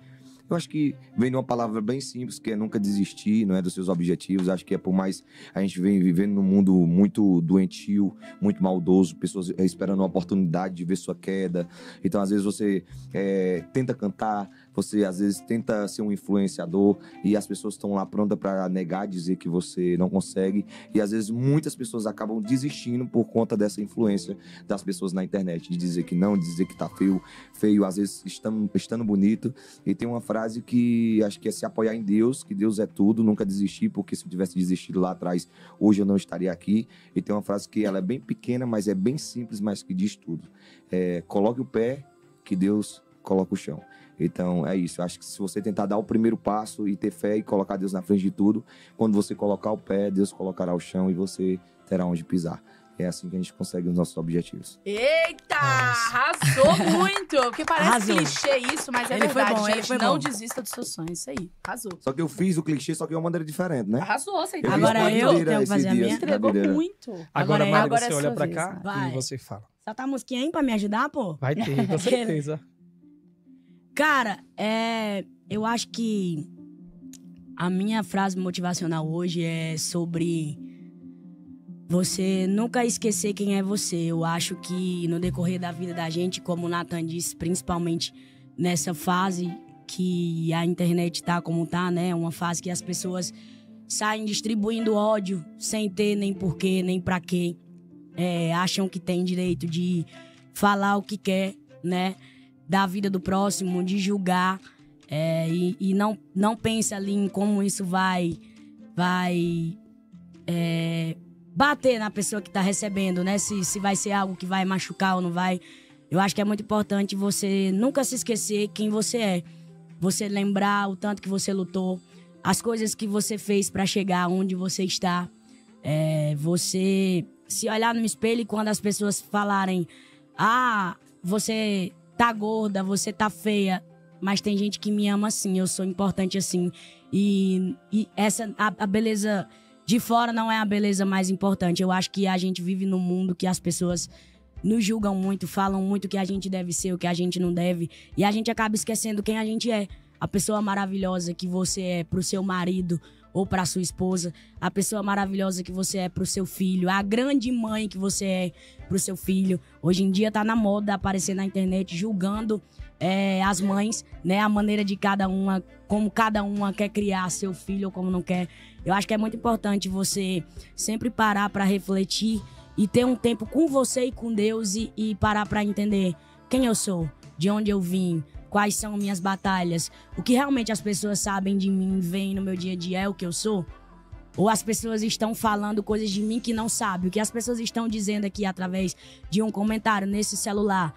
Eu acho que vem de uma palavra bem simples, que é nunca desistir, não é dos seus objetivos. Acho que é por mais a gente vem vivendo num mundo muito doentio, muito maldoso, pessoas esperando uma oportunidade de ver sua queda. Então, às vezes, você é, tenta cantar, você às vezes tenta ser um influenciador e as pessoas estão lá prontas para negar, dizer que você não consegue. E às vezes muitas pessoas acabam desistindo por conta dessa influência das pessoas na internet, de dizer que não, de dizer que tá feio, feio, às vezes estando, estando bonito. E tem uma frase que acho que é se apoiar em Deus, que Deus é tudo, nunca desistir, porque se eu tivesse desistido lá atrás, hoje eu não estaria aqui. E tem uma frase que ela é bem pequena, mas é bem simples, mas que diz tudo. É, coloque o pé, que Deus coloca o chão. Então é isso. Eu acho que se você tentar dar o primeiro passo e ter fé e colocar Deus na frente de tudo, quando você colocar o pé, Deus colocará o chão e você terá onde pisar. É assim que a gente consegue os nossos objetivos. Eita! Arrasou muito! Porque parece Arrasou. clichê isso, mas é Ele foi verdade, bom, gente. ele foi não bom. desista dos seus sonhos. Isso aí. Arrasou. Só que eu fiz o clichê, só que de uma maneira diferente, né? Arrasou, você Eu fiz Agora eu tenho que fazer a minha. entregou cadeira. muito. Agora, Agora é- Mari, agora você é olha sua pra vez, cá vai. e você fala. Solta a musiquinha aí pra me ajudar, pô. Vai ter, com [laughs] certeza. Cara, é, eu acho que a minha frase motivacional hoje é sobre você nunca esquecer quem é você. Eu acho que no decorrer da vida da gente, como o Nathan disse, principalmente nessa fase que a internet tá como tá, né? Uma fase que as pessoas saem distribuindo ódio sem ter nem porquê, nem pra quê. É, acham que tem direito de falar o que quer, né? Da vida do próximo, de julgar. é, e e não, não pensa ali em como isso vai, vai é, bater na pessoa que tá recebendo, né? Se, se vai ser algo que vai machucar ou não vai. Eu acho que é muito importante você nunca se esquecer quem você é. Você lembrar o tanto que você lutou, as coisas que você fez pra chegar onde você está. É, você se olhar no espelho e quando as pessoas falarem: Ah, você tá gorda, você tá feia, mas tem gente que me ama assim, eu sou importante assim. E, e essa, a, a beleza de fora não é a beleza mais importante. Eu acho que a gente vive num mundo que as pessoas nos julgam muito, falam muito o que a gente deve ser, o que a gente não deve. E a gente acaba esquecendo quem a gente é. A pessoa maravilhosa que você é pro seu marido ou pra sua esposa. A pessoa maravilhosa que você é pro seu filho. A grande mãe que você é pro seu filho. Hoje em dia tá na moda aparecer na internet julgando é, as mães, né? A maneira de cada uma, como cada uma quer criar seu filho ou como não quer. Eu acho que é muito importante você sempre parar pra refletir e ter um tempo com você e com Deus e, e parar pra entender quem eu sou, de onde eu vim, quais são minhas batalhas, o que realmente as pessoas sabem de mim, veem no meu dia a dia é o que eu sou. Ou as pessoas estão falando coisas de mim que não sabem. O que as pessoas estão dizendo aqui através de um comentário nesse celular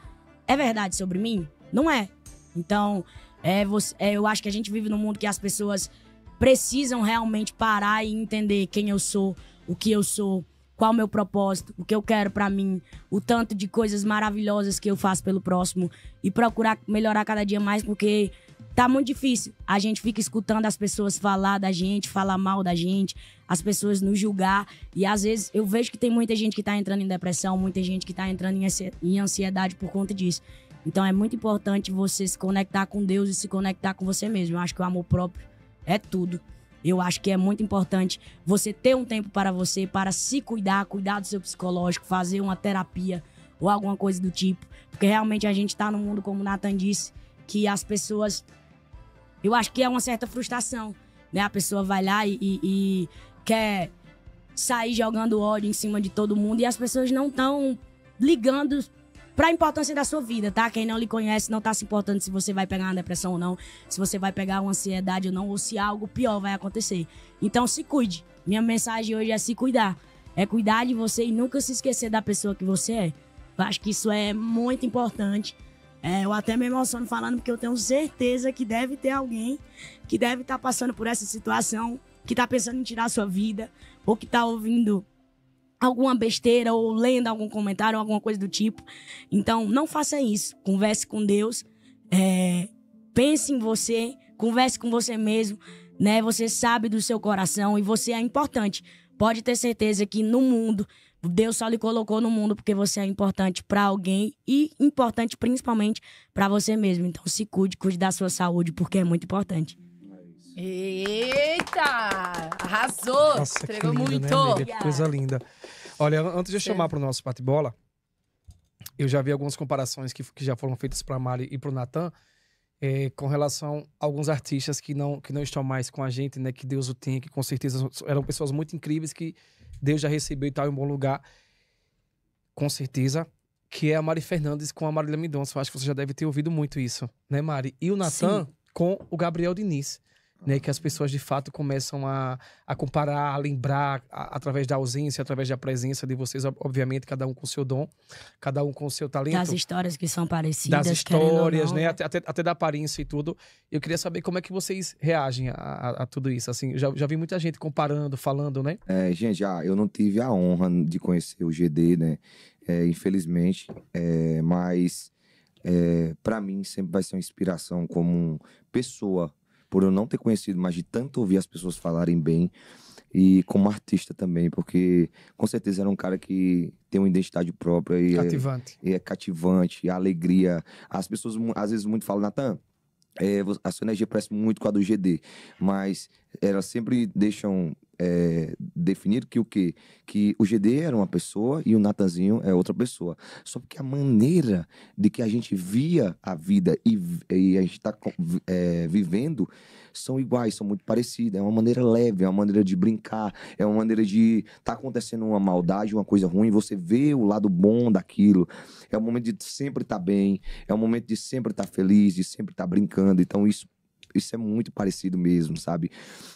é verdade sobre mim? Não é. Então, É, você, é, eu acho que a gente vive num mundo que as pessoas precisam realmente parar e entender quem eu sou, o que eu sou, qual o meu propósito, o que eu quero pra mim, o tanto de coisas maravilhosas que eu faço pelo próximo e procurar melhorar cada dia mais, porque tá muito difícil. A gente fica escutando as pessoas falar da gente, falar mal da gente, as pessoas nos julgar. E às vezes eu vejo que tem muita gente que tá entrando em depressão, muita gente que tá entrando em ansiedade por conta disso. Então é muito importante você se conectar com Deus e se conectar com você mesmo. Eu acho que o amor próprio é tudo. Eu acho que é muito importante você ter um tempo para você, para se cuidar, cuidar do seu psicológico, fazer uma terapia ou alguma coisa do tipo. Porque realmente a gente tá num mundo, como o Nathan disse, que as pessoas. Eu acho que é uma certa frustração, né? A pessoa vai lá e, e- e quer sair jogando ódio em cima de todo mundo e as pessoas não estão ligando pra importância da sua vida, tá? Quem não lhe conhece não tá se importando se você vai pegar uma depressão ou não, se você vai pegar uma ansiedade ou não, ou se algo pior vai acontecer. Então se cuide. Minha mensagem hoje é se cuidar. É cuidar de você e nunca se esquecer da pessoa que você é. Eu acho que isso é muito importante. É, eu até me emociono falando porque eu tenho certeza que deve ter alguém que deve estar passando por essa situação, que tá pensando em tirar a sua vida, ou que tá ouvindo alguma besteira ou lendo algum comentário alguma coisa do tipo. Então, não faça isso. Converse com Deus. é, pense em você. Converse com você mesmo. Né? Você sabe do seu coração e você é importante. Pode ter certeza que no mundo, Deus só lhe colocou no mundo porque você é importante para alguém e importante principalmente para você mesmo. Então, se cuide, cuide da sua saúde, porque é muito importante. Eita! Arrasou! Nossa, que Entregou lindo, muito! né, amiga? Que coisa linda. Olha, antes de eu chamar para o nosso bate-bola, eu já vi algumas comparações que, que já foram feitas para a Mari e para o Natan eh, com relação a alguns artistas que não, que não estão mais com a gente, né? Que Deus o tenha, que com certeza eram pessoas muito incríveis que Deus já recebeu e tal em bom lugar. Com certeza. Que é a Mari Fernandes com a Marília Mendonça. Eu acho que você já deve ter ouvido muito isso, né, Mari? E o Natan com o Gabriel Diniz né, que as pessoas de fato começam a, a comparar, a lembrar a- através da ausência, através da presença de vocês, ob- obviamente, cada um com o seu dom, cada um com o seu talento. Das histórias que são parecidas. das histórias, né? Até, até, até da aparência e tudo. Eu queria saber como é que vocês reagem a, a- a tudo isso. Assim, já, já vi muita gente comparando, falando, né? É, gente, ah, eu não tive a honra de conhecer o GD, né? É, infelizmente. É, mas é, para mim sempre vai ser uma inspiração como pessoa, por eu não ter conhecido, mas de tanto ouvir as pessoas falarem bem. E como artista também, porque com certeza era um cara que tem uma identidade própria e é, Cativante. e é cativante, a alegria. As pessoas às vezes muito falam, Natan, é, a sua energia parece muito com a do GD, mas elas sempre deixam é, definir que o quê? Que o GD era uma pessoa e o Natanzinho é outra pessoa. Só porque a maneira de que a gente via a vida e, e a gente está vivendo são iguais, são muito parecidas. É uma maneira leve, é uma maneira de brincar, é uma maneira de tá acontecendo uma maldade, uma coisa ruim, você vê o lado bom daquilo. É o momento de sempre estar bem, é o momento de sempre estar feliz, de sempre estar brincando. Então isso isso é muito parecido mesmo, sabe?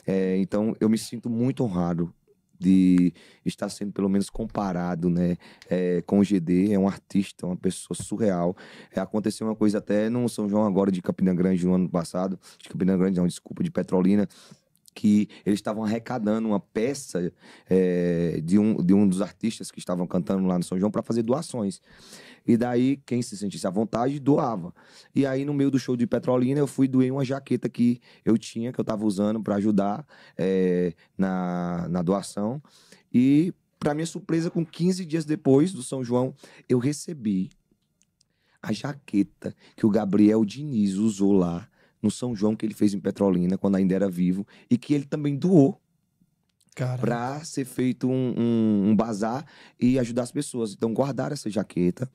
É, então eu me sinto muito honrado de estar sendo pelo menos comparado, né, é, com o GD, é um artista, uma pessoa surreal. É, aconteceu uma coisa até no São João agora de Campina Grande no ano passado, de Campina Grande não, desculpa, de Petrolina, que eles estavam arrecadando uma peça é, de, um, de um dos artistas que estavam cantando lá no São João para fazer doações. E daí, quem se sentisse à vontade, doava. E aí, no meio do show de Petrolina, eu fui doei uma jaqueta que eu tinha, que eu estava usando para ajudar é, na, na doação. E, para minha surpresa, com 15 dias depois do São João, eu recebi a jaqueta que o Gabriel Diniz usou lá no São João que ele fez em Petrolina, quando ainda era vivo, e que ele também doou para ser feito um, um, um bazar e ajudar as pessoas. Então, guardaram essa jaqueta.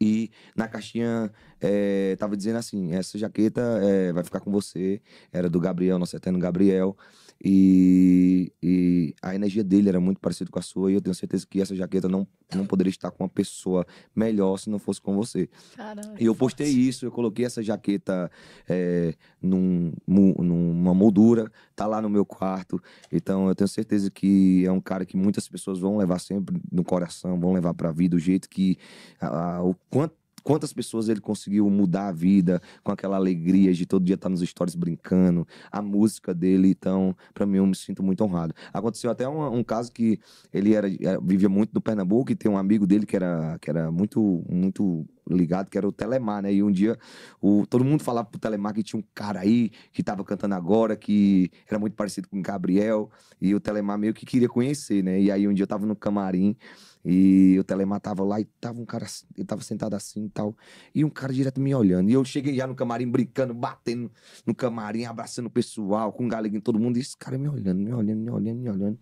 E na caixinha é, tava dizendo assim: essa jaqueta é, vai ficar com você. Era do Gabriel, nosso eterno Gabriel. E, e a energia dele era muito parecida com a sua. E eu tenho certeza que essa jaqueta não, não poderia estar com uma pessoa melhor se não fosse com você. Caramba. E eu postei isso, eu coloquei essa jaqueta é, num, numa moldura, tá lá no meu quarto. Então eu tenho certeza que é um cara que muitas pessoas vão levar sempre no coração, vão levar pra vida, o jeito que. a- a- o quanto, quantas pessoas ele conseguiu mudar a vida com aquela alegria de todo dia estar nos stories brincando, a música dele. Então, pra mim, eu me sinto muito honrado. Aconteceu até um, um caso que ele era, eh, vivia muito no Pernambuco e tem um amigo dele que era, que era muito, muito ligado, que era o Telemar, né? E um dia o, todo mundo falava pro Telemar que tinha um cara aí que tava cantando agora, que era muito parecido com o Gabriel, e o Telemar meio que queria conhecer, né? E aí um dia eu tava no camarim e o Telemar tava lá e tava um cara, ele tava sentado assim e tal, e um cara direto me olhando. E eu cheguei já no camarim brincando, batendo no camarim, abraçando o pessoal, com galega em todo mundo, e esse cara me olhando, me olhando, me olhando, me olhando.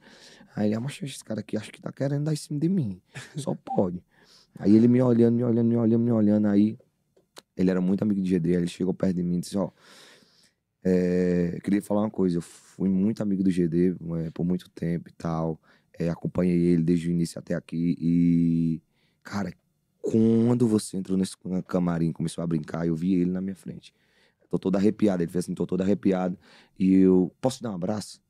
Aí ele, mas esse cara aqui acho que tá querendo dar em cima de mim. Só pode. Aí ele me olhando, me olhando, me olhando, me olhando. Aí ele era muito amigo de. Aí ele chegou perto de mim e disse: Ó, é, queria falar uma coisa. Eu fui muito amigo do GD é, por muito tempo e tal. É, acompanhei ele desde o início até aqui. E, cara, quando você entrou nesse camarim começou a brincar, eu vi ele na minha frente. Tô todo arrepiado. Ele fez assim: tô todo arrepiado. E eu, posso dar um abraço?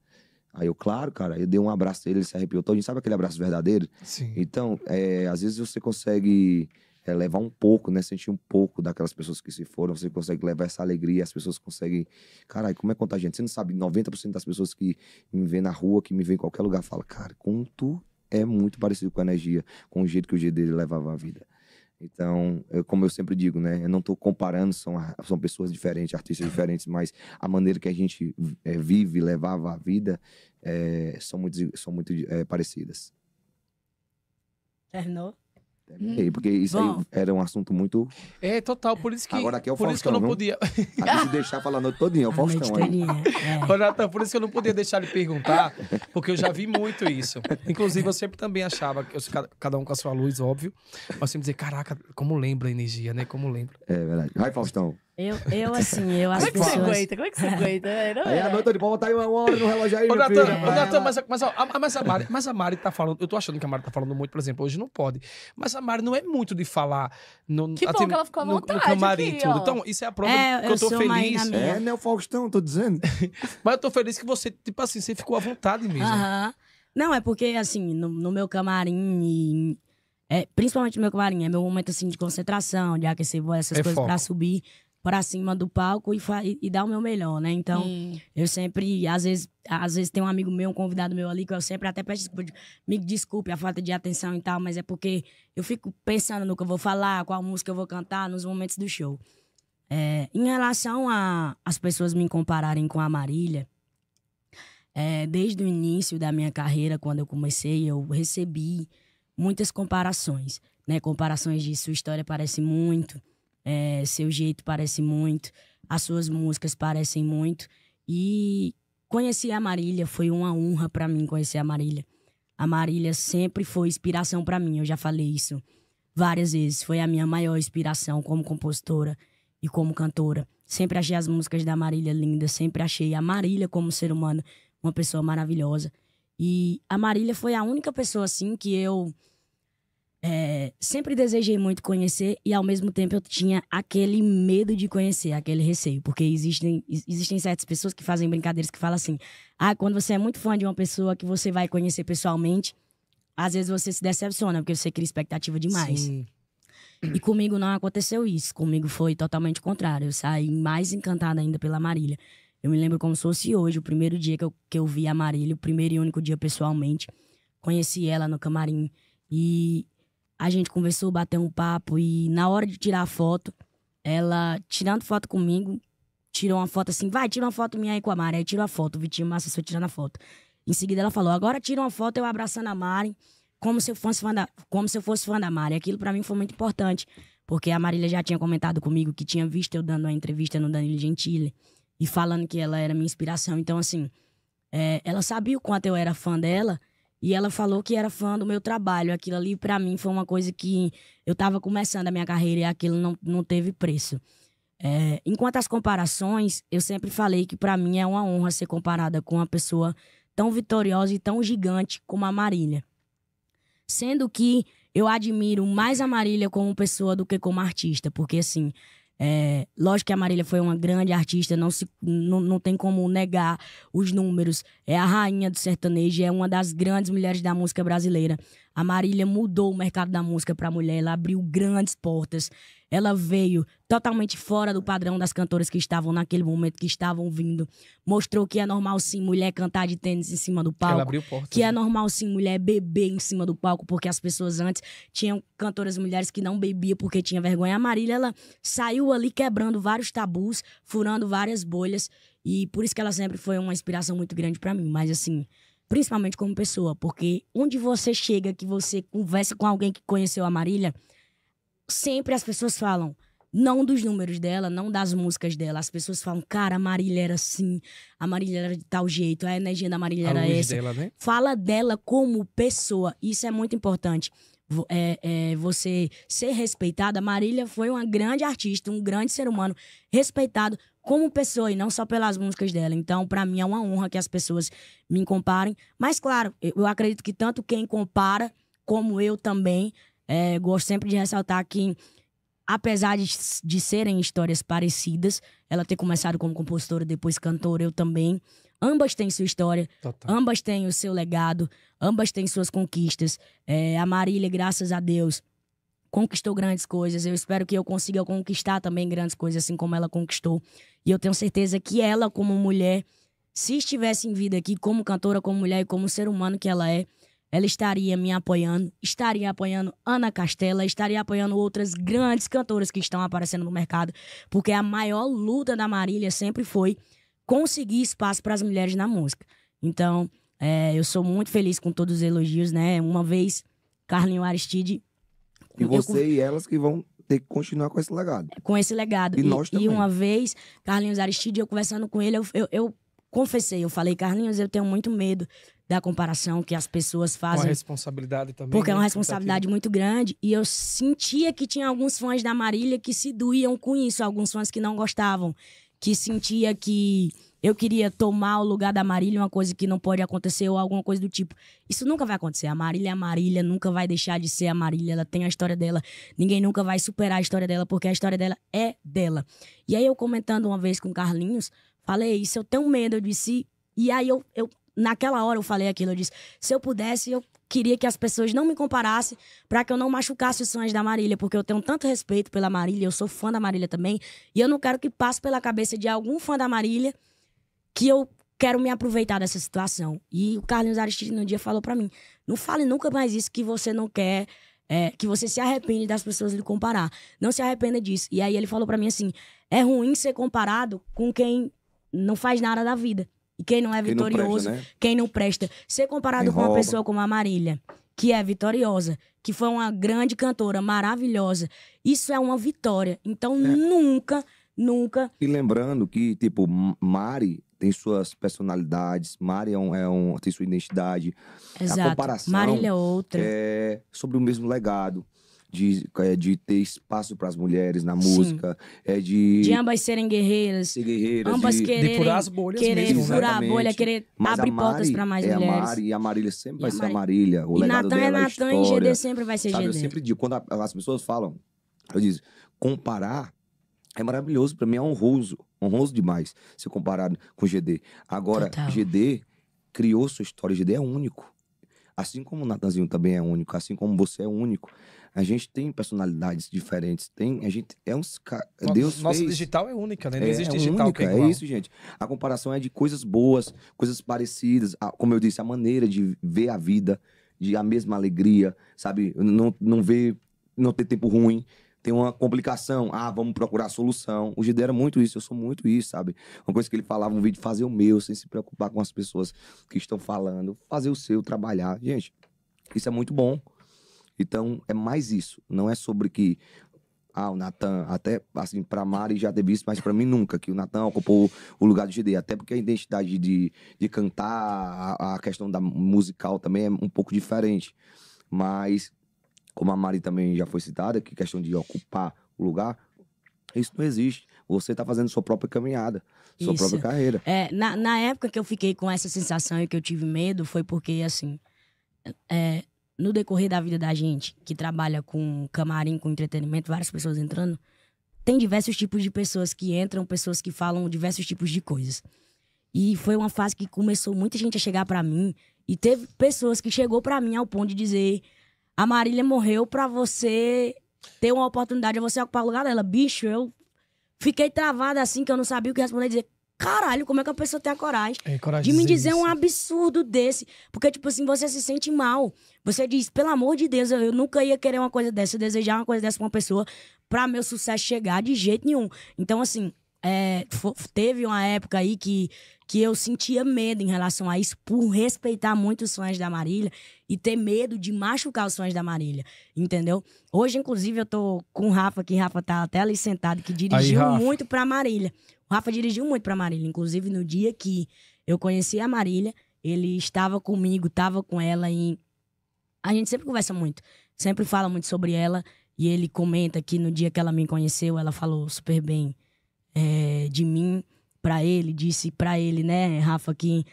Aí eu, claro, cara, eu dei um abraço nele, ele se arrepiou todo. Sabe aquele abraço verdadeiro? Sim. Então, é, às vezes você consegue é, levar um pouco, né? Sentir um pouco daquelas pessoas que se foram, você consegue levar essa alegria, as pessoas conseguem. Caralho, como é contagiante? Você não sabe, 90% das pessoas que me vê na rua, que me vê em qualquer lugar, fala, cara, como tu é muito parecido com a energia, com o jeito que o G dele levava a vida. Então, eu- como eu sempre digo, né? Eu não tô comparando, são, são pessoas diferentes, artistas diferentes, mas a maneira que a gente é, vive, levava a vida, é, são muito, são muito é, parecidas. Terminou? Terminei, Porque isso Bom. aí era um assunto muito. É, total, por isso que. Agora aqui é o por isso que eu não Faustão, podia. Aqui se deixar falar a noite todinha, é o A Faustão é. Ô, por isso que eu não podia deixar de perguntar, porque eu já vi muito isso. Inclusive, eu sempre também achava, que eu, cada- cada um com a sua luz, óbvio, mas sempre dizer, caraca, como lembra a energia, né? Como lembra. É verdade. Vai, Faustão. Eu, eu, assim, eu, [laughs] as Como é que você pessoas... aguenta? Como é que você aguenta? É, não Aí é? a noite toda, bota aí uma hora no relógio aí, Ô, Natan, ô, Natan, mas, mas, ó, a, mas, a Mari, mas a Mari tá falando, eu tô achando que a Mari tá falando muito, por exemplo, hoje não pode, mas a Mari não é muito de falar no, Que bom assim, que ela ficou à no, no vontade camarim aqui, tudo. Então, isso é a prova É, que eu eu tô feliz. É, né, o Faustão, tô dizendo. [laughs] Mas eu tô feliz que você, tipo assim, você ficou à vontade mesmo. Aham. Não, é porque, assim, no, no meu camarim, e- é, principalmente no meu camarim, é meu momento, assim, de concentração, de aquecer voz, essas É coisas foco. pra subir pra cima do palco e, e, e dar o meu melhor, né? Então, Hum. eu sempre, às vezes, às vezes tem um amigo meu, um convidado meu ali, que eu sempre até peço desculpa, me desculpe a falta de atenção e tal, mas é porque eu fico pensando no que eu vou falar, qual música eu vou cantar nos momentos do show. É, em relação a as pessoas me compararem com a Marília, é, desde o início da minha carreira, quando eu comecei, eu recebi muitas comparações, né? Comparações de sua história parece muito, é, seu jeito parece muito, as suas músicas parecem muito. E conhecer a Marília foi uma honra pra mim conhecer a Marília. A Marília sempre foi inspiração pra mim, eu já falei isso várias vezes. Foi a minha maior inspiração como compositora e como cantora. Sempre achei as músicas da Marília lindas, sempre achei a Marília como ser humano uma pessoa maravilhosa. E a Marília foi a única pessoa, assim, que eu é, sempre desejei muito conhecer e, ao mesmo tempo, eu tinha aquele medo de conhecer, aquele receio. Porque existem, ex- existem certas pessoas que fazem brincadeiras que falam assim: ah, quando você é muito fã de uma pessoa que você vai conhecer pessoalmente, às vezes você se decepciona, porque você cria expectativa demais. Sim. E comigo não aconteceu isso. Comigo foi totalmente o contrário. Eu saí mais encantada ainda pela Marília. Eu me lembro como se fosse hoje, o primeiro dia que eu, que eu vi a Marília, o primeiro e único dia pessoalmente. Conheci ela no camarim. E a gente conversou, bateu um papo. E na hora de tirar a foto, ela, tirando foto comigo, tirou uma foto assim: vai, tira uma foto minha aí com a Mari. Aí tirou a foto, o Vitinho Massa foi tirando a foto. Em seguida ela falou: agora tira uma foto eu abraçando a Mari como se eu fosse fã da, como se eu fosse fã da Mari. Aquilo pra mim foi muito importante, porque a Marília já tinha comentado comigo que tinha visto eu dando uma entrevista no Danilo Gentili e falando que ela era minha inspiração. Então, assim, é, ela sabia o quanto eu era fã dela e ela falou que era fã do meu trabalho. Aquilo ali, pra mim, foi uma coisa que eu tava começando a minha carreira e aquilo não, não teve preço. É, enquanto as comparações, eu sempre falei que pra mim é uma honra ser comparada com uma pessoa tão vitoriosa e tão gigante como a Marília. Sendo que eu admiro mais a Marília como pessoa do que como artista, porque assim, é, lógico que a Marília foi uma grande artista, não, se, não, não tem como negar os números. É a rainha do sertanejo, é uma das grandes mulheres da música brasileira. A Marília mudou o mercado da música para mulher, ela abriu grandes portas. Ela veio totalmente fora do padrão das cantoras que estavam naquele momento, que estavam vindo. Mostrou que é normal sim mulher cantar de tênis em cima do Ela palco. abriu portas. Que é né? normal sim mulher beber em cima do palco, porque as pessoas antes tinham cantoras mulheres que não bebiam porque tinha vergonha. A Marília, ela saiu ali quebrando vários tabus, furando várias bolhas. E por isso que ela sempre foi uma inspiração muito grande pra mim. Mas assim, principalmente como pessoa, porque onde você chega, que você conversa com alguém que conheceu a Marília, sempre as pessoas falam. Não dos números dela, não das músicas dela. As pessoas falam, cara, a Marília era assim, a Marília era de tal jeito, a energia da Marília A era essa dela, né? fala dela como pessoa. Isso é muito importante. É, é, você ser respeitada. Marília foi uma grande artista, um grande ser humano, respeitado como pessoa e não só pelas músicas dela. Então, pra mim, é uma honra que as pessoas me comparem. Mas, claro, eu acredito que tanto quem compara, como eu também, é, gosto sempre de ressaltar que, apesar de, de serem histórias parecidas, ela ter começado como compositora, depois cantora, eu também. Ambas têm sua história, Total. Ambas têm o seu legado, ambas têm suas conquistas. É, a Marília, graças a Deus, conquistou grandes coisas. Eu espero que eu consiga conquistar também grandes coisas, assim como ela conquistou. E eu tenho certeza que ela, como mulher, se estivesse em vida aqui, como cantora, como mulher e como ser humano que ela é, ela estaria me apoiando, estaria apoiando Ana Castela, estaria apoiando outras grandes cantoras que estão aparecendo no mercado, porque a maior luta da Marília sempre foi conseguir espaço para as mulheres na música. Então, é, eu sou muito feliz com todos os elogios, né? Uma vez, Carlinho Aristide. E eu você e elas que vão ter que continuar com esse legado. com esse legado. E nós também. uma vez, Carlinhos Aristide, eu conversando com ele, eu, eu, eu confessei, eu falei, Carlinhos, eu tenho muito medo da comparação que as pessoas fazem. responsabilidade também. Porque é né? uma responsabilidade muito grande. E eu sentia que tinha alguns fãs da Marília que se doíam com isso, alguns fãs que não gostavam. Que sentia que eu queria tomar o lugar da Marília, uma coisa que não pode acontecer, ou alguma coisa do tipo. Isso nunca vai acontecer. A Marília é a Marília, nunca vai deixar de ser a Marília. Ela tem a história dela. Ninguém nunca vai superar a história dela, porque a história dela é dela. E aí eu comentando uma vez com o Carlinhos, falei isso, eu tenho medo, eu disse. E aí eu, eu naquela hora eu falei aquilo, eu disse, se eu pudesse, eu queria que as pessoas não me comparassem para que eu não machucasse os sonhos da Marília, porque eu tenho tanto respeito pela Marília, eu sou fã da Marília também, e eu não quero que passe pela cabeça de algum fã da Marília que eu quero me aproveitar dessa situação. E o Carlinhos Aristide no dia falou para mim, não fale nunca mais isso que você não quer, é, que você se arrepende das pessoas lhe comparar. Não se arrependa disso. E aí ele falou para mim assim, é ruim ser comparado com quem não faz nada da vida. E quem não é Quem não presta, vitorioso, né? quem não presta. Ser comparado Quem com uma rouba. pessoa como a Marília, que é vitoriosa, que foi uma grande cantora, maravilhosa, isso é uma vitória. Então nunca, nunca. E lembrando que, tipo, Mari tem suas personalidades, Mari é um, é um- tem sua identidade. Exato. comparação Marília é outra. É sobre o mesmo legado. De, é, de ter espaço para as mulheres na Sim. música, é de, De ambas serem guerreiras, ser guerreiras, ambas de, quererem furar as bolhas querer mesmo, né? furar a Exatamente. bolha, querer Mas abrir a portas para mais é mulheres. a Mari e a Marília sempre E vai a ser a Marília. O e legado Natan é dela, a Natan e história. GD sempre vai ser Sabe, eu GD. sempre digo, quando a- as pessoas falam, eu digo, comparar é maravilhoso, pra mim é honroso, honroso demais ser comparado com GD. Agora, Total. GD criou sua história, GD é único. Assim como o Natanzinho também é único, assim como você é único. A gente tem personalidades diferentes, tem, a gente é uns Deus Nossa fez. digital é única, né? Não É, existe é digital única, que é igual. é isso, gente. A comparação é de coisas boas, coisas parecidas. A- como eu disse, a maneira de ver a vida, de a mesma alegria, sabe? Não, não ver, não ter tempo ruim. Tem uma complicação, ah, vamos procurar solução. O Gide era muito isso, eu sou muito isso, sabe? Uma coisa que ele falava, um vídeo, fazer o meu, sem se preocupar com as pessoas que estão falando. Fazer o seu, trabalhar. Gente, isso é muito bom. Então, é mais isso. Não é sobre que ah, o Natan, até assim, pra Mari já teve isso, mas pra mim nunca, que o Natan ocupou o lugar do GD. Até porque a identidade de, de cantar, a, a questão da musical também é um pouco diferente. Mas, como a Mari também já foi citada, que questão de ocupar o lugar, isso não existe. Você tá fazendo sua própria caminhada, sua Isso. própria carreira. É, na, na época que eu fiquei com essa sensação e que eu tive medo, foi porque, assim, é, no decorrer da vida da gente, que trabalha com camarim, com entretenimento, várias pessoas entrando, tem diversos tipos de pessoas que entram, pessoas que falam diversos tipos de coisas. E foi uma fase que começou muita gente a chegar pra mim, e teve pessoas que chegou pra mim ao ponto de dizer: a Marília morreu pra você ter uma oportunidade, você ocupar o lugar dela. Bicho, eu fiquei travada assim, que eu não sabia o que responder. Dizer, caralho, como é que a pessoa tem a coragem? É, coragem de me dizer dizer um isso. absurdo desse. Porque, tipo assim, você se sente mal. Você diz, pelo amor de Deus, eu, eu nunca ia querer uma coisa dessa, desejar uma coisa dessa pra uma pessoa pra meu sucesso chegar de jeito nenhum. Então, assim, é, teve uma época aí que, que eu sentia medo em relação a isso, por respeitar muito os fãs da Marília e ter medo de machucar os fãs da Marília, entendeu? Hoje, inclusive, eu tô com o Rafa aqui, Rafa tá até ali sentado, que dirigiu Rafa. muito pra Marília. O Rafa dirigiu muito pra Marília, inclusive no dia que eu conheci a Marília, ele estava comigo, estava com ela e a gente sempre conversa muito, sempre fala muito sobre ela e ele comenta que no dia que ela me conheceu, ela falou super bem é, de mim pra ele, disse pra ele, né, Rafa, que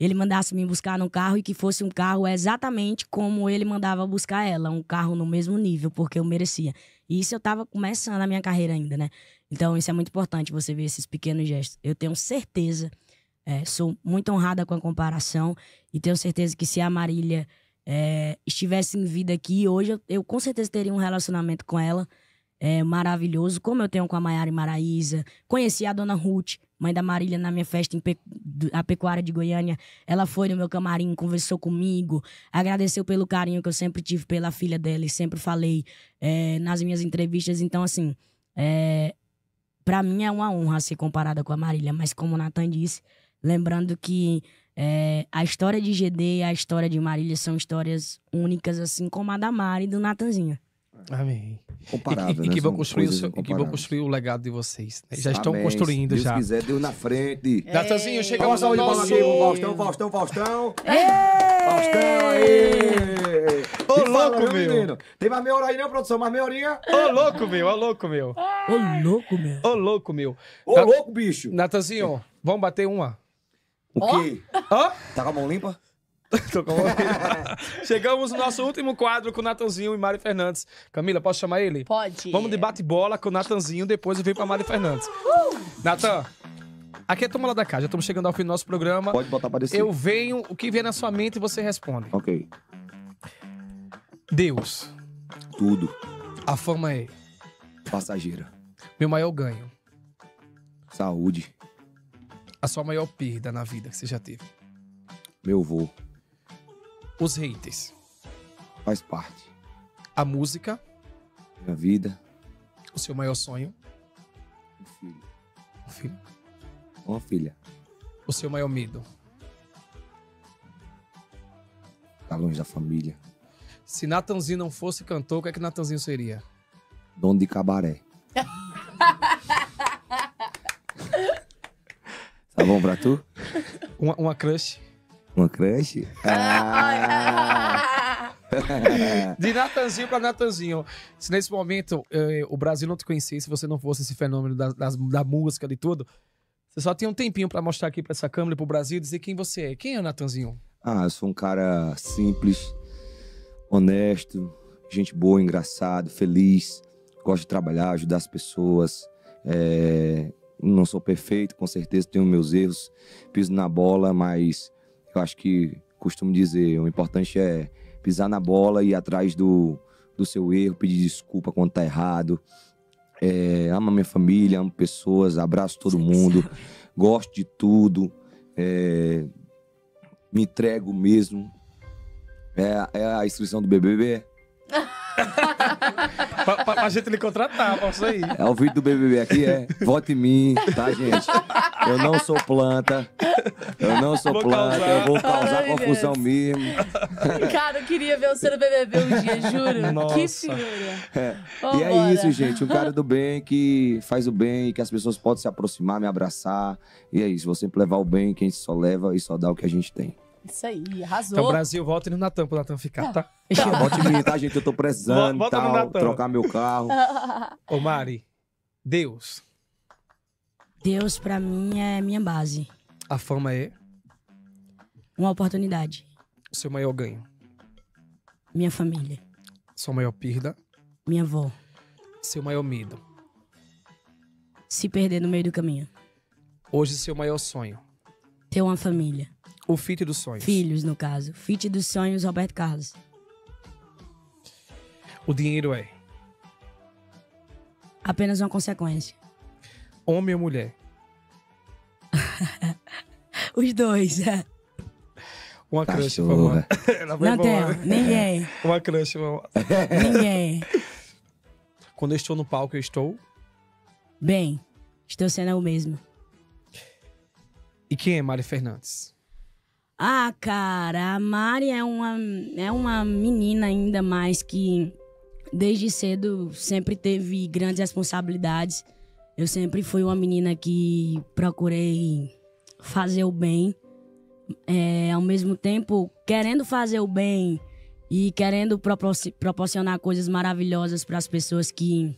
ele mandasse me buscar num carro e que fosse um carro exatamente como ele mandava buscar ela, um carro no mesmo nível, porque eu merecia. E isso eu tava começando a minha carreira ainda, né? Então isso é muito importante você ver esses pequenos gestos. Eu tenho certeza, é, sou muito honrada com a comparação e tenho certeza que se a Marília é, estivesse em vida aqui hoje, eu, eu com certeza teria um relacionamento com ela é, maravilhoso, como eu tenho com a Maiara e Maraísa. Conheci a dona Ruth, mãe da Marília, na minha festa em Pe... a Pecuária de Goiânia. Ela foi no meu camarim, conversou comigo, agradeceu pelo carinho que eu sempre tive pela filha dela e sempre falei é, nas minhas entrevistas. Então, assim, é, para mim é uma honra ser comparada com a Marília, mas como o Nathan disse, lembrando que é, a história de GD e a história de Marília são histórias únicas, assim como a da Mari e do Natanzinho. Amém. Comparável, e, e, né? que vão construir, o seu- e que vão construir o legado de vocês. né? Já estão Amém. construindo Deus já. quiser, Deus na frente. Natanzinho, chegamos palmas nosso... Faustão, Faustão, Faustão. Faustão aí! Ô, E fala, louco, meu. menino. Tem mais meia hora aí, não, produção? Mais meia horinha? Ô, louco, meu, ô, louco, meu. Ô, louco, meu. Ô, louco, meu. Ô, Na- louco, bicho. Natanzinho, vamos bater uma? O quê? Hã? Tá com a mão limpa? [laughs] Tô com a- Chegamos no nosso último quadro com o Natanzinho e Mari Fernandes. Camila, posso chamar ele? Pode. Vamos de bate-bola com o Natanzinho, depois eu venho pra Mari Fernandes. Natan, aqui é Toma lá da Cá, já estamos chegando ao fim do nosso programa. Pode botar pra descer. Eu venho, o que vier na sua mente você responde. Ok. Deus, Tudo. a fama é Passageira. meu maior ganho, Saúde. a sua maior perda na vida que você já teve. Meu vô. Os haters, Faz parte. a música, Minha vida. o seu maior sonho, Um filho. o filho, Uma filha. o seu maior medo. Tá longe da família. Se Natanzinho não fosse cantor, o que é que Natanzinho seria? Dono de cabaré. [laughs] tá bom pra tu? Uma, uma crush? Uma creche? Ah. [laughs] De Natanzinho pra Natanzinho. Se nesse momento eh, o Brasil não te conhecesse, se você não fosse esse fenômeno da, das- da música, de tudo, você só tinha um tempinho pra mostrar aqui pra essa câmera e pro Brasil dizer quem você é. Quem é o Natanzinho? Ah, eu sou um cara simples, honesto, gente boa, engraçado, feliz. Gosto de trabalhar, ajudar as pessoas. É, Não sou perfeito, com certeza tenho meus erros, piso na bola, mas eu acho que costumo dizer, o importante é pisar na bola e ir atrás do, do seu erro, pedir desculpa quando tá errado. É, amo a minha família, amo pessoas, abraço todo mundo, gosto de tudo. É, me entrego mesmo. É, é a inscrição do BBB? [laughs] pra, pra, pra gente lhe contratar, pra isso aí. É o vídeo do BBB aqui, é. Vote em mim, tá, gente? Eu não sou planta. Eu não sou Vou planta. causar. Eu vou causar Ai, confusão Deus. mesmo. Cara, eu queria ver você no BBB um dia, juro. Nossa. Que figura. É. E é isso, gente. Um cara do bem que faz o bem e que as pessoas podem se aproximar, me abraçar. E é isso. Vou sempre levar o bem, quem só leva e só dá o que a gente tem. Isso aí, arrasou. Então, Brasil, volta no Natan pro Natan ficar, tá? Tá, vote em mim, tá, gente? Eu tô precisando, no tal, trocar meu carro. [laughs] Ô, Mari, Deus, Deus, pra mim, é minha base. a fama é Uma oportunidade. o seu maior ganho, Minha família. sua maior perda, Minha avó. seu maior medo. Se perder no meio do caminho. Hoje, seu maior sonho. Ter uma família. O fit dos sonhos. Filhos, no caso. Fit dos sonhos, Roberto Carlos. O dinheiro é apenas uma consequência. Homem ou mulher? [laughs] Os dois. Uma crush, por [laughs] Não tenho, ninguém, [laughs] Uma crush, por ninguém. Quando eu estou no palco, eu estou. Bem, estou sendo o mesmo. E quem é Mari Fernandes? Ah, cara, a Mari é uma, é uma menina ainda mais que desde cedo sempre teve grandes responsabilidades. Eu sempre fui uma menina que procurei fazer o bem. É, ao mesmo tempo, querendo fazer o bem e querendo proporci- proporcionar coisas maravilhosas para as pessoas que,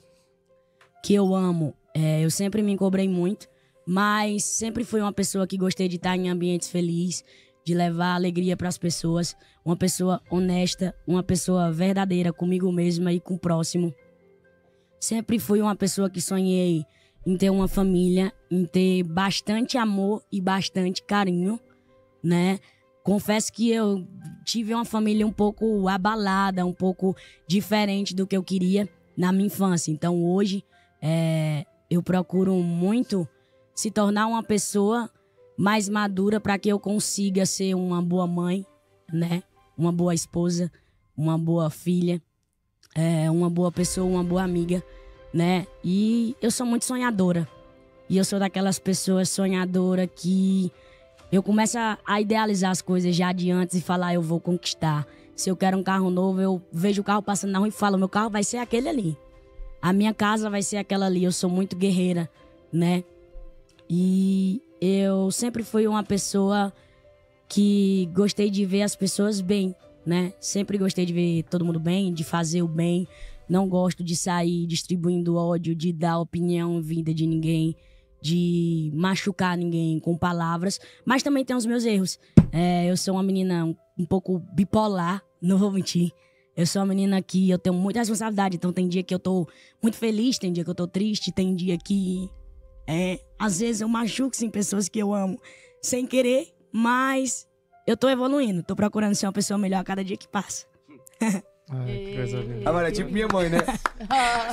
que eu amo. É, eu sempre me cobrei muito, mas sempre fui uma pessoa que gostei de estar em ambientes felizes, de levar alegria para as pessoas, uma pessoa honesta, uma pessoa verdadeira comigo mesma e com o próximo. Sempre fui uma pessoa que sonhei em ter uma família, em ter bastante amor e bastante carinho, né? Confesso que eu tive uma família um pouco abalada, um pouco diferente do que eu queria na minha infância. Então hoje é, eu procuro muito se tornar uma pessoa mais madura para que eu consiga ser uma boa mãe, né? Uma boa esposa, uma boa filha, é, uma boa pessoa, uma boa amiga, né? E eu sou muito sonhadora. E eu sou daquelas pessoas sonhadoras que eu começo a idealizar as coisas já de antes e falar, eu vou conquistar. Se eu quero um carro novo, eu vejo o carro passando na rua e falo, meu carro vai ser aquele ali. A minha casa vai ser aquela ali. Eu sou muito guerreira, né? E eu sempre fui uma pessoa que gostei de ver as pessoas bem, né? Sempre gostei de ver todo mundo bem, de fazer o bem. Não gosto de sair distribuindo ódio, de dar opinião vinda de ninguém, de machucar ninguém com palavras. Mas também tem os meus erros. É, eu sou uma menina um, um pouco bipolar, [laughs] não vou mentir. Eu sou uma menina que eu tenho muita responsabilidade. Então tem dia que eu tô muito feliz, tem dia que eu tô triste, tem dia que é, às vezes eu machuco sim pessoas que eu amo sem querer, mas eu tô evoluindo, tô procurando ser uma pessoa melhor a cada dia que passa. [laughs] Ai. Agora é tipo minha mãe, né? [laughs]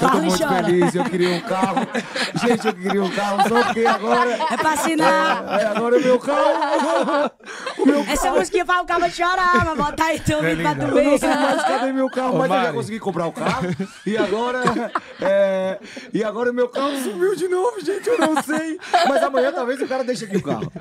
E muito chora. feliz, eu queria um carro. [laughs] Gente, eu queria um carro, só porque agora. É pra assinar. É, agora o meu carro. O meu Essa musiquinha faz o cara chorar, mas bota aí tu É pra tu linda. Eu não ver. sei mais cadê meu carro, Ô, mas eu já Mari. consegui comprar o carro. E agora. é, e agora o meu carro sumiu de novo, gente. Eu não sei. Mas amanhã talvez o cara deixe aqui o carro.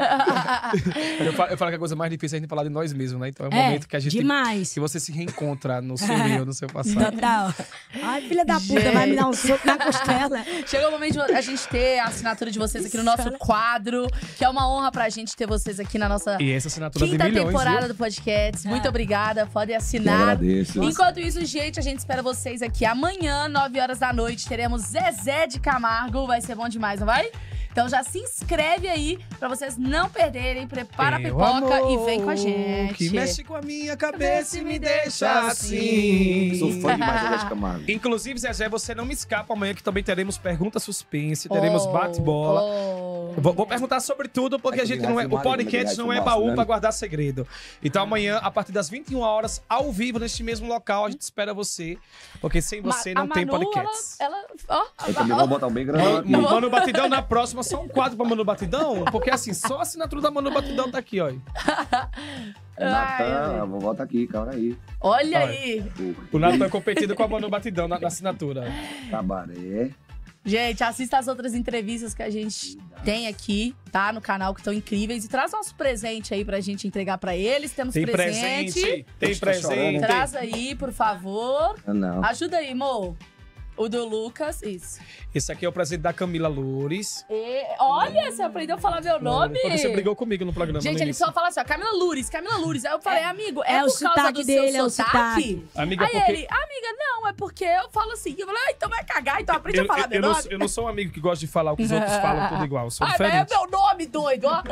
Eu falo, eu falo que a coisa mais difícil é a gente falar de nós mesmos, né? Então é um É, momento que a gente. demais. Que você se reencontra no seu eu, no seu passado. Total. Ai, filha da puta, Gente. vai me dar um soco na costela. Chegou o momento de a gente ter a assinatura de vocês aqui no nosso quadro, que é uma honra pra gente ter vocês aqui na nossa E essa assinatura quinta milhões, temporada viu? do podcast. Muito obrigada, podem Eu assinar. agradeço. Enquanto isso, gente, a gente espera vocês aqui amanhã, 9 horas da noite. Teremos Zezé de Camargo. Vai ser bom demais, não vai? Então já se inscreve aí pra vocês não perderem. Prepara a pipoca amor, e vem com a gente. Que mexe com a minha cabeça e me deixa assim. Sou fã demais da [laughs] Camargo. Inclusive, Zezé, você não me escapa amanhã que também teremos pergunta suspense, teremos Oh, bate-bola. oh. Vou, vou perguntar sobre tudo, porque a gente não é. O podcast não é baú pra guardar segredo. Então amanhã, a partir das 21 horas, ao vivo, neste mesmo local, a gente espera você. Porque sem Ma- você a não tem podcast. Ela, ela, ó, Eu também vou botar um bem grande Mano Batidão na próxima, só um quadro pra Manu Batidão? Porque assim, só a assinatura da Manu Batidão tá aqui, ó. [laughs] Natan, vou botar aqui, calma aí. olha Olha. aí. O Natan é competido com a Manu Batidão na, na assinatura. Cabaré. Gente, assista as outras entrevistas que a gente tem aqui, tá? No canal, que estão incríveis. E traz nosso presente aí pra gente entregar pra eles. Temos Tem presente. presente, tem Tô chorando, presente. Traz aí, por favor. Não. Ajuda aí, Mo. O do Lucas, isso. Esse aqui é o presente da Camila Loures. E- olha, você aprendeu a falar meu nome. Porque você brigou comigo no programa. Gente, no ele só fala assim, ó, Camila Lures, Camila Lures. Aí eu falei, amigo, é, é o por causa sotaque do dele, seu é o sotaque? Amiga, Aí porque ele, amiga, não, é porque eu falo assim. Eu falei, ah, então vai cagar, então aprende eu, a falar eu- meu eu não, nome. eu não sou um amigo que gosta de falar o que os outros [laughs] falam tudo igual. Eu sou Ah, mas é diferente. meu nome, doido, ó.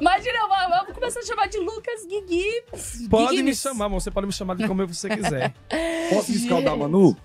Imagina, eu vou, eu vou começar a chamar de Lucas Guigui. Pode me chamar, amor. Você pode me chamar de como você quiser. [laughs] Posso escaldar, Manu?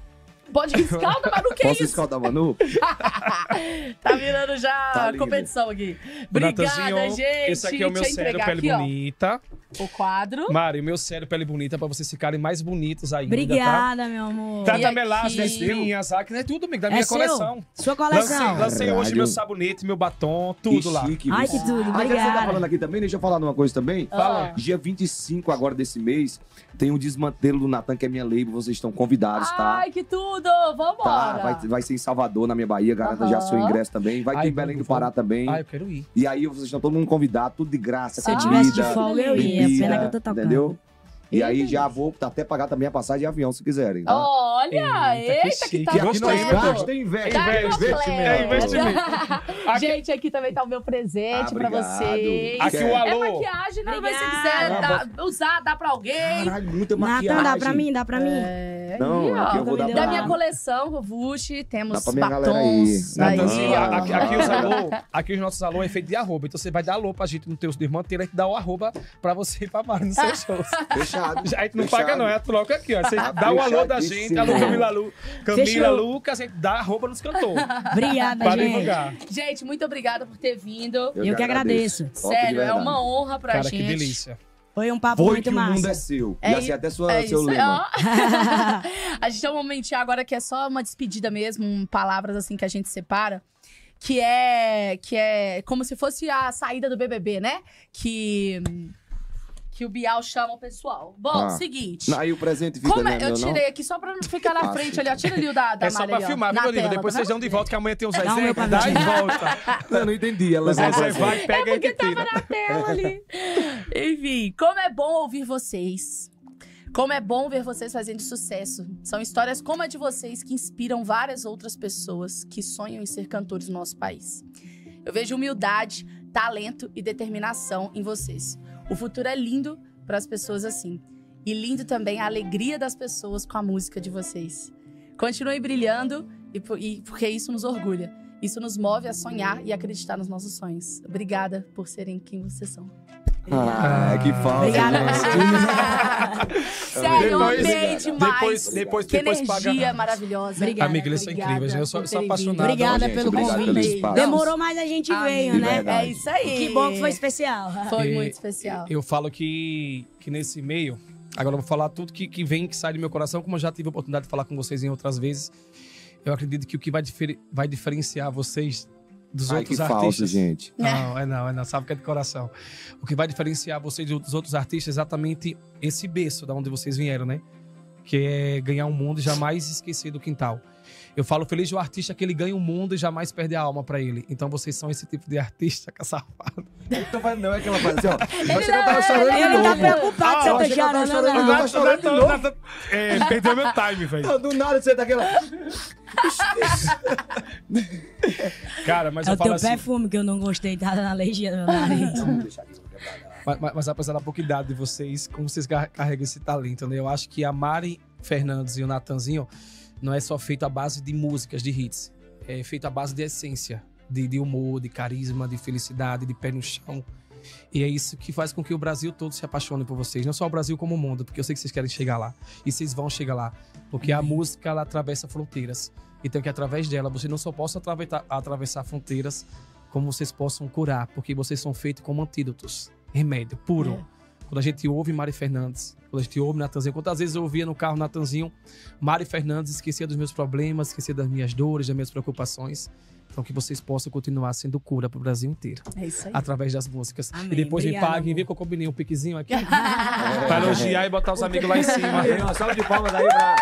Pode riscar o da Manu, que Posso isso? escaldar o Manu? [laughs] Tá virando já Tá competição aqui. Obrigada, Natanzinho, gente. Esse aqui é o meu sério Pele aqui, ó, Bonita. o quadro. Mari, o meu sério Pele Bonita pra vocês ficarem mais bonitos ainda, tá? Obrigada, meu amor. Trata E melasma, espinhas, acne, é tudo, amigo, da É minha seu? coleção. Sua Lancei, coleção. lancei hoje Caralho. meu sabonete, meu batom, tudo Que lá. chique, Ai, que tudo. Ah, já que você tá Obrigada. falando aqui também, deixa eu falar uma coisa também. Fala. Dia 25 agora desse mês, tem o desmantelo do Natan, que é minha label. Vocês estão convidados, tá? Ai, que tudo! Vambora! Tá, vai, vai ser em Salvador, na minha Bahia, garanta já seu ingresso também. Vai ter Ai, em Belém do vamos, Pará vamos. também. Ah, eu quero ir. E aí vocês estão todo mundo convidado, tudo de graça, Se eu comida, tivesse de folga, eu ia. Pena que eu tô tocando. Entendeu? E aí já vou até pagar também a passagem de avião, se quiserem, tá? Olha, Eita, que eita, que, chique. tá E temos- tem inveja. Tá É completo. É investimento. [laughs] Aqui- Gente, aqui também tá o meu presente Ah, pra vocês. Aqui o É alô. maquiagem, né? Mas se quiser dar- usar, dá pra alguém. Caralho, muita maquiagem. Natan, dá pra mim, dá pra mim. É, Não, aí, ó. aqui eu vou dar Da pra... minha coleção, Rovushi, temos Dá pra minha galera batons. aí. aí, Natanzinho, ó. aqui, aqui os alô, aqui os nossos alô é feito de arroba. Então você vai dar alô pra gente no teu desmanteiro, a gente dá o arroba pra você e pra Mari nos seus shows. Fechado. Já, a gente não Fechado. paga, não, é troca aqui, ó. Você [laughs] dá o alô da gente, alô Camila Lu, Camila Fechou. Lucas, a gente dá arroba nos cantores. [laughs] Obrigada, Pra gente. divulgar. Gente, muito obrigada por ter vindo. Eu que agradeço. De Sério, é uma honra pra Cara, gente. que delícia. Foi um papo Foi muito que o mundo é massa. seu. É e assim i- até sua, É seu isso, lema. [laughs] a gente tem um momentinho agora que é só uma despedida mesmo, um, palavras assim que a gente separa. Que é, que é como se fosse a saída do BBB, né? Que, que o Bial chama o pessoal. Bom, Ah. seguinte. Aí o presente fica Como né, é? Eu meu, não? tirei aqui só pra não ficar na Ah, frente ali, ó. Tira ali o da, da É só pra filmar, viu, Olivia? Depois tá vocês dão de volta, que amanhã tem um Zezé, dá e volta. Eu não entendi. Ela Zezé vai vai, pega e Porque tava na tela ali. Enfim, como é bom ouvir vocês. Como é bom ver vocês fazendo sucesso. São histórias como a de vocês que inspiram várias outras pessoas que sonham em ser cantores no nosso país. Eu vejo humildade, talento e determinação em vocês. O futuro é lindo para as pessoas assim. E lindo também a alegria das pessoas com a música de vocês. Continuem brilhando e, e porque isso nos orgulha. Isso nos move a sonhar e acreditar nos nossos sonhos. Obrigada por serem quem vocês são. Ah, que falta. Obrigada. [laughs] Sério, eu amei demais. depois- depois- que depois energia paga- maravilhosa. Obrigada. Amiga, eles são incríveis. Eu sou, sou apaixonado. Obrigada gente, pelo convite. Demorou, mas a gente veio, né? É isso aí. Que bom que foi especial. [laughs] Foi E- muito especial. Eu falo que, que nesse meio, agora eu vou falar tudo que, que vem, que sai do meu coração, como eu já tive a oportunidade de falar com vocês em outras vezes. Eu acredito que o que vai, difere- vai diferenciar vocês dos Ai, outros que falso, artistas. gente. Não, é não, é não. Sabe que é de coração. O que vai diferenciar vocês dos outros artistas é exatamente esse berço da onde vocês vieram, né? Que é ganhar um mundo e jamais esquecer do quintal. Eu falo feliz o artista que ele ganha o mundo e jamais perde a alma pra ele. Então vocês são esse tipo de artista que [laughs] é safado. Então, não é que ela faz assim, ó. [laughs] Que não- ela tava chorando de Ele tá novo. preocupado Ah, se eu eu tô achei que ela tava chorando. chorando não. de novo. Tá chorando de novo? É, perdeu meu time, velho. Não, Do nada você tá aquela. [laughs] Cara, mas É eu o falo teu assim. perfume que eu não gostei, tá na alergia do meu nariz. Mas, mas- mas apesar da pouca idade de vocês, como vocês car- carregam esse talento, né? Eu acho que a Mari Fernandes e o Natanzinho não é só feito à base de músicas, de hits. É feito à base de essência, de, de humor, de carisma, de felicidade, de pé no chão. E é isso que faz com que o Brasil todo se apaixone por vocês. Não só o Brasil como o mundo, porque eu sei que vocês querem chegar lá. E vocês vão chegar lá. Porque a música, ela atravessa fronteiras. Então que através dela, você não só possa atravessar, atravessar fronteiras, como vocês possam curar. Porque vocês são feitos como antídotos. Remédio puro. É. Quando a gente ouve Mari Fernandes, quando a gente ouve Natanzinho, quantas vezes eu ouvia no carro Natanzinho, Mari Fernandes, esquecia dos meus problemas, esquecia das minhas dores, das minhas preocupações. Então que vocês possam continuar sendo cura pro Brasil inteiro, É isso aí. através das músicas. Amém. E depois me Obrigada, paguem, amor. vê que eu combinei um piquezinho aqui. [laughs] pra elogiar e botar os amigos lá em cima. Uma salva de palmas aí pra.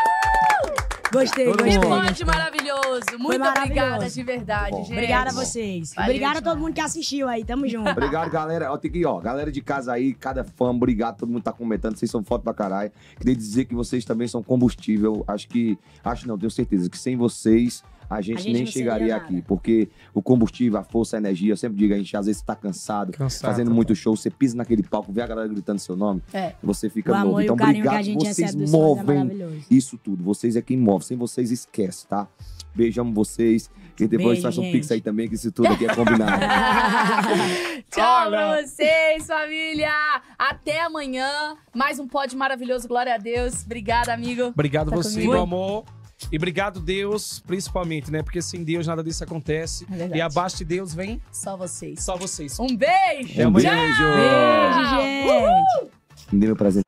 Gostei, Todo gostei. Ponte maravilhoso. Muito maravilhoso. obrigada, de verdade, Bom. gente. Obrigada a vocês. Valeu Obrigada a todo mundo que assistiu aí. Tamo junto. Obrigado, galera. Ó, tem que, ó, galera de casa aí, cada fã, obrigado. Todo mundo tá comentando, vocês são foto pra caralho. Queria dizer que vocês também são combustível. Acho que. Acho não, tenho certeza que sem vocês. A gente, gente nem chegaria nada. aqui, porque o combustível, a força, a energia, eu sempre digo, a gente às vezes tá cansado, Cansado, fazendo total. muito show, você pisa naquele palco, vê a galera gritando seu nome, É. você fica O novo. amor e Então, o carinho que obrigado, a gente vocês é movem maravilhoso. isso tudo. Vocês é quem move. Sem vocês, esquece, tá? Beijamos vocês. E depois Beijo, façam um gente. pix aí também, que isso tudo aqui é combinado. [laughs] Tchau Olha. pra vocês, família. Até amanhã. Mais um pod maravilhoso. Glória a Deus. Obrigada, amigo. Obrigado Tá você, comigo? meu amor. E obrigado, Deus, principalmente, né? Porque sem Deus nada disso acontece. É e abaixo de Deus vem Só vocês. só vocês. Um beijo! Até Um amanhã. beijo! Beijo, gente! Me dê meu presente.